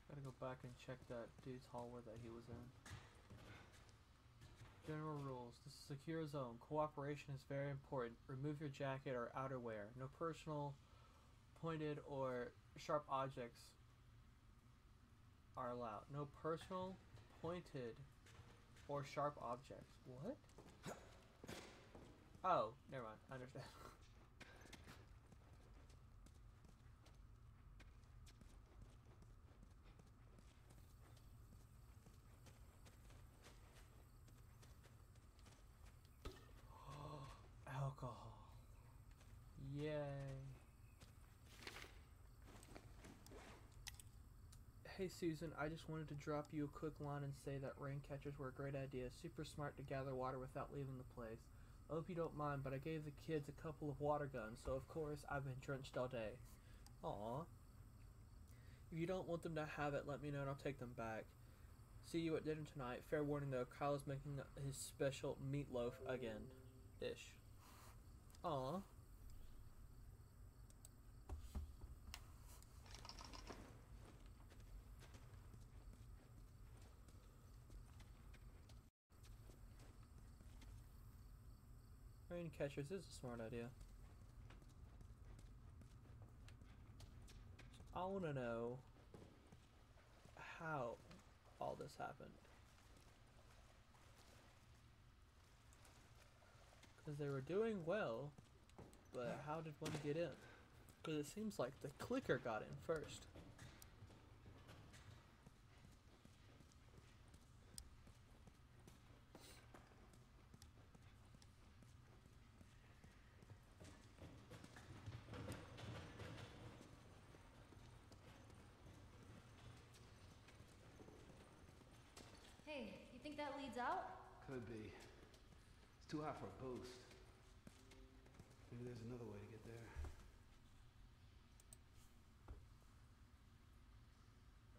Gotta go back and check that dude's hallway that he was in. General rules. This is a secure zone. Cooperation is very important. Remove your jacket or outerwear. No personal, pointed, or sharp objects are allowed. No personal, pointed, or sharp objects. What? Oh, never mind. I understand. Alcohol. Yay. Hey Susan, I just wanted to drop you a quick line and say that rain catchers were a great idea. Super smart to gather water without leaving the place. I hope you don't mind, but I gave the kids a couple of water guns, so of course I've been drenched all day. Aw. If you don't want them to have it, let me know and I'll take them back. See you at dinner tonight. Fair warning though, Kyle is making his special meatloaf again. Ish. Aw. Catchers is a smart idea. I want to know how all this happened. Because they were doing well, but how did one get in? Because it seems like the clicker got in first. Hey, you think out? Could be. It's too high for a boost. Maybe there's another way to get there.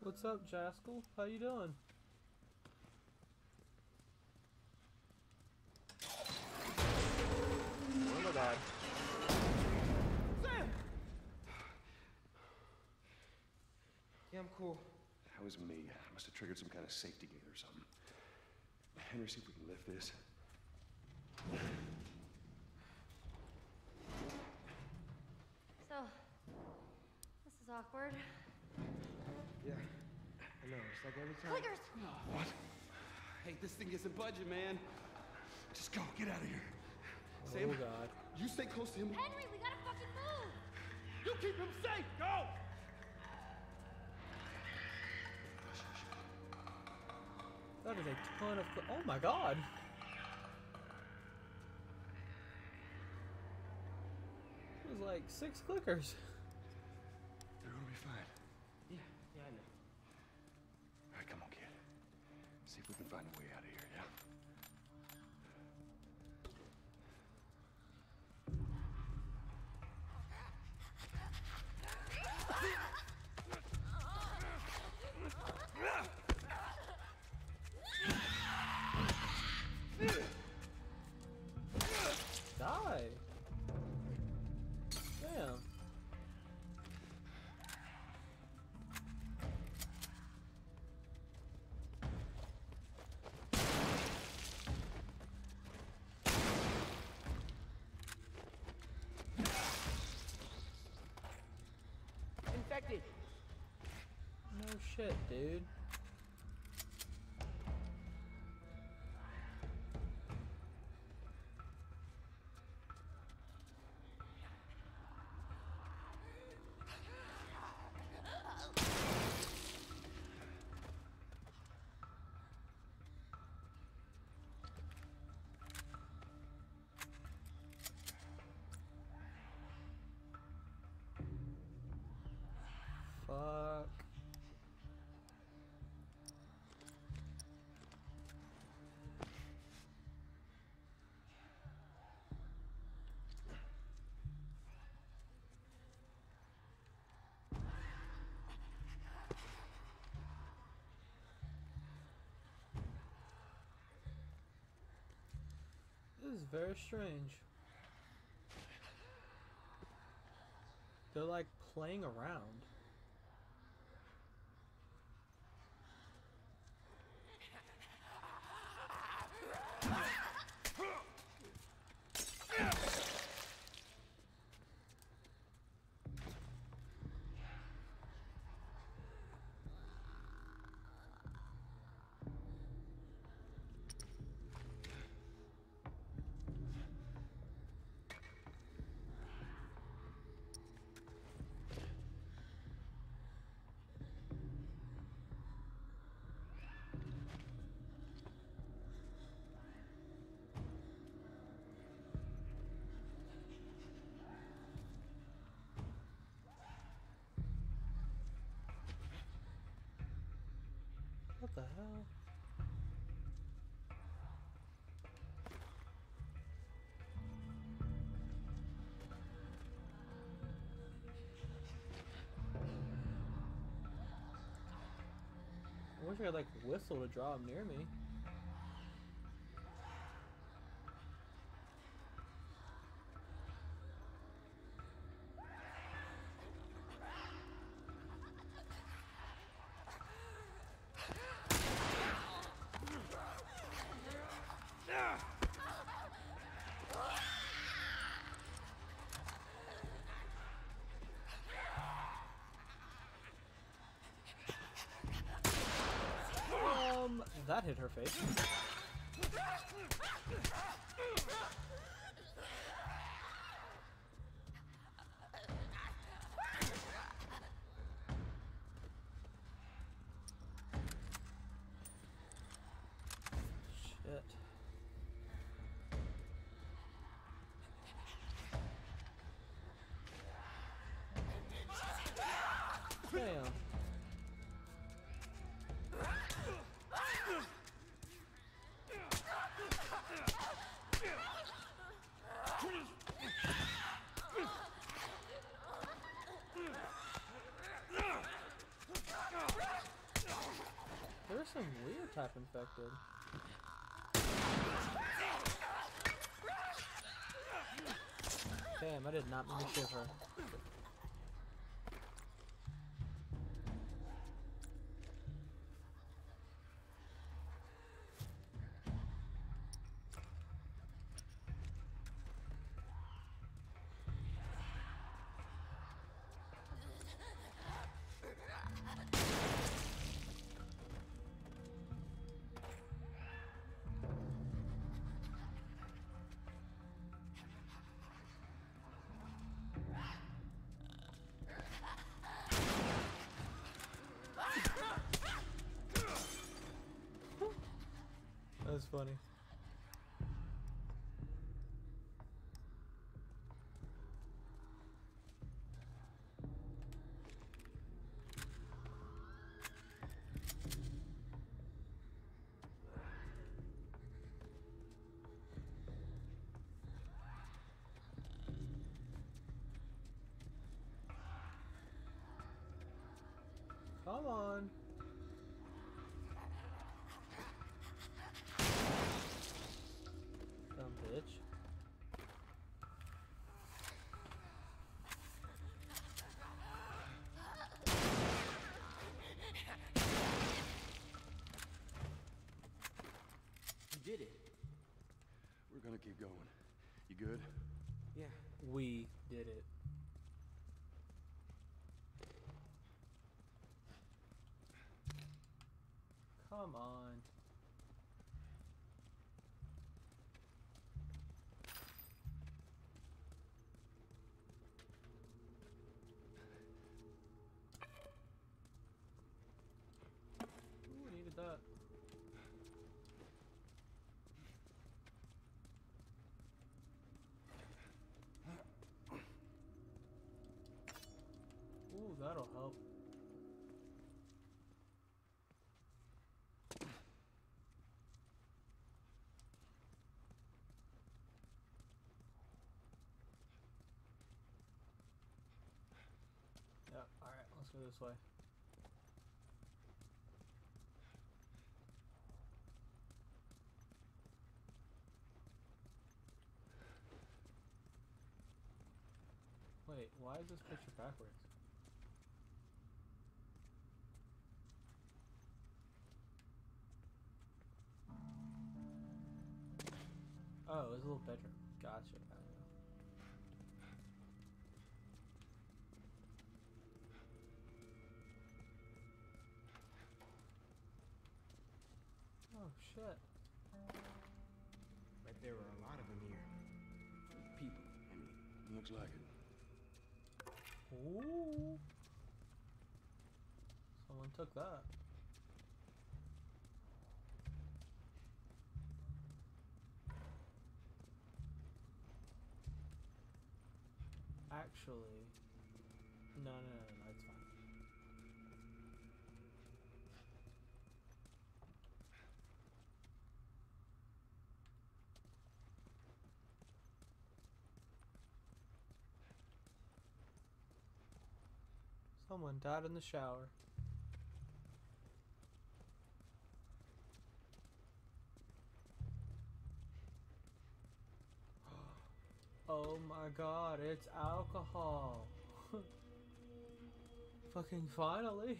What's up, Jaskell? How you doing? My god. Sam! Yeah, I'm cool. That was me. I must have triggered some kind of safety gate or something. Henry, see if we can lift this. So, this is awkward. Yeah. I know. It's like every time. Clickers! No, what? Hey, this thing isn't budging, man. Just go. Get out of here. Oh, Sam, Oh god. you stay close to him. Henry, we gotta fucking move! You keep him safe. Go. That is a ton of. Oh my god. It was like six clickers. They're gonna be fine. Yeah, yeah, I know. All right, come on, kid. See if we can find a way shit, dude. This is very strange. They're like playing around. Hell? I wish I had like whistle to draw him near me. That hit her face. Shit. Damn. Some weird type infected. Damn, I did not mean to shoot her. Come on. Dumb bitch. You did it. We're gonna keep going. You good? Yeah. We did it. Come on. Ooh, needed that. Ooh, that'll help. Yeah, alright, let's go this way. Wait, why is this picture backwards? Oh, it's a little bedroom. Gotcha. Oh shit. Bet there were a lot of them here. People, I mean. Looks like it. Ooh. Someone took that. Actually, no, no, no, no, it's fine. Someone died in the shower. Oh my god, it's alcohol. Fucking finally.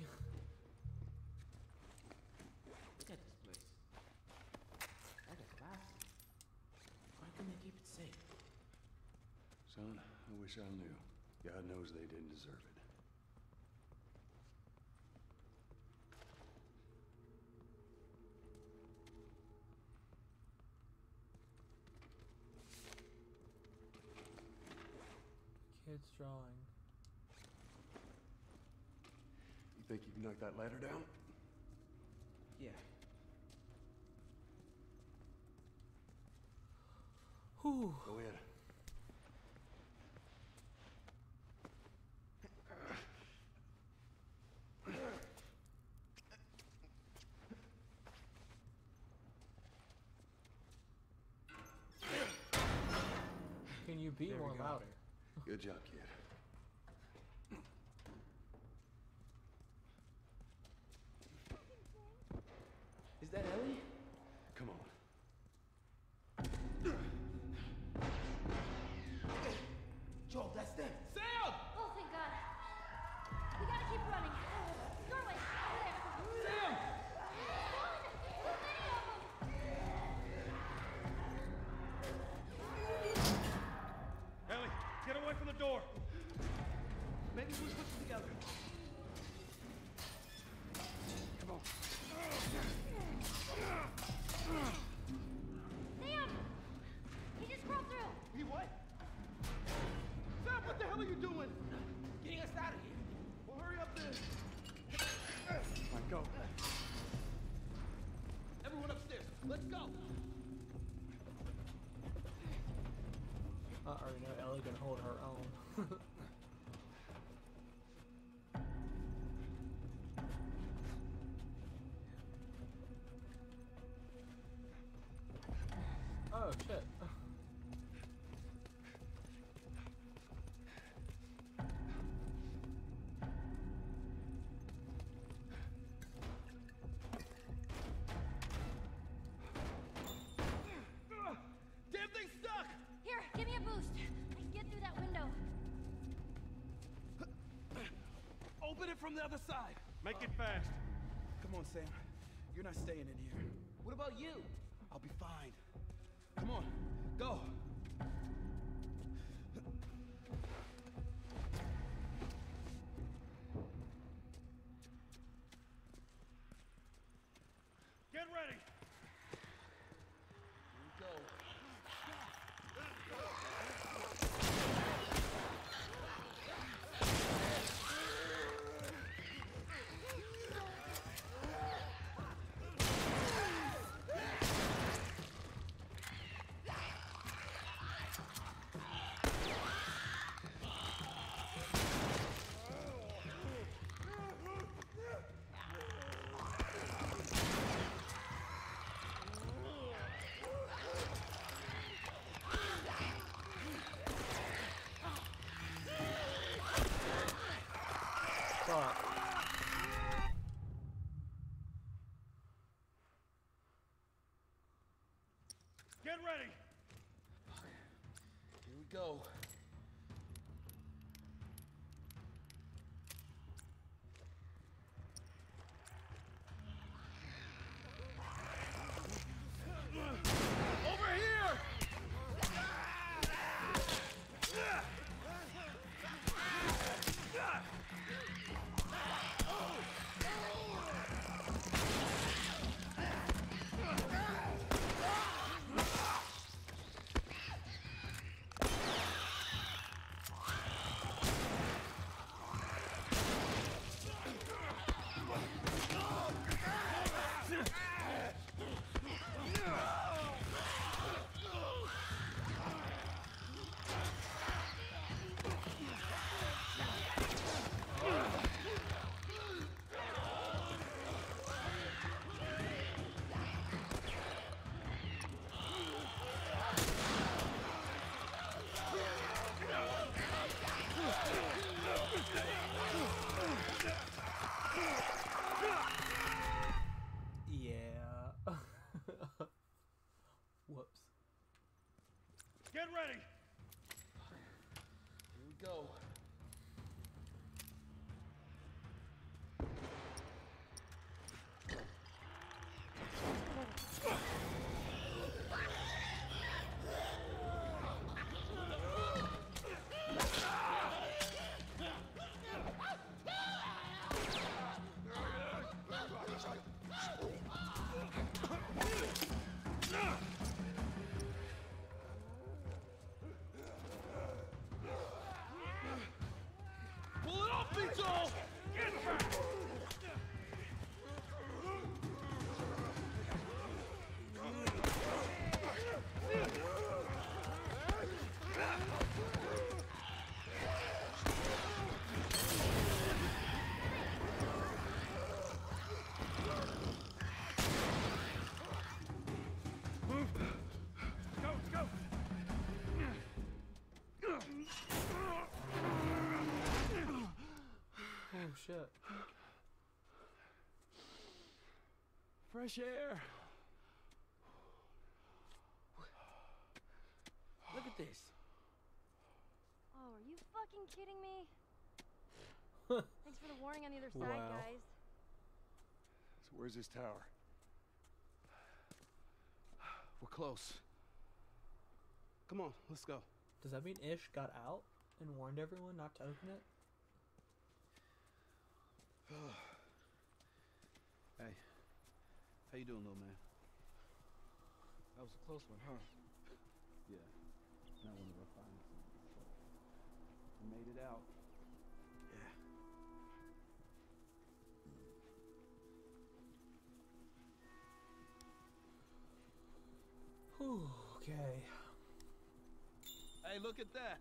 Look at this place. That is classy. Why couldn't they keep it safe? Son, I wish I knew. God knows they didn't deserve it. It's drawing. You think you can knock that ladder down? Yeah. Whew. Go in. Can you be There more louder? Good job, kid. Oh shit. Damn thing's stuck. Here, give me a boost. I can get through that window. Open it from the other side. Make it fast. Come on, Sam. You're not staying in here. What about you? Go. Get ready. Go. Fuck. Ready. Here we go. Get ready. Michael! Shit. Fresh air. Look at this. Oh, are you fucking kidding me? Thanks for the warning on the other side, Wow. guys. So where's this tower? We're close. Come on, let's go. Does that mean Ish got out and warned everyone not to open it? hey, how you doing, little man? That was a close one, huh? Yeah, not one of our finest. We made it out. Yeah. Whew, okay. Hey, look at that.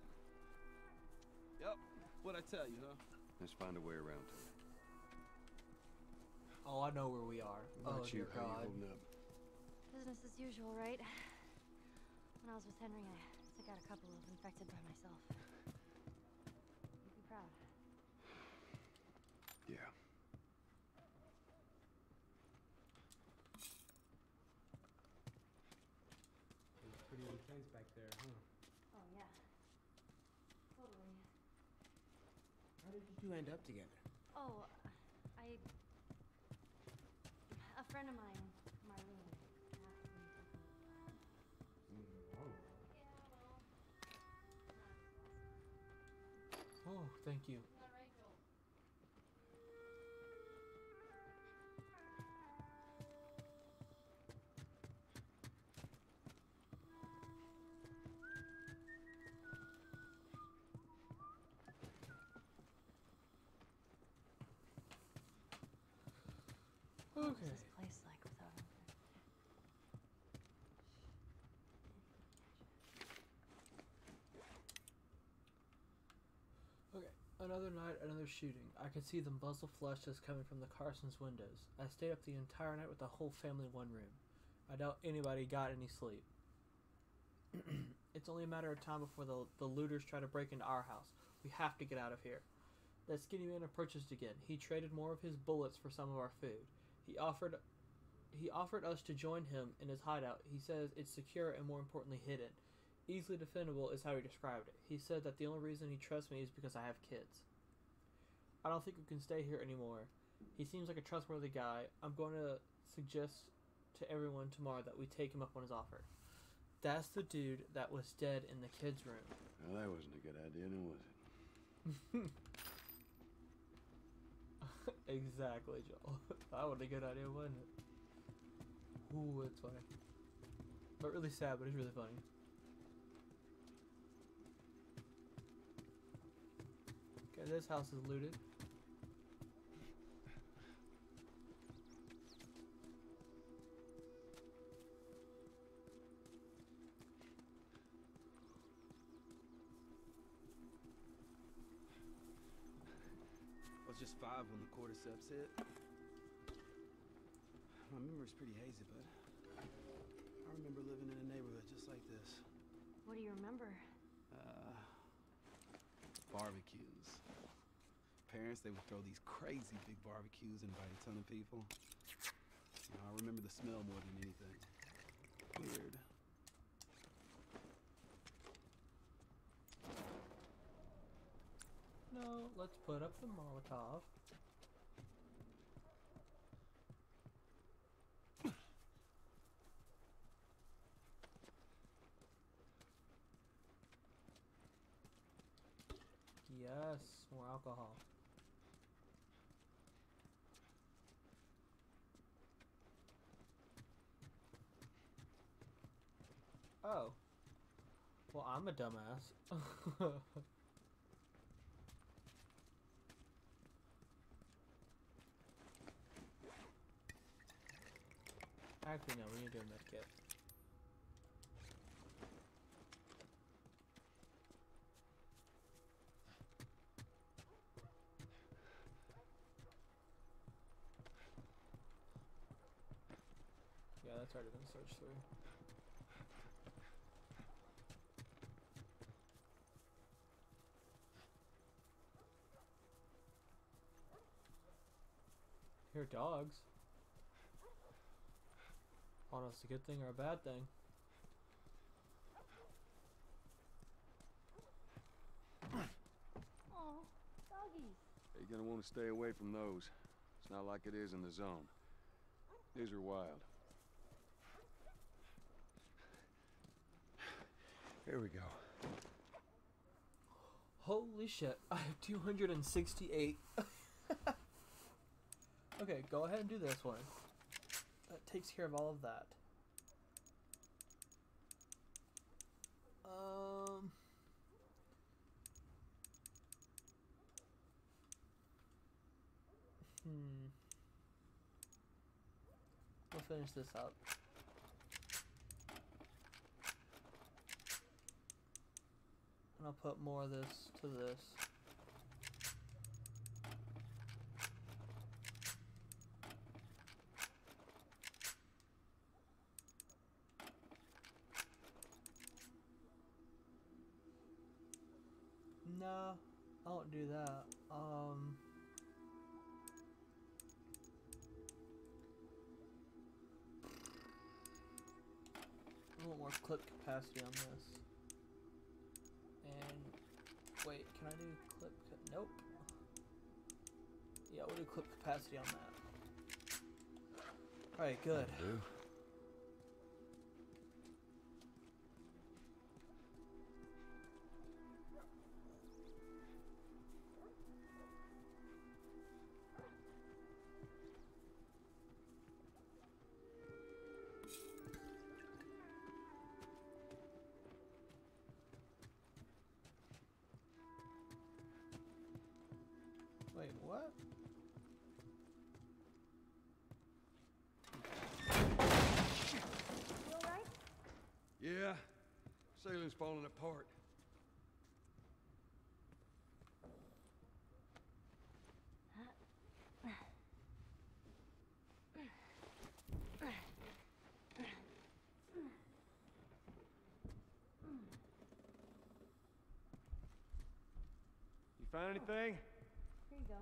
Yep, what I tell you, huh? Let's find a way around to it. Oh, I know where we are. What oh, you? dear How you holding up? Business as usual, right? When I was with Henry, I took out a couple of infected by myself. You'd be proud. Yeah. It was pretty intense back there, huh? Oh, yeah. Totally. How did you two end up together? Oh, I. Friend of mine, another night, another shooting. I could see the muzzle flashes coming from the Carson's windows. I stayed up the entire night with the whole family in one room. I doubt anybody got any sleep. it's only a matter of time before the, the looters try to break into our house. We have to get out of here. That skinny man approached us again. He traded more of his bullets for some of our food. He offered he offered us to join him in his hideout. He says it's secure and more importantly hidden. Easily defendable is how he described it. He said that the only reason he trusts me is because I have kids. I don't think we can stay here anymore. He seems like a trustworthy guy. I'm going to suggest to everyone tomorrow that we take him up on his offer. That's the dude that was dead in the kids' room. Well, that wasn't a good idea, now was it? exactly, Joel. that was a good idea, wasn't it? Ooh, it's funny. But really sad, but it's really funny. Okay, this house is looted. I was just five when the cordyceps hit. My memory's pretty hazy, but I remember living in a neighborhood just like this. What do you remember? Uh, barbecues. Parents, they would throw these crazy big barbecues and invite a ton of people. You know, I remember the smell more than anything. Weird. No, let's put up the Molotov. Yes, more alcohol. Oh. Well, I'm a dumbass. Actually, no, we need to do a med kit. Yeah, that's already been searched through. Hear dogs. I don't know if it's a good thing or a bad thing. Oh, doggies. You're gonna want to stay away from those. It's not like it is in the zone. These are wild. Here we go. Holy shit, I have 268. okay, go ahead and do this one. That takes care of all of that. Um. Hmm. We'll finish this up. And I'll put more of this to this. Clip capacity on this. And wait, can I do clip? Nope. Yeah, we'll do clip capacity on that. All right, good. Falling apart. You find anything? Here you go.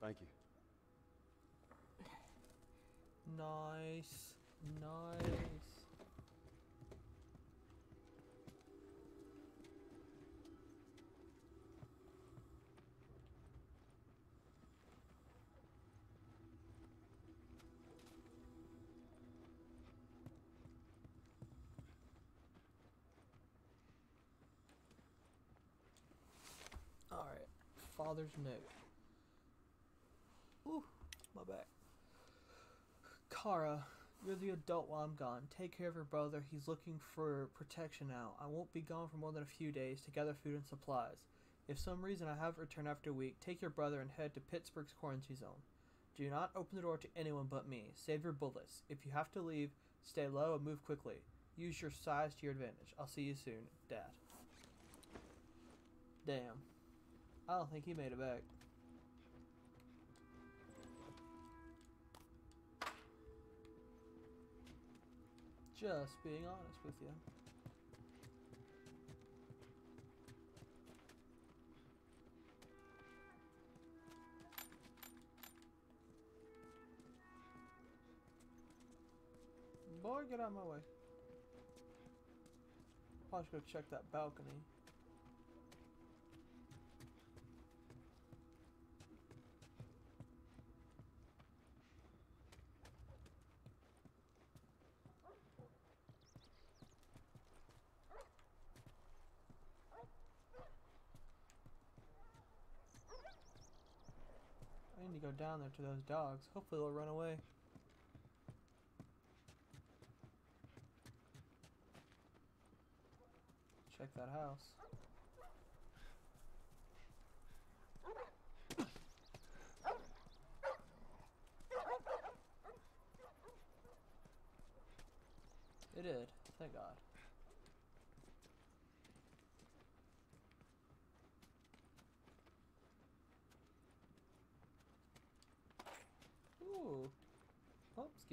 Thank you. Nice, nice. Alright, father's note. Ooh, my back. Kara, you're the adult while I'm gone. Take care of your brother. He's looking for protection now. I won't be gone for more than a few days to gather food and supplies. If some reason I have to return after a week, take your brother and head to Pittsburgh's quarantine zone. Do not open the door to anyone but me. Save your bullets. If you have to leave, stay low and move quickly. Use your size to your advantage. I'll see you soon, Dad. Damn. I don't think he made it back. Just being honest with you. Boy, get out of my way. Probably should go check that balcony. Down there to those dogs. Hopefully they'll run away. Check that house. It did. Thank God.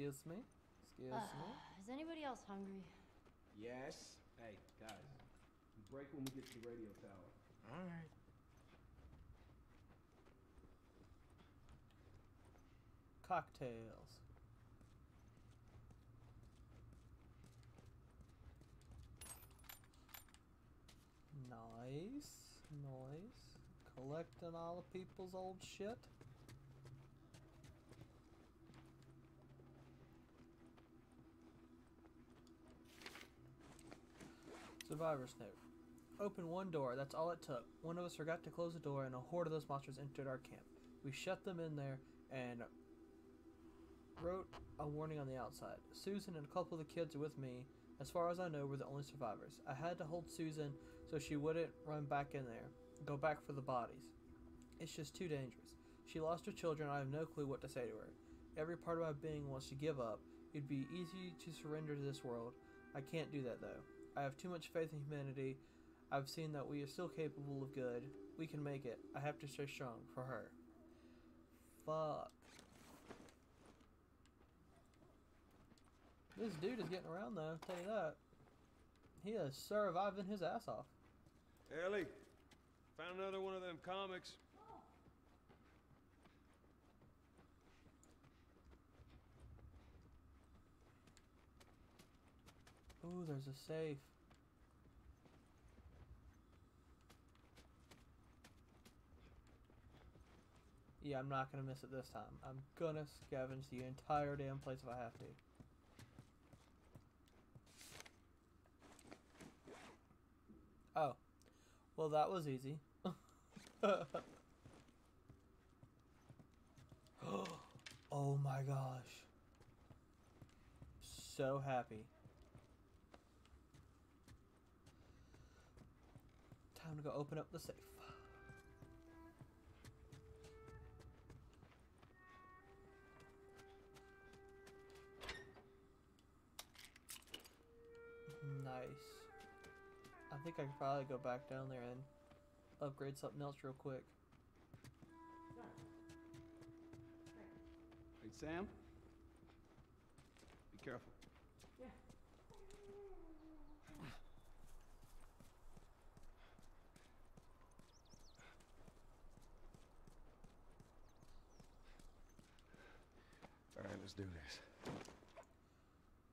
Excuse me? Excuse uh, me? Is anybody else hungry? Yes. Hey, guys. Break when we get to the radio tower. All right. Cocktails. Nice, nice. Collecting all the people's old shit. Survivor's note. Open one door, that's all it took. One of us forgot to close the door and a horde of those monsters entered our camp. We shut them in there and wrote a warning on the outside. Susan and a couple of the kids are with me. As far as I know, we're the only survivors. I had to hold Susan so she wouldn't run back in there, go back for the bodies. It's just too dangerous. She lost her children, I have no clue what to say to her. Every part of my being wants to give up. It'd be easy to surrender to this world. I can't do that though. I have too much faith in humanity. I've seen that we are still capable of good. We can make it. I have to stay strong for her. Fuck. This dude is getting around though, I'll tell you that. He is surviving his ass off. Ellie, found another one of them comics. Ooh, there's a safe. Yeah, I'm not gonna miss it this time. I'm gonna scavenge the entire damn place if I have to. Oh. Well, that was easy. oh my gosh. So happy. Time to go open up the safe. Nice. I think I could probably go back down there and upgrade something else real quick. Hey, Sam? Be careful. All right, let's do this.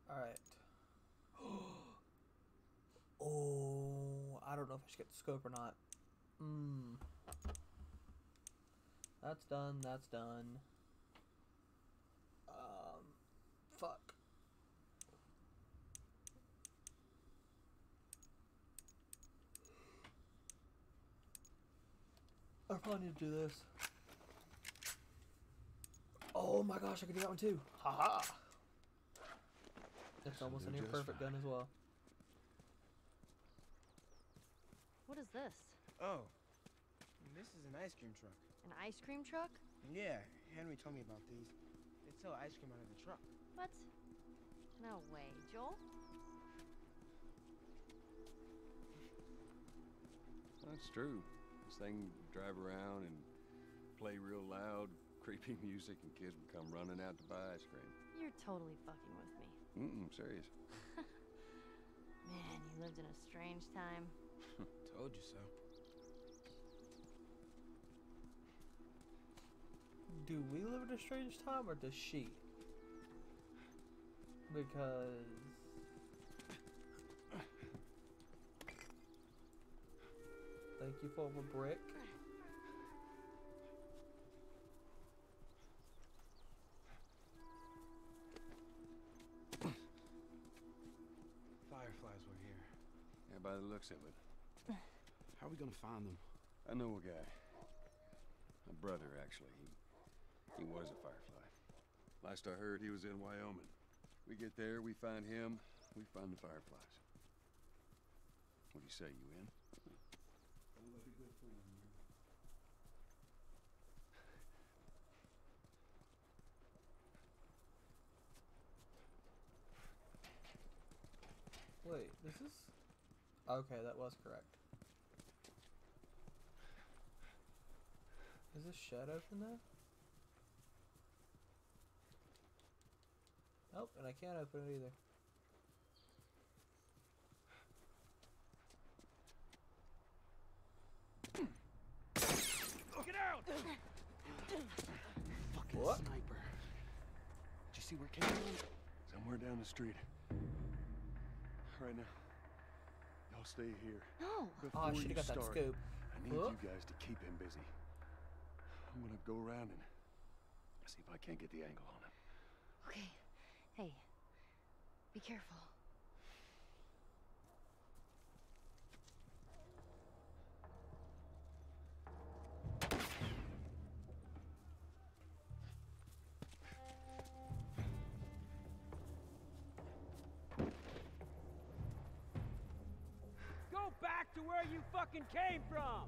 Alright. oh, I don't know if I should get the scope or not. Hmm. That's done, that's done. Um, fuck. I probably need to do this. Oh my gosh, I can do that one too. Haha. It's almost a do near just perfect gun as well. What is this? Oh, this is an ice cream truck. An ice cream truck? Yeah, Henry told me about these. They sell ice cream out of the truck. What? No way, Joel. That's true. This thing drive around and play real loud, creepy music, and kids would come running out to buy ice cream. You're totally fucking with me. Mm-mm, serious. Man, you lived in a strange time. Told you so. Do we live in a strange time or does she? Because. Thank you for the brick. By the looks of it. How are we gonna find them? I know a guy. My brother, actually. He, he was a firefly. Last I heard, he was in Wyoming. We get there, we find him, we find the fireflies. What do you say, you in? Wait, this is. Okay, that was correct. Is this shed open there? Nope, and I can't open it either. Get out! Fucking What? sniper. Did you see where Kane went? Somewhere down the street. Right now, y'all stay here. No. Before Oh, I you should've got that start. I need Huh? you guys to keep him busy. I'm gonna go around and see if I can't get the angle on him. Okay. Hey, be careful. To where you fucking came from!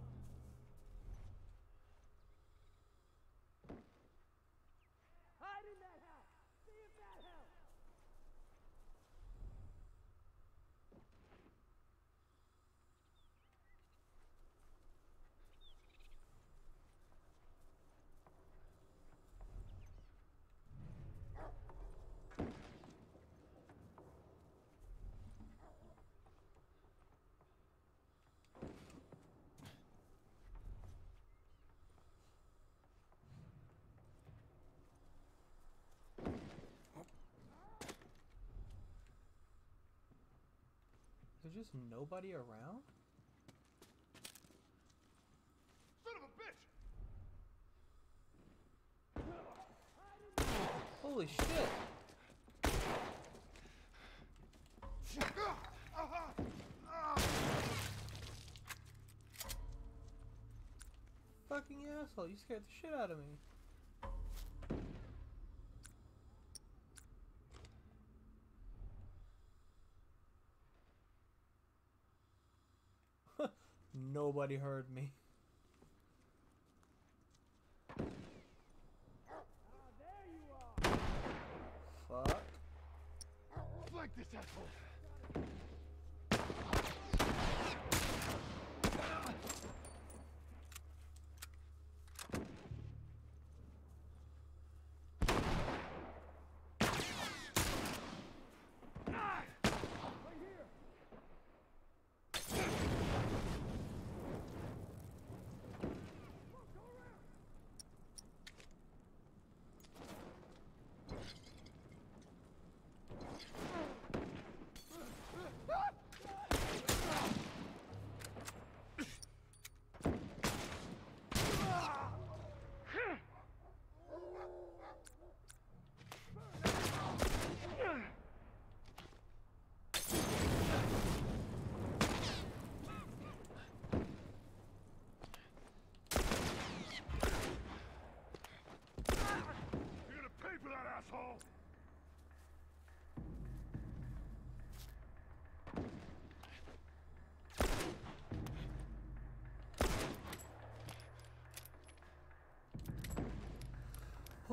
There's just nobody around? Son of a bitch! Holy shit! Fucking asshole, you scared the shit out of me. Nobody heard me. Fuck. Flank this asshole! You're gonna pay for that, asshole!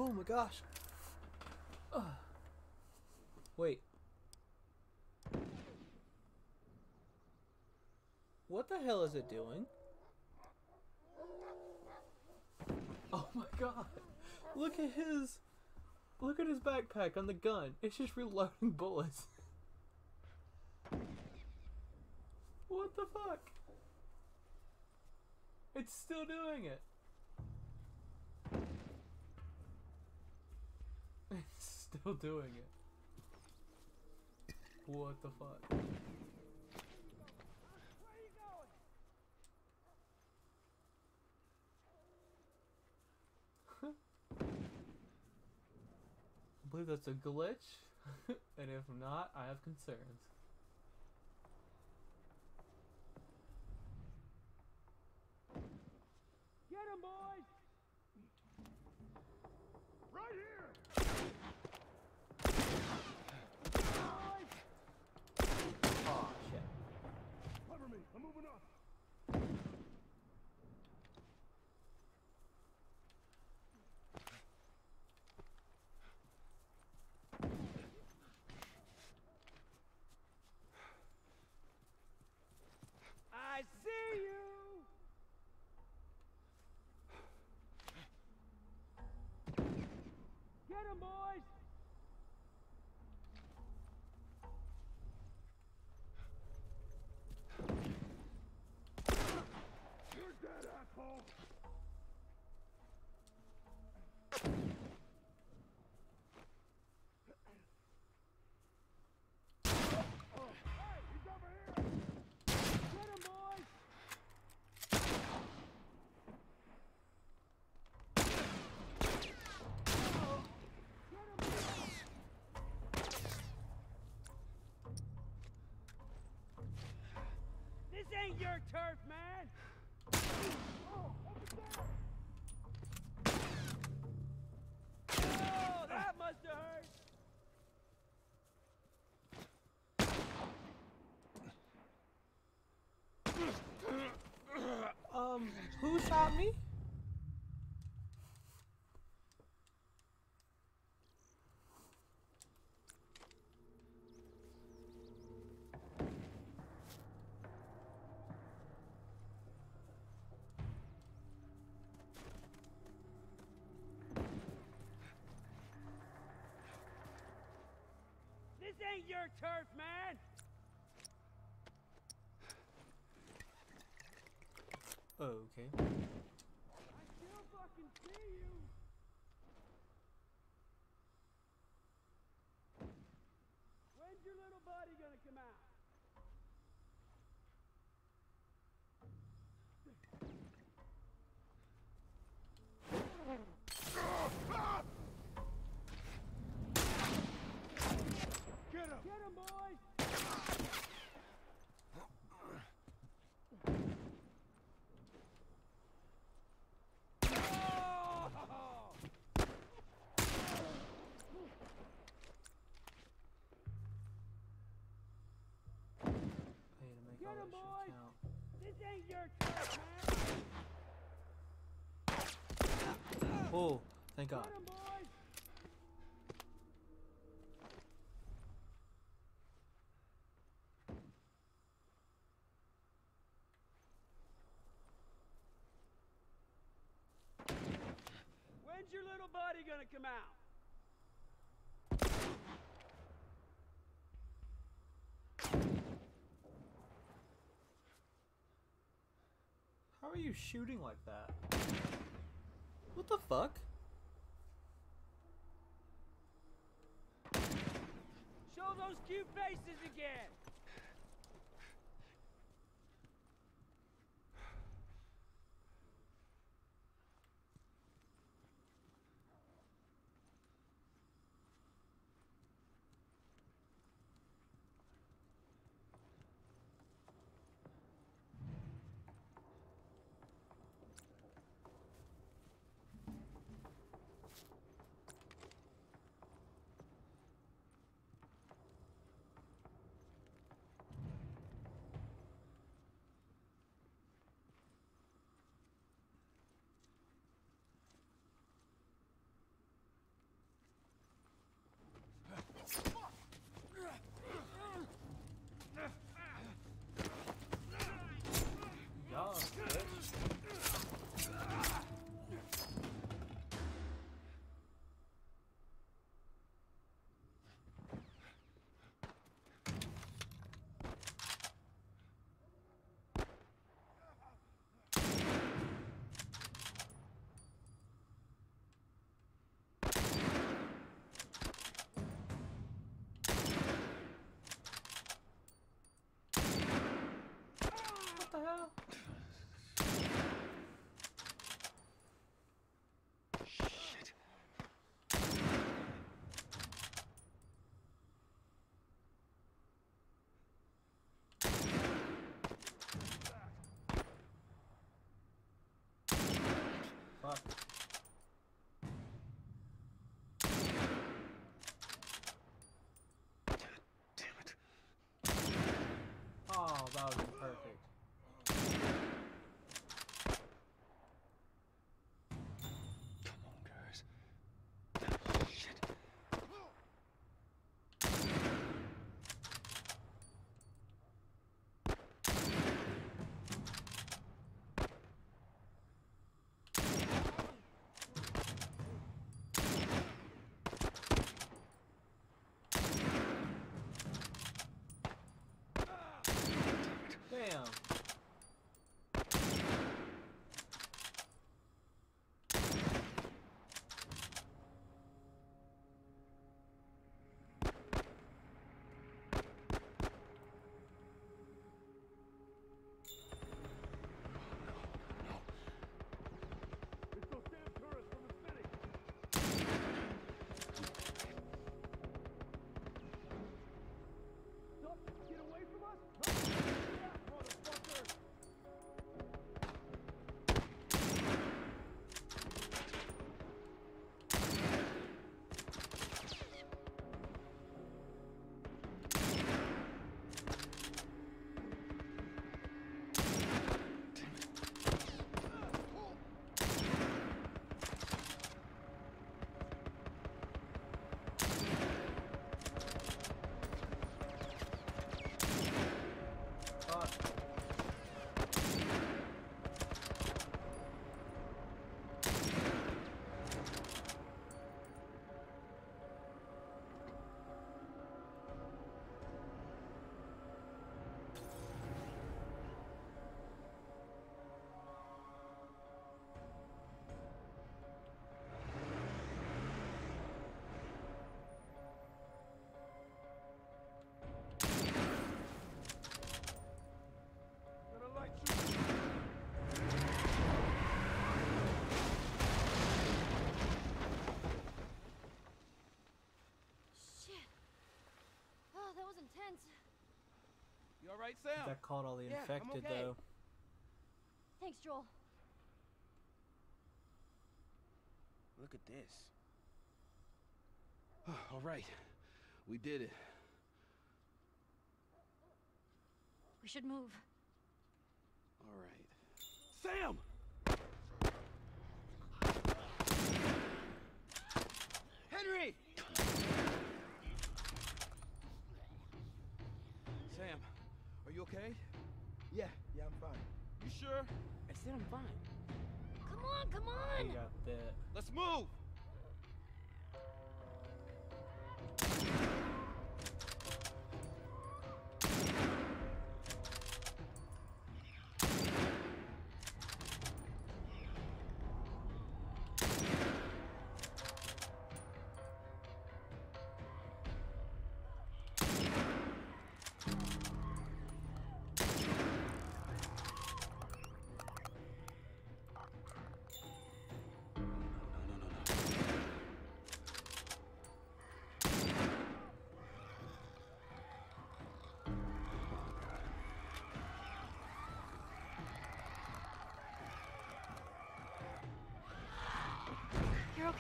Oh my gosh. Ugh. Wait. What the hell is it doing? Oh my god. Look at his Look at his backpack on the gun. It's just reloading bullets. What the fuck? It's still doing it. It's still doing it. What the fuck? I believe that's a glitch, and if not, I have concerns. Get him, boys! This ain't your turf, man! This ain't your turf, man! Oh, okay. I still fucking see you! To make Get all him, that boys! count. This ain't your turf, man! Oh, thank God. Him! When's your little buddy gonna come out? How are you shooting like that? What the fuck? Show those cute faces again! Yeah, bitch. What hell? Fuck. Oh, that was perfect. Right, Sam? That caught all the Yeah, infected okay. though. Thanks, Joel. Look at this. All right, we did it. We should move.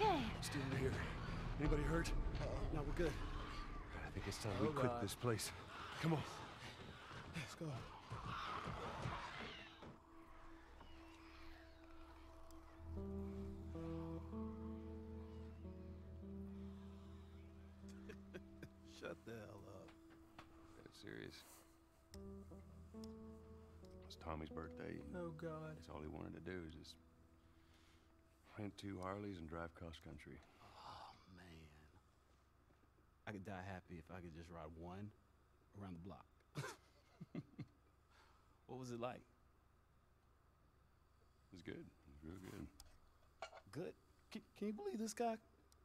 Okay. Still here. Anybody hurt? No, we're good. I think it's time Oh, we quit this place. Come on. Let's go. Shut the hell up. That's serious. It's Tommy's birthday. Oh God. That's all he wanted to do is just rent two Harleys and drive cross country. Oh, man. I could die happy if I could just ride one around the block. what was it like? It was good. It was real good. Good. Can, can you believe this guy?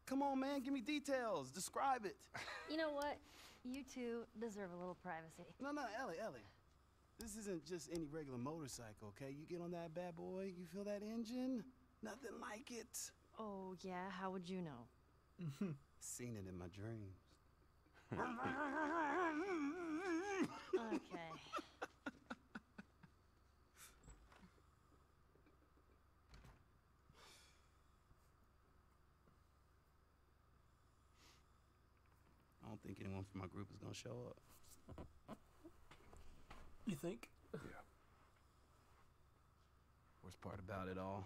Come on, man. Give me details. Describe it. You know what? You two deserve a little privacy. No, no, Ellie, Ellie. This isn't just any regular motorcycle, okay? You get on that bad boy, you feel that engine? Nothing like it. Oh, yeah? How would you know? Seen it in my dreams. Okay. I don't think anyone from my group is gonna show up. You think? Yeah. Worst part about it all,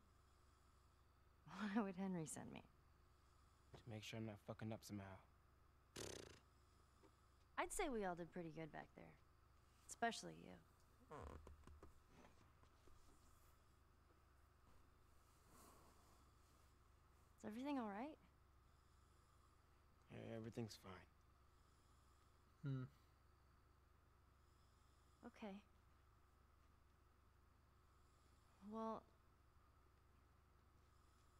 Why would Henry send me? To make sure I'm not fucking up somehow. I'd say we all did pretty good back there. Especially you. Is everything alright? Yeah, everything's fine. Hmm. Okay. Well,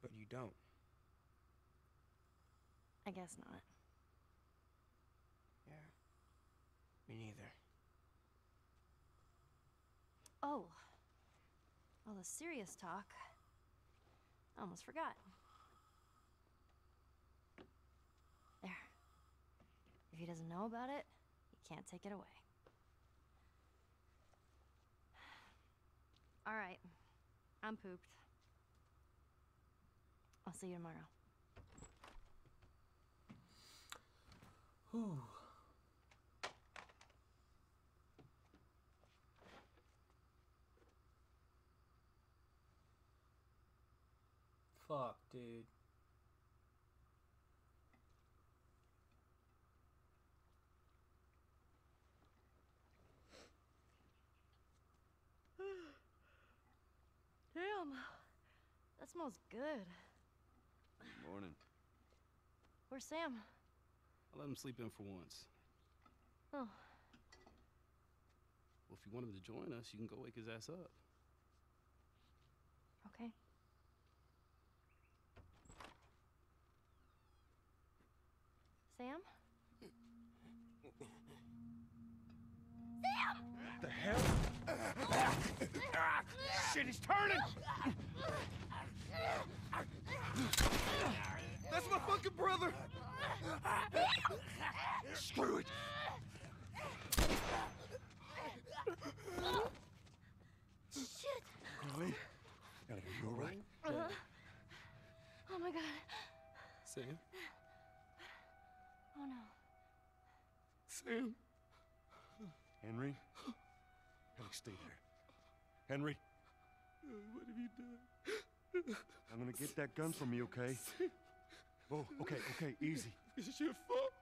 But you don't. I guess not. Yeah. Me neither. Oh. All the serious talk. I almost forgot. There. If he doesn't know about it, he can't take it away. All right. I'm pooped. I'll see you tomorrow. Whew. Fuck, dude. Damn. That smells good. Good morning. Where's Sam? I let him sleep in for once. Oh, Well, if you want him to join us, you can go wake his ass up. okay. Sam? Sam! The hell? Oh. Shit, he's turning! Oh. That's my fucking brother! Screw it! Shit! Chloe? Gotta go. You all right? Uh, oh my god. Sam? Oh no. Sam? Henry? Henry, stay there. Henry, What have you done? I'm gonna get that gun from you, okay? Oh, okay, okay, easy. It's your fault.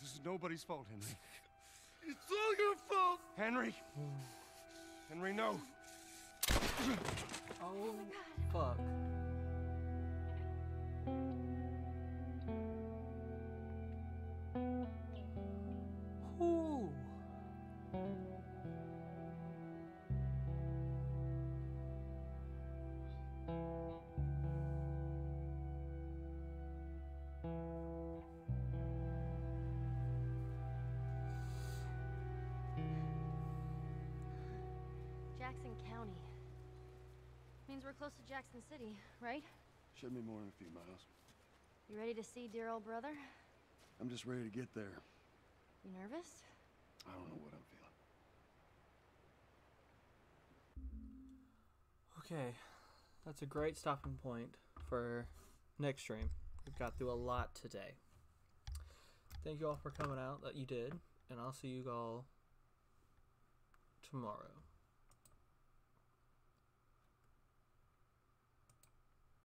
This is nobody's fault, Henry. It's all your fault. Henry! Henry, no! Oh, fuck. Close to Jackson City, right? Should be more than a few miles. You ready to see dear old brother? I'm just ready to get there. You nervous? I don't know what I'm feeling. Okay, that's a great stopping point for next stream. We've got through a lot today. Thank you all for coming out that you did, and I'll see you all tomorrow.